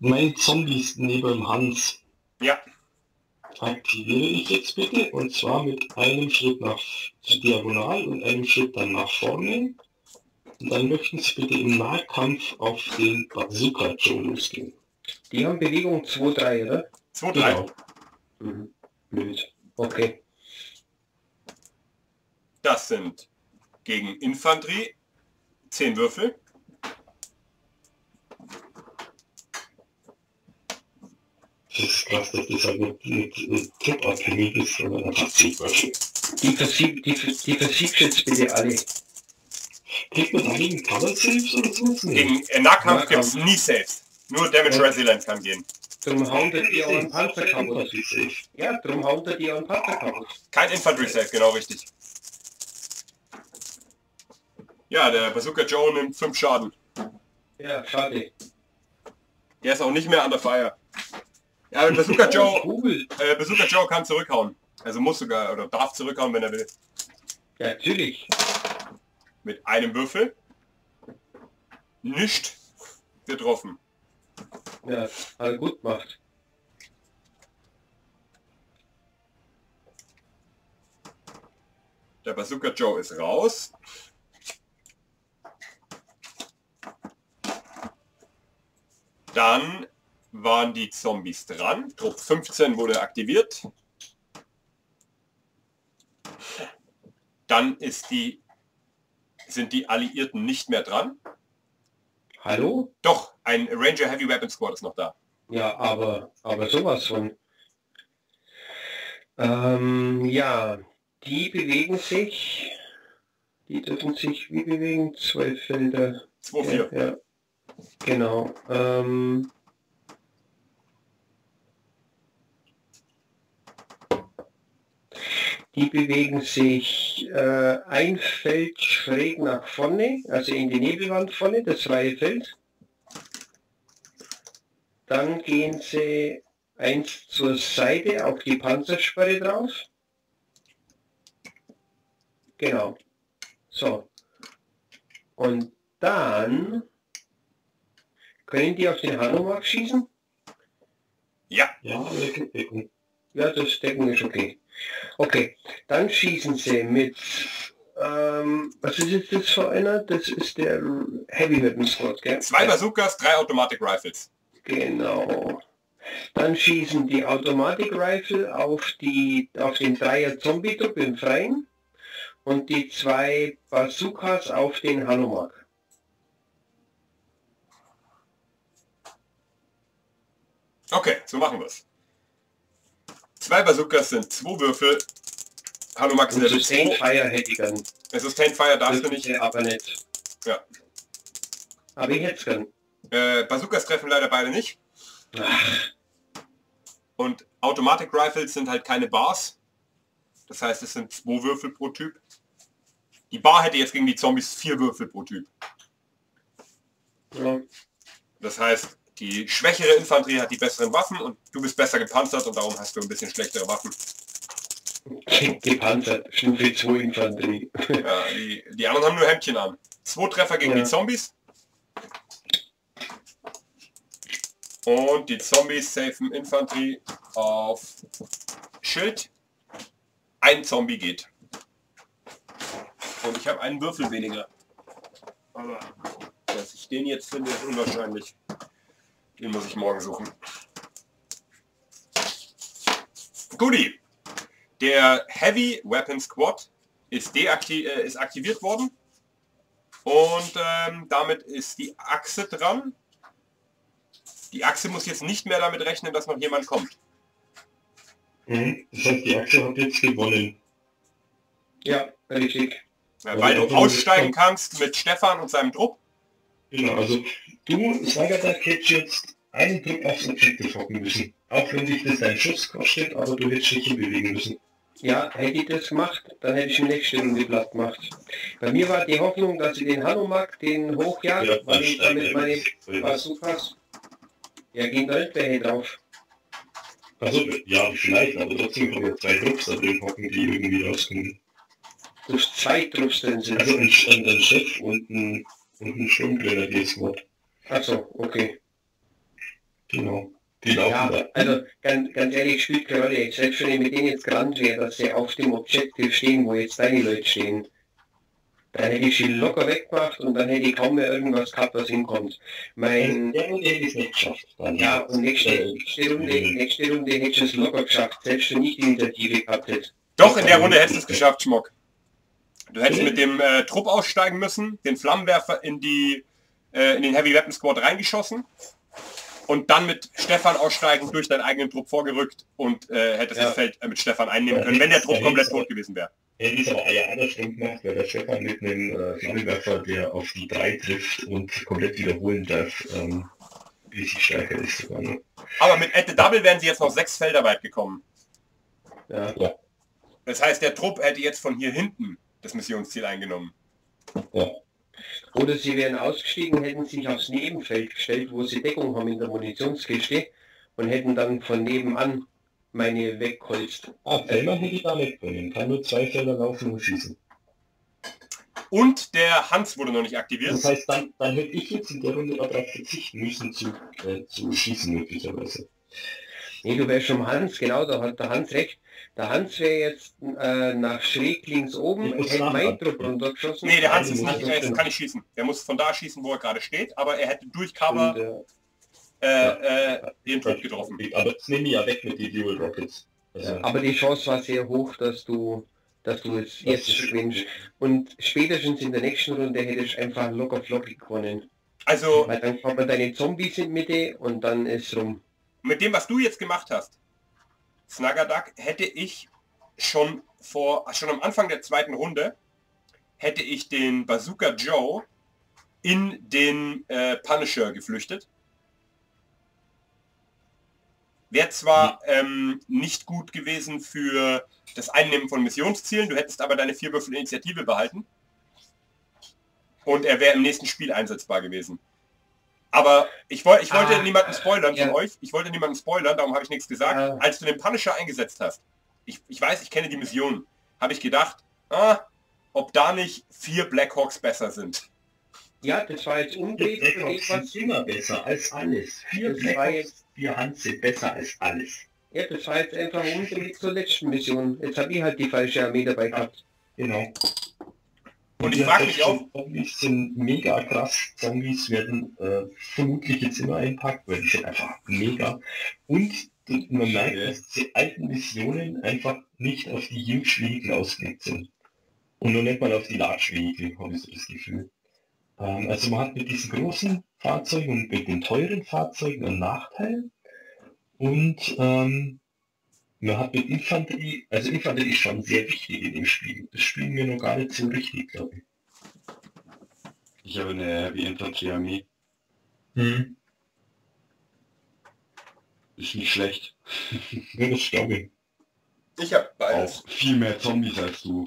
Mein Zombies neben Hans Ja, aktiviere ich jetzt bitte und zwar mit einem Schritt nach diagonal und einem Schritt dann nach vorne. Und dann möchten Sie bitte im Nahkampf auf den Bazooka Joe losgehen. Die haben Bewegung 2-3, oder? 2, 3. Genau. Mhm. Blöd. Okay. Das sind gegen Infanterie 10 Würfel. Das ist krass, dass das halt nicht, nicht, nicht truppabhängig ist, sondern einfach Zugwürfel. Die versiegt, die, die versiegt jetzt bitte alle. Kriegt man dagegen Cover Saves oder sowas? Nee. Gegen äh, Nahkampf gibt es nie Saves. Nur Damage Ja. Resilience kann gehen. Drum hauen die die euren Panzer Panzer kaputt. Safe. Ja, drum hauen die euren Panzer kaputt. Kein Infantry Save, genau richtig. Ja, der Bazooka Joe nimmt 5 Schaden. Ja, schade. Der ist auch nicht mehr an der Feier. Ja, aber Bazooka Joe, äh, Bazooka Joe kann zurückhauen. Also muss sogar oder darf zurückhauen, wenn er will. Ja, natürlich. Mit einem Würfel. Nicht getroffen. Ja, hat gut gemacht. Der Bazooka Joe ist raus. Dann waren die Zombies dran. Trupp 15 wurde aktiviert. Dann ist die, sind die Alliierten nicht mehr dran. Hallo? Doch, ein Ranger Heavy Weapon Squad ist noch da. Ja, aber, aber sowas von. Ähm, ja, die bewegen sich. Die dürfen sich wie bewegen? Zwölf Felder. 2-4. Ja, ja. Genau. Ähm, die bewegen sich äh, ein Feld schräg nach vorne, also in die Nebelwand vorne, das freie Feld. Dann gehen sie eins zur Seite auf die Panzersperre drauf. Genau. So. Und dann können die auf den Hanomag schießen? Ja, Ja. Ja, das Decken ist okay. Okay, dann schießen sie mit, ähm, was ist jetzt das für einer? Das ist der Heavy Weapon Squad, gell? zwei Bazookas, drei Automatic Rifles. Genau. Dann schießen die Automatic Rifle auf, die, auf den Dreier Zombie-Trupp im Freien und die zwei Bazookas auf den Hanomag. Okay, so machen wir es. Zwei Bazookas sind zwei Würfel. Hallo Max, Und der Sustain Fire hätte ich gern. Sustain Fire darfst du nicht. aber nicht. Ja. Aber ich hätte gern. Äh, Bazookas treffen leider beide nicht. Ach, Und Automatic Rifles sind halt keine Bars. Das heißt, es sind zwei Würfel pro Typ. Die Bar hätte jetzt gegen die Zombies vier Würfel pro Typ. ja. Das heißt, Die schwächere Infanterie hat die besseren Waffen und du bist besser gepanzert und darum hast du ein bisschen schlechtere Waffen. Gepanzert, Stufe 2 Infanterie. Ja, die, die anderen haben nur Hemdchen an. Zwei Treffer gegen Ja. die Zombies. Und die Zombies safen Infanterie auf Schild. Ein Zombie geht. Und ich habe einen Würfel weniger. Aber dass ich den jetzt finde, ist unwahrscheinlich. Den muss ich morgen suchen. Guti. Der Heavy Weapon Squad ist, deakti äh, ist aktiviert worden. Und ähm, damit ist die Achse dran. Die Achse muss jetzt nicht mehr damit rechnen, dass noch jemand kommt. Mhm. Das heißt, die Achse hat jetzt gewonnen. Ja, richtig. Ja, Also weil du davon- aussteigen kannst mit Stefan und seinem Trupp. Genau, also du, Sagadak, hättest jetzt einen Druck aufs Objektiv hocken müssen. Auch wenn dich das deinen Schuss kostet, aber du hättest dich hinbewegen müssen. Ja, hätte ich das gemacht, dann hätte ich im nächsten Runde platt gemacht. Bei mir war die Hoffnung, dass ich den Hanomag, den hochjagt, weil ich damit meine Bazookas... Ja, nicht welche drauf. Also ja, vielleicht, aber trotzdem haben wir zwei Trupps da drin hocken, die irgendwie rauskommen. Du zwei Trupps drin sind. Also ein, ein, ein Chef und ein, und ein Sturmgrenadier-Squad. Achso, okay. Genau. Die laufen Ja, da. also ganz, ganz ehrlich, spielt keine Rolle. Ich selbst wenn ich mit denen jetzt gerannt wäre, dass sie auf dem Objektiv stehen, wo jetzt deine Leute stehen. Dann hätte ich sie locker weggemacht und dann hätte ich kaum mehr irgendwas gehabt, was hinkommt. Mein, Ja, und er ist nicht geschafft. Dann. ja, und nächste, nächste Runde, nächste Runde hätte ich es locker geschafft, selbst wenn ich die Initiative gehabt hätte. Doch, in der Runde hättest du es geschafft, Schmock. Du hättest mit dem äh, Trupp aussteigen müssen, den Flammenwerfer in, die, äh, in den Heavy Weapon Squad reingeschossen und dann mit Stefan aussteigen, durch deinen eigenen Trupp vorgerückt und äh, hättest Ja. das Feld äh, mit Stefan einnehmen können, wenn der Trupp komplett tot gewesen wäre. Er ist aber eher andersrum gemacht, weil der Stefan mit einem äh, Flammenwerfer, der auf die 3 trifft und komplett wiederholen darf, ähm, richtig stärker ist sogar. Ne? Aber mit At the Double wären sie jetzt noch sechs Felder weit gekommen. Ja. Das heißt, der Trupp hätte jetzt von hier hinten das Missionsziel eingenommen. Oder sie wären ausgestiegen, hätten sich aufs Nebenfeld gestellt, wo sie Deckung haben in der Munitionskiste und hätten dann von nebenan meine weggeholzt. Ah, Fellmann hätte ich da können. Kann nur zwei Felder laufen und schießen. Und der Hans wurde noch nicht aktiviert. Das heißt, dann, dann hätte ich jetzt in der Runde darauf verzichten müssen zu, äh, zu schießen möglicherweise. Nee, du wärst schon Hans, genau, da hat der Hans recht. Der Hans wäre jetzt äh, nach schräg links oben, hätte. Trupp runtergeschossen. Nee, der Hans ist nicht, ich nicht. kann nicht schießen. Der muss von da schießen, wo er gerade steht, aber er hätte durch Cover Und, äh, äh, äh, den Trupp getroffen. Aber das nehme ich ja weg mit den Dual Rockets. Also, ja, aber die Chance war sehr hoch, dass du dass du das jetzt ist- gewinnst. Und spätestens in der nächsten Runde hättest du einfach locker flockig gewonnen. Also Weil dann kommen deine Zombies in Mitte und dann ist rum. mit dem, was du jetzt gemacht hast, Snaggerduck, hätte ich schon vor, schon am Anfang der zweiten Runde, hätte ich den Bazooka Joe in den äh, Punisher geflüchtet. Wäre zwar ähm, nicht gut gewesen für das Einnehmen von Missionszielen, du hättest aber deine vier Würfel Initiative behalten. Und er wäre im nächsten Spiel einsetzbar gewesen. Aber ich, woll, ich wollte Ah, niemanden spoilern ja. von euch. Ich wollte niemanden spoilern, darum habe ich nichts gesagt. Ah. Als du den Punisher eingesetzt hast, ich, ich weiß, ich kenne die Mission, habe ich gedacht, ah, ob da nicht vier Blackhawks besser sind. Ja, das war jetzt für Blackhawks sind immer besser als alles. Vier Das Blackhawks, jetzt- vier Hans sind besser als alles. ja, das war jetzt einfach umdreht zur letzten Mission. Jetzt habe ich halt die falsche Armee dabei gehabt. Genau. Und ich die frag mich auch- Zombies sind mega krass. Zombies werden äh, vermutlich jetzt immer einpackt, weil die sind einfach mega. Und man merkt, dass die alten Missionen einfach nicht auf die Huge Vehicle ausgelegt sind. Und noch nicht mal auf die Large Vehicle, habe ich so das Gefühl. Ähm, also man hat mit diesen großen Fahrzeugen und mit den teuren Fahrzeugen einen Nachteil. Und ähm, man hat mit Infanterie, also Infanterie ist schon sehr wichtig in dem Spiel. Das spielen wir noch gar nicht so richtig, glaube ich. Ich habe eine Heavy Infanterie Armee. Hm. Ist nicht schlecht. Ja, das glaube ich. Ich habe beides. Auch viel mehr Zombies als du.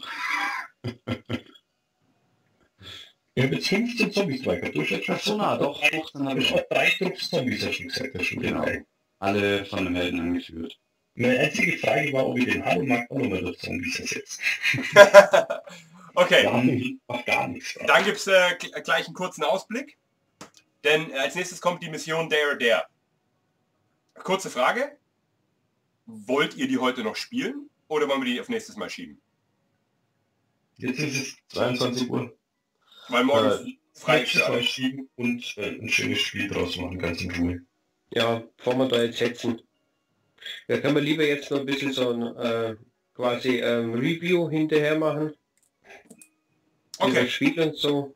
Ich habe jetzt 15 Zombies gehabt. Du hast schon So nah, doch, 15 habe Ich ich habe auch. drei Trupps Zombies, hast du gesagt. Das schon Genau. Alle von dem Helden angeführt. Meine einzige Frage war, ob ich den Harumak auch nochmal durch Zombies ersetze. okay, mach gar nichts. dann gibt es äh, gl- gleich einen kurzen Ausblick. Denn äh, als nächstes kommt die Mission Dare Dare. Kurze Frage. Wollt ihr die heute noch spielen? Oder wollen wir die auf nächstes Mal schieben? Jetzt ist es 22 Uhr. Weil morgen Äh, frei Nächstes ist. Mal schieben und äh, ein schönes Spiel draus machen, ganz in Ruhe. Ja, bevor wir da jetzt setzen. Ja, können wir lieber jetzt noch ein bisschen so ein äh, quasi ähm, Review hinterher machen. Okay, Spiel und so.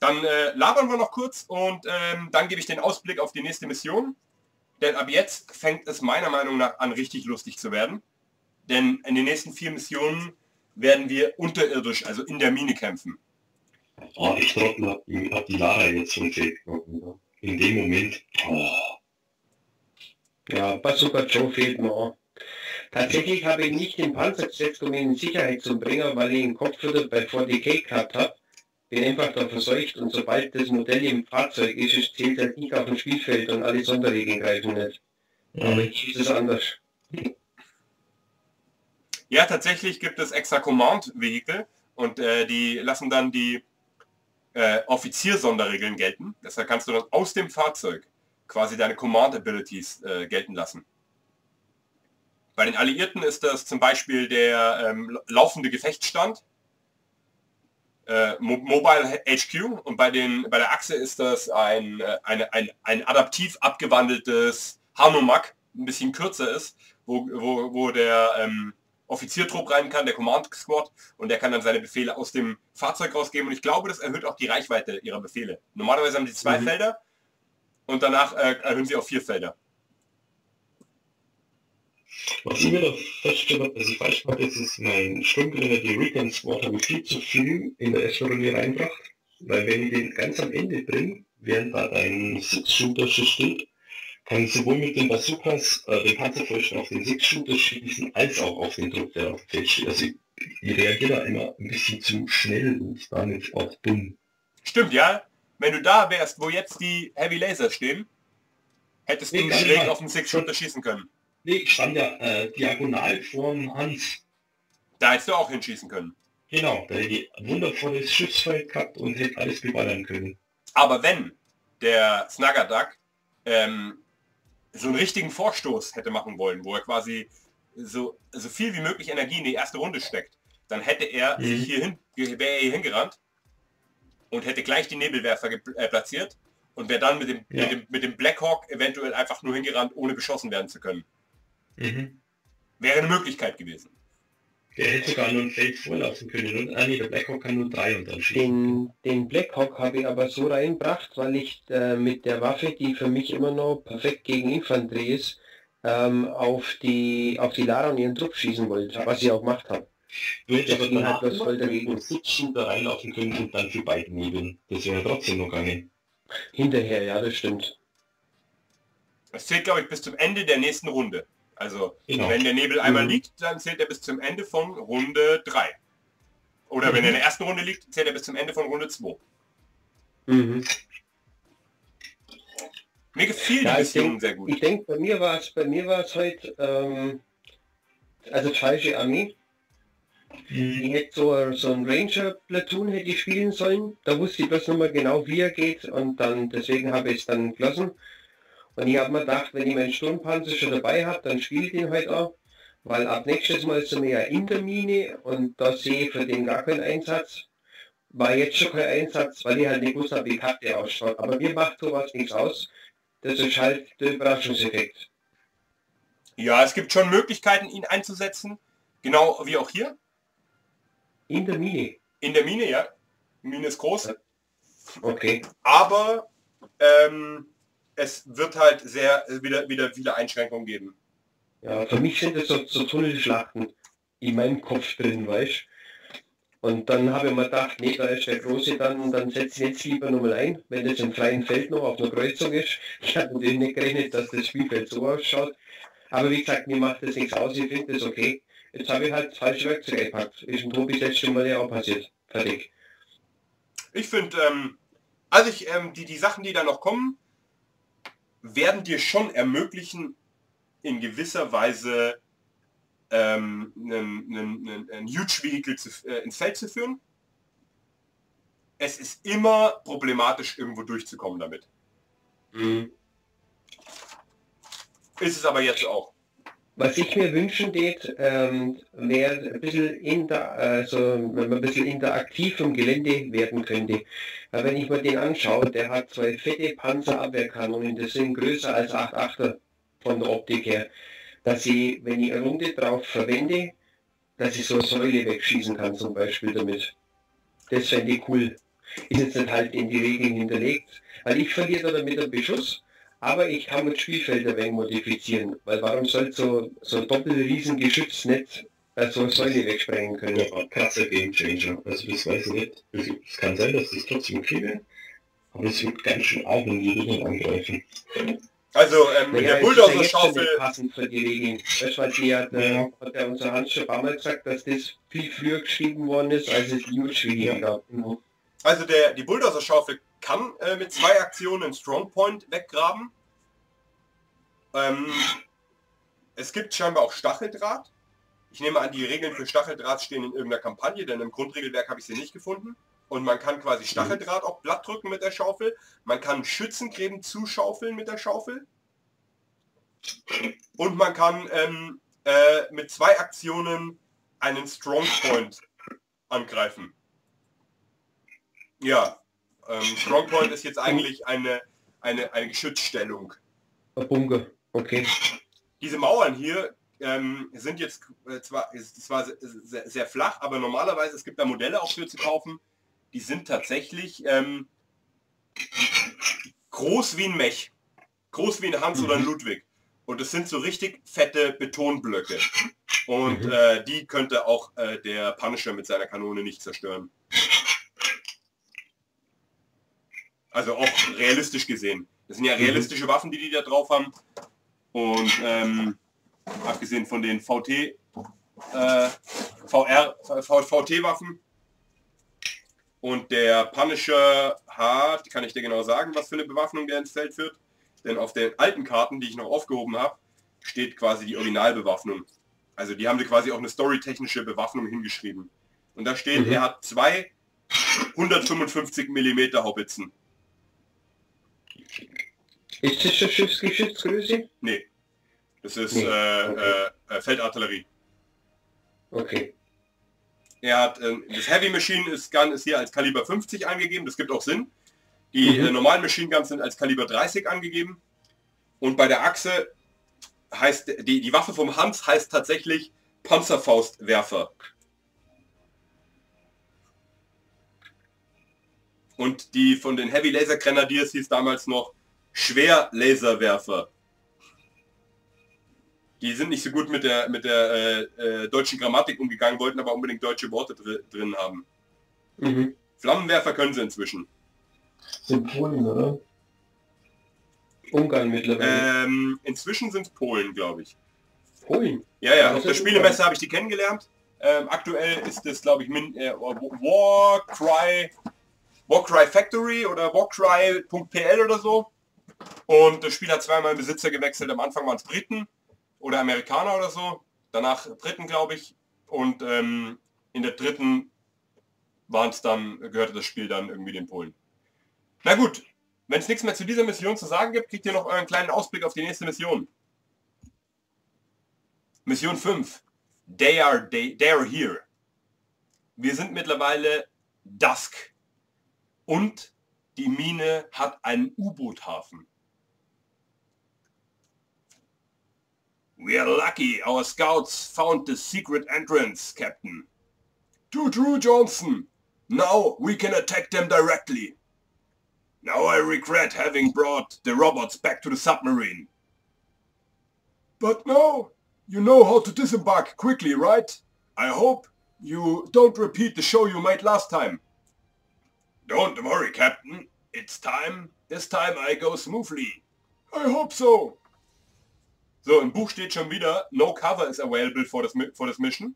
dann äh, labern wir noch kurz und ähm, dann gebe ich den Ausblick auf die nächste Mission. Denn ab jetzt fängt es meiner Meinung nach an, richtig lustig zu werden. Denn in den nächsten vier Missionen werden wir unterirdisch, also in der Mine kämpfen. Oh, ich trottel hab die, hab die Lara jetzt schon fehlen. In dem Moment. Oh, Ja, Bazooka Joe fehlt mir auch. Tatsächlich habe ich nicht den Panzer gesetzt, um ihn in Sicherheit zu bringen, weil ich den Kopf wieder bei 40k gehabt habe. Bin einfach da verseucht und sobald das Modell im Fahrzeug ist, es zählt halt nicht auf dem Spielfeld und alle Sonderregeln greifen nicht. Aber jetzt ist es anders. Ja, tatsächlich gibt es extra Command-Vehikel und äh, die lassen dann die äh, Offizier-Sonderregeln gelten. Deshalb kannst du dann aus dem Fahrzeug quasi deine Command-Abilities äh, gelten lassen. Bei den Alliierten ist das zum Beispiel der ähm, laufende Gefechtsstand, äh, Mo Mobile HQ und bei, den, bei der Achse ist das ein, äh, eine, ein, ein adaptiv abgewandeltes Hanomag, ein bisschen kürzer ist, wo, wo, wo der ähm, Offiziertrupp rein kann, der Command Squad, und der kann dann seine Befehle aus dem Fahrzeug rausgeben. Und ich glaube, das erhöht auch die Reichweite ihrer Befehle. Normalerweise haben sie zwei Mhm. Felder und danach äh, erhöhen sie auf vier Felder. Was ich mir da feststelle, dass ich falsch mache, ist, ist mein Sturmgrenadier die Recon Squad habe viel zu früh in der ersten Runde reinbracht. Weil wenn ich den ganz am Ende bringe, während da ein Six-Shooter steht, kann ich sowohl mit den Bazookas äh, den Panzerfäusten auf den Six-Shooter schießen, als auch auf den Trupp, der auf dem Feld steht. Also ich, ich reagiere da immer ein bisschen zu schnell und damit auch dumm. Stimmt, ja. Wenn du da wärst, wo jetzt die Heavy Laser stehen, hättest du Nee, gar schräg auf den Six-Shooter schießen können. Nee, ich stand ja äh, diagonal vorm Hans. Da hättest du auch hinschießen können. Genau, da hätte ich ein wundervolles Schiffsfeld gehabt und hätte alles beballern können. Aber wenn der Snugger Duck ähm, so einen richtigen Vorstoß hätte machen wollen, wo er quasi so, so viel wie möglich Energie in die erste Runde steckt, dann hätte er Mhm. sich hierhin, wäre er hier hingerannt und hätte gleich die Nebelwerfer äh, platziert und wäre dann mit dem, Ja. mit dem, mit dem Blackhawk eventuell einfach nur hingerannt, ohne beschossen werden zu können. Mhm. Wäre eine Möglichkeit gewesen. Der hätte sogar nur ein Feld vorlaufen können. Und, ah nee, der Blackhawk kann nur drei und dann schießen. Den, den Blackhawk habe ich aber so reinbracht, weil ich äh, mit der Waffe, die für mich immer noch perfekt gegen Infanterie ist, ähm, auf die auf die Lara und ihren Trupp schießen wollte, was ich auch gemacht habe. Aber das ging danach halt immer voll dagegen. mit Six-Shooter reinlaufen können und dann für beide nebeln. Das wäre trotzdem noch nicht. Hinterher, ja, das stimmt. Das zählt, glaube ich, bis zum Ende der nächsten Runde. Also, Genau. wenn der Nebel einmal Mhm. liegt, dann zählt er bis zum Ende von Runde 3. Oder wenn Mhm. er in der ersten Runde liegt, zählt er bis zum Ende von Runde 2. Mhm. Mir gefiel Ja, die Mission denk- sehr gut. Ich denke, bei mir war es, bei mir war es heute, ähm, also falsche Armee. Ich hätte so, so ein Ranger-Platoon hätte ich spielen sollen. Da wusste ich bloß noch mal genau, wie er geht und dann, deswegen habe ich es dann gelassen. Und ich habe mir gedacht, wenn ich meinen Sturmpanzer schon dabei habe, dann spiele ich den heute auch. Weil ab nächstes Mal sind wir ja in der Mine und da sehe ich für den gar keinen Einsatz. War jetzt schon kein Einsatz, weil ich halt nicht wusste, wie Karte ausschaut. Aber mir macht sowas nichts aus. Das ist halt der Überraschungseffekt. Ja, es gibt schon Möglichkeiten, ihn einzusetzen. Genau wie auch hier. In der Mine. In der Mine, ja. Mine ist groß. Okay. Aber ähm, es wird halt sehr wieder, wieder viele Einschränkungen geben. Ja, für mich sind das so, so Tunnelschlachten in meinem Kopf drin, weißt Und dann habe ich mir gedacht, nee, da ist der Große dann, dann setze ich jetzt lieber nochmal ein, wenn das im freien Feld noch auf einer Kreuzung ist. Ich hatte natürlich nicht gerechnet, dass das Spielfeld so ausschaut. Aber wie gesagt, mir macht das nichts aus, ich finde das okay. Jetzt habe ich halt falsche Werkzeuge gepackt. Ist ein Tobi jetzt schon mal ja auch passiert. Fertig. Ich finde, ähm, also ich, ähm, die, die Sachen, die da noch kommen, werden dir schon ermöglichen, in gewisser Weise ähm, einen, einen, einen Huge Vehicle zu, äh, ins Feld zu führen. Es ist immer problematisch, irgendwo durchzukommen damit. Mhm. Ist es aber jetzt auch. Was ich mir wünschen tät, ähm, wäre ein bisschen inter, also wenn man ein bisschen interaktiv im Gelände werden könnte. Weil wenn ich mir den anschaue, der hat zwei fette Panzerabwehrkanonen, das sind größer als 8,8er von der Optik her. Dass ich, wenn ich eine Runde drauf verwende, dass ich so eine Säule wegschießen kann zum Beispiel damit. Das fände ich cool. Ist jetzt nicht halt in die Regeln hinterlegt, weil ich verliere damit einen Beschuss aber ich kann das Spielfeld ein wenig modifizieren, weil warum soll so, so ein Doppelriesengeschütz nicht äh, so eine Säule wegsprengen können? Ja, krasser Gamechanger. Also das weiß ich nicht. Es kann sein, dass ich trotzdem kriege, aber es wird ganz schön arg in die Regeln angreifen. Also ähm, der es ja jetzt Bulldozer-Schaufel, passend für die Regeln. Weißt weil die hat, äh, hat der unser Hans schon ein paar Mal gesagt, dass das viel früher geschrieben worden ist, als es Huge Regeln gab. Mhm. also der, die Bulldozer-Schaufel kann äh, mit zwei Aktionen Strongpoint weggraben. Ähm, es gibt scheinbar auch Stacheldraht. Ich nehme an, die Regeln für Stacheldraht stehen in irgendeiner Kampagne, denn im Grundregelwerk habe ich sie nicht gefunden. Und man kann quasi Stacheldraht auch platt drücken mit der Schaufel. Man kann Schützengräben zuschaufeln mit der Schaufel. Und man kann ähm, äh, mit zwei Aktionen einen Strongpoint angreifen. Ja, ähm, Strongpoint ist jetzt eigentlich eine, eine, eine Geschützstellung. Bunker, okay. Diese Mauern hier ähm, sind jetzt äh, zwar, ist zwar sehr, sehr, flach, aber normalerweise, es gibt da Modelle auch für zu kaufen, die sind tatsächlich ähm, groß wie ein Mech. Groß wie ein Hans oder ein Ludwig. Und es sind so richtig fette Betonblöcke. Und Mhm. äh, die könnte auch äh, der Punisher mit seiner Kanone nicht zerstören. Also auch realistisch gesehen. Das sind ja realistische Waffen, die die da drauf haben. Und ähm, abgesehen von den VT, äh, VR, VT-Waffen. Und der Punisher hat, kann ich dir genau sagen, was für eine Bewaffnung der ins Feld führt. Denn auf den alten Karten, die ich noch aufgehoben habe, steht quasi die Originalbewaffnung. Also die haben dir quasi auch eine storytechnische Bewaffnung hingeschrieben. Und da steht, Mhm. er hat zwei 155 mm Haubitzen. Ist das schon Schiffsgeschützgröße? Nee. Das ist Nee, äh, okay. äh, äh, Feldartillerie. Okay. Er hat ähm, das Heavy Machine ist Gun ist hier als Kaliber 50 angegeben, das gibt auch Sinn. Die Mhm. äh, normalen Machine Guns sind als Kaliber 30 angegeben. Und bei der Achse heißt die, die Waffe vom Hans heißt tatsächlich Panzerfaustwerfer. Und die von den Heavy Laser Grenadiers hieß damals noch Schwerlaserwerfer. Die sind nicht so gut mit der mit der äh, äh, deutschen Grammatik umgegangen, wollten aber unbedingt deutsche Worte dr drin haben. Mhm. Flammenwerfer können sie inzwischen. Sind Polen, oder? Ungarn mittlerweile. Ähm, inzwischen sind es Polen, glaube ich. Polen. Ja, ja, auf der Spielemesse habe ich die kennengelernt. Ähm, aktuell ist es, glaube ich, Min äh, Warcry, Warcry Factory oder Warcry.pl oder so. Und das Spiel hat zweimal Besitzer gewechselt. Am Anfang waren es Briten oder Amerikaner oder so. Danach Briten, glaube ich. Und ähm, in der dritten waren es dann, gehörte das Spiel dann irgendwie den Polen. Na gut, wenn es nichts mehr zu dieser Mission zu sagen gibt, kriegt ihr noch euren kleinen Ausblick auf die nächste Mission. Mission 5. They are, they, they are here. Wir sind mittlerweile Dusk. Und die Mine hat einen U-Boot-Hafen. We are lucky our scouts found the secret entrance, Captain. Too true, Johnson. Now we can attack them directly. Now I regret having brought the robots back to the submarine. But now, you know how to disembark quickly, right? I hope you don't repeat the show you made last time. Don't worry, Captain. It's time. This time I go smoothly. I hope so. So, im Buch steht schon wieder, no cover is available for this, for this mission.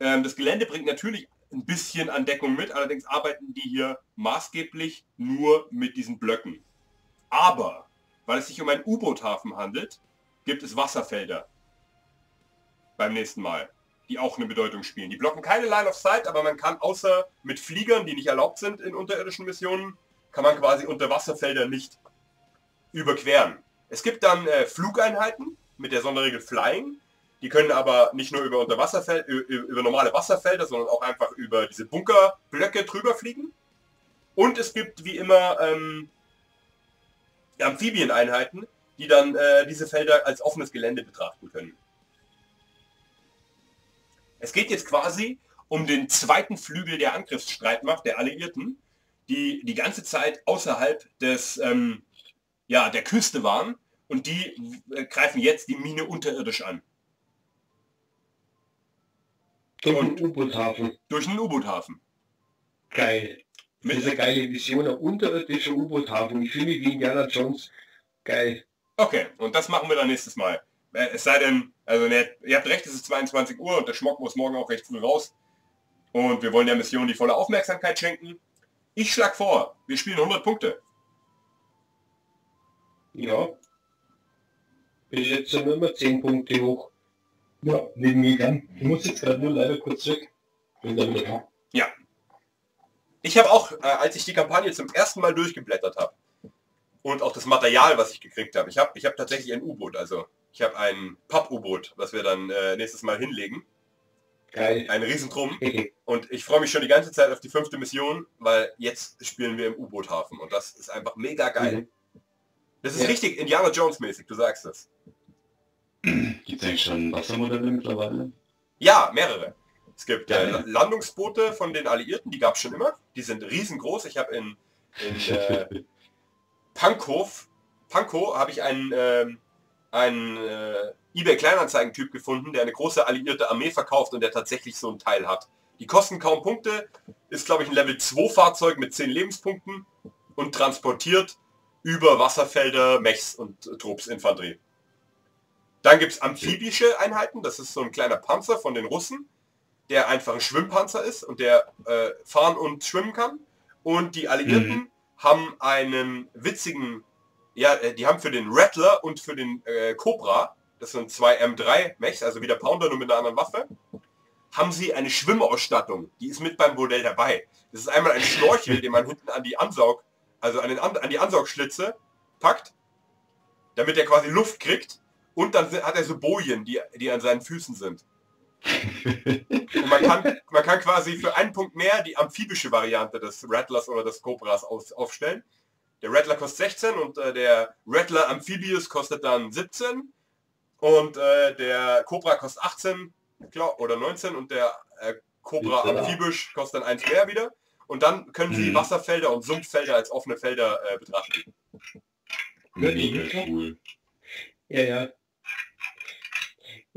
Ähm, das Gelände bringt natürlich ein bisschen an Deckung mit, allerdings arbeiten die hier maßgeblich nur mit diesen Blöcken. Aber, weil es sich um einen U-Boot-Hafen handelt, gibt es Wasserfelder beim nächsten Mal, die auch eine Bedeutung spielen. Die blocken keine Line of Sight, aber man kann außer mit Fliegern, die nicht erlaubt sind in unterirdischen Missionen, kann man quasi unter Wasserfelder nicht überqueren. Es gibt dann äh, Flugeinheiten mit der Sonderregel Flying, die können aber nicht nur über Unterwasserfeld, über normale Wasserfelder, sondern auch einfach über diese Bunkerblöcke drüber fliegen. Und es gibt wie immer ähm, Amphibieneinheiten, die dann äh, diese Felder als offenes Gelände betrachten können. Es geht jetzt quasi um den zweiten Flügel der Angriffsstreitmacht der Alliierten, die die ganze Zeit außerhalb des, ähm, ja, der Küste waren und die äh, greifen jetzt die Mine unterirdisch an. Durch einen U-Boot-Hafen. Durch einen U-Boot-Hafen. Geil. Mit Diese geile Vision, ein unterirdischer U-Boot-Hafen. Ich fühle mich wie Indiana Jones. Geil. Okay, und das machen wir dann nächstes Mal. Äh, es sei denn, also ihr habt recht, es ist 22 Uhr und der Schmock muss morgen auch recht früh raus. Und wir wollen der Mission die volle Aufmerksamkeit schenken. Ich schlage vor, wir spielen 100 Punkte. Ja. Bis jetzt sind wir immer 10 Punkte hoch. Ja, neben mir gern. Ich muss jetzt gerade nur leider kurz weg. Bin dann wieder da. Ja. Ich habe auch, äh, als ich die Kampagne zum ersten Mal durchgeblättert habe und auch das Material, was ich gekriegt habe, ich habe ich hab tatsächlich ein U-Boot, also ich habe ein Papp-U-Boot, was wir dann äh, nächstes Mal hinlegen. Geil. Ein Riesentrum. und ich freue mich schon die ganze Zeit auf die fünfte Mission, weil jetzt spielen wir im U-Boot-Hafen und das ist einfach mega geil. Mhm. Das ist ja. richtig Indiana Jones mäßig, du sagst es. Gibt es eigentlich schon Wassermodelle mittlerweile? Ja, mehrere. Es gibt äh, Landungsboote von den Alliierten, die gab es schon immer. Die sind riesengroß. Ich habe in, in äh, Pankow, Pankow habe ich einen, äh, einen äh, eBay Kleinanzeigen-Typ gefunden, der eine große alliierte Armee verkauft und der tatsächlich so ein Teil hat. Die kosten kaum Punkte, ist glaube ich ein Level 2 Fahrzeug mit 10 Lebenspunkten und transportiert über Wasserfelder, Mechs und Trupps-Infanterie. Dann gibt es amphibische Einheiten, das ist so ein kleiner Panzer von den Russen, der einfach ein Schwimmpanzer ist und der äh, fahren und schwimmen kann. Und die Alliierten mhm. haben einen witzigen, ja, äh, die haben für den Rattler und für den äh, Cobra, das sind zwei M3 Mechs, also wieder Pounder nur mit einer anderen Waffe, haben sie eine Schwimmausstattung, die ist mit beim Modell dabei. Das ist einmal ein Schnorchel, den man hinten an die Ansaug, also an, den, an die Ansaugschlitze packt, damit er quasi Luft kriegt und dann hat er so Bojen, die, die an seinen Füßen sind. Und man kann, man kann quasi für einen Punkt mehr die amphibische Variante des Rattlers oder des Cobras auf, aufstellen. Der Rattler kostet 16 und äh, der Rattler Amphibious kostet dann 17 und äh, der Cobra kostet 18 glaub, oder 19 und der äh, Cobra Amphibisch kostet dann 1 mehr wieder. Und dann können Sie mhm. Wasserfelder und Sumpffelder als offene Felder äh, betrachten. Mega cool. Ja, ja.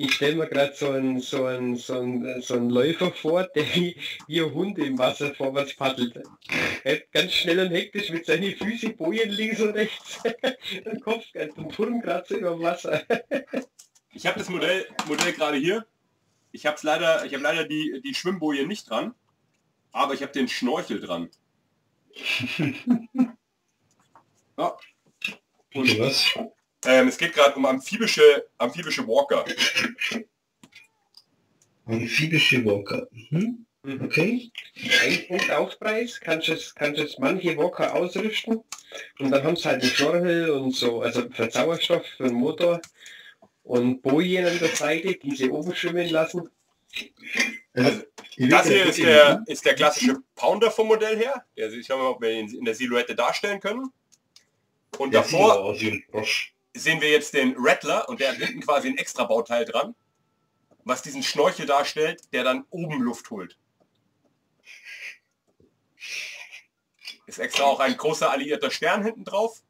Ich stelle mir gerade so einen so einen, so einen, so einen Läufer vor, der wie, wie ein Hund im Wasser vorwärts paddelt. Er ganz schnell und hektisch mit seinen Füßen bojen links und rechts. Den Kopf ganz ein Turmkratzer über dem Wasser. Ich habe das Modell, Modell gerade hier. Ich habe leider, ich habe leider die, die Schwimmboje nicht dran, aber ich habe den Schnorchel dran. Ja. Und was? Ähm, es geht gerade um amphibische, amphibische Walker. Amphibische Walker. Mhm. mhm. Okay. Ein Punkt Aufpreis, kannst du kannst manche Walker ausrüsten und dann haben sie halt einen Schnorchel und so, also für Sauerstoff, für den Motor und Bojen an der Seite, die sie oben schwimmen lassen. Also, das hier ist der, ist der klassische Pounder vom Modell her. Der, ich schau mal, ob wir ihn in der Silhouette darstellen können. Und davor, sehen wir jetzt den Rattler und der hat hinten quasi ein extra Bauteil dran, was diesen Schnorchel darstellt, der dann oben Luft holt. Ist extra auch ein großer alliierter Stern hinten drauf.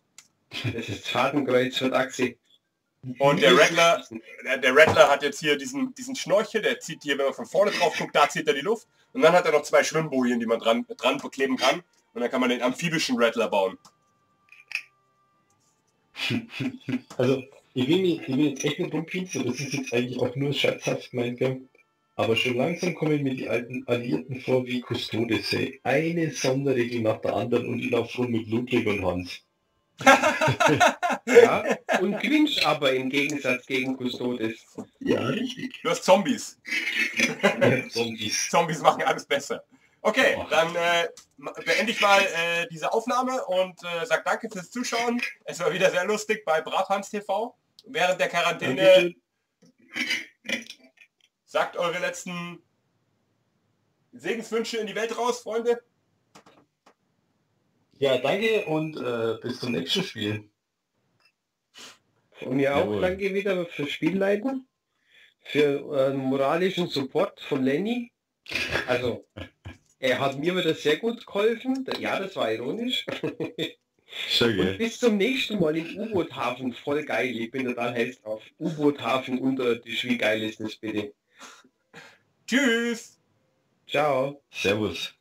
Das ist Fadenkreuz für Achse. Und der Rattler, der Rattler hat jetzt hier diesen, diesen Schnorchel, der zieht hier, wenn man von vorne drauf guckt, da zieht er die Luft. Und dann hat er noch zwei Schwimmbojen, die man dran, dran bekleben kann. Und dann kann man den amphibischen Rattler bauen. also, ich will, nicht, ich will jetzt echt nicht rumpinseln, das ist jetzt eigentlich auch nur scherzhaft gemeint, gell? Aber schon langsam kommen mir die alten Alliierten vor wie Custodes. ey. Eine Sonderregel nach der anderen und ich laufe rum mit Ludwig und Hans. Ja, und Quinch aber im Gegensatz gegen Custodes. Ja, richtig. Du hast Zombies. Zombies. Zombies machen alles besser. Okay, Oh. dann äh, beende ich mal äh, diese Aufnahme und äh, sag danke fürs Zuschauen. Es war wieder sehr lustig bei Brathans TV. Während der Quarantäne sagt eure letzten Segenswünsche in die Welt raus, Freunde. Ja, danke und äh, bis zum nächsten Spiel. Von mir auch Jawohl. danke wieder fürs Spielleiten, für äh, moralischen Support von Lenny. Also, er hat mir wieder sehr gut geholfen. Ja, das war ironisch. Schön, Und bis zum nächsten Mal im U-Boot-Hafen. Voll geil. Ich bin total heiß drauf. U-Boot-Hafen unterirdisch. Wie geil ist das bitte? Tschüss. Ciao. Servus.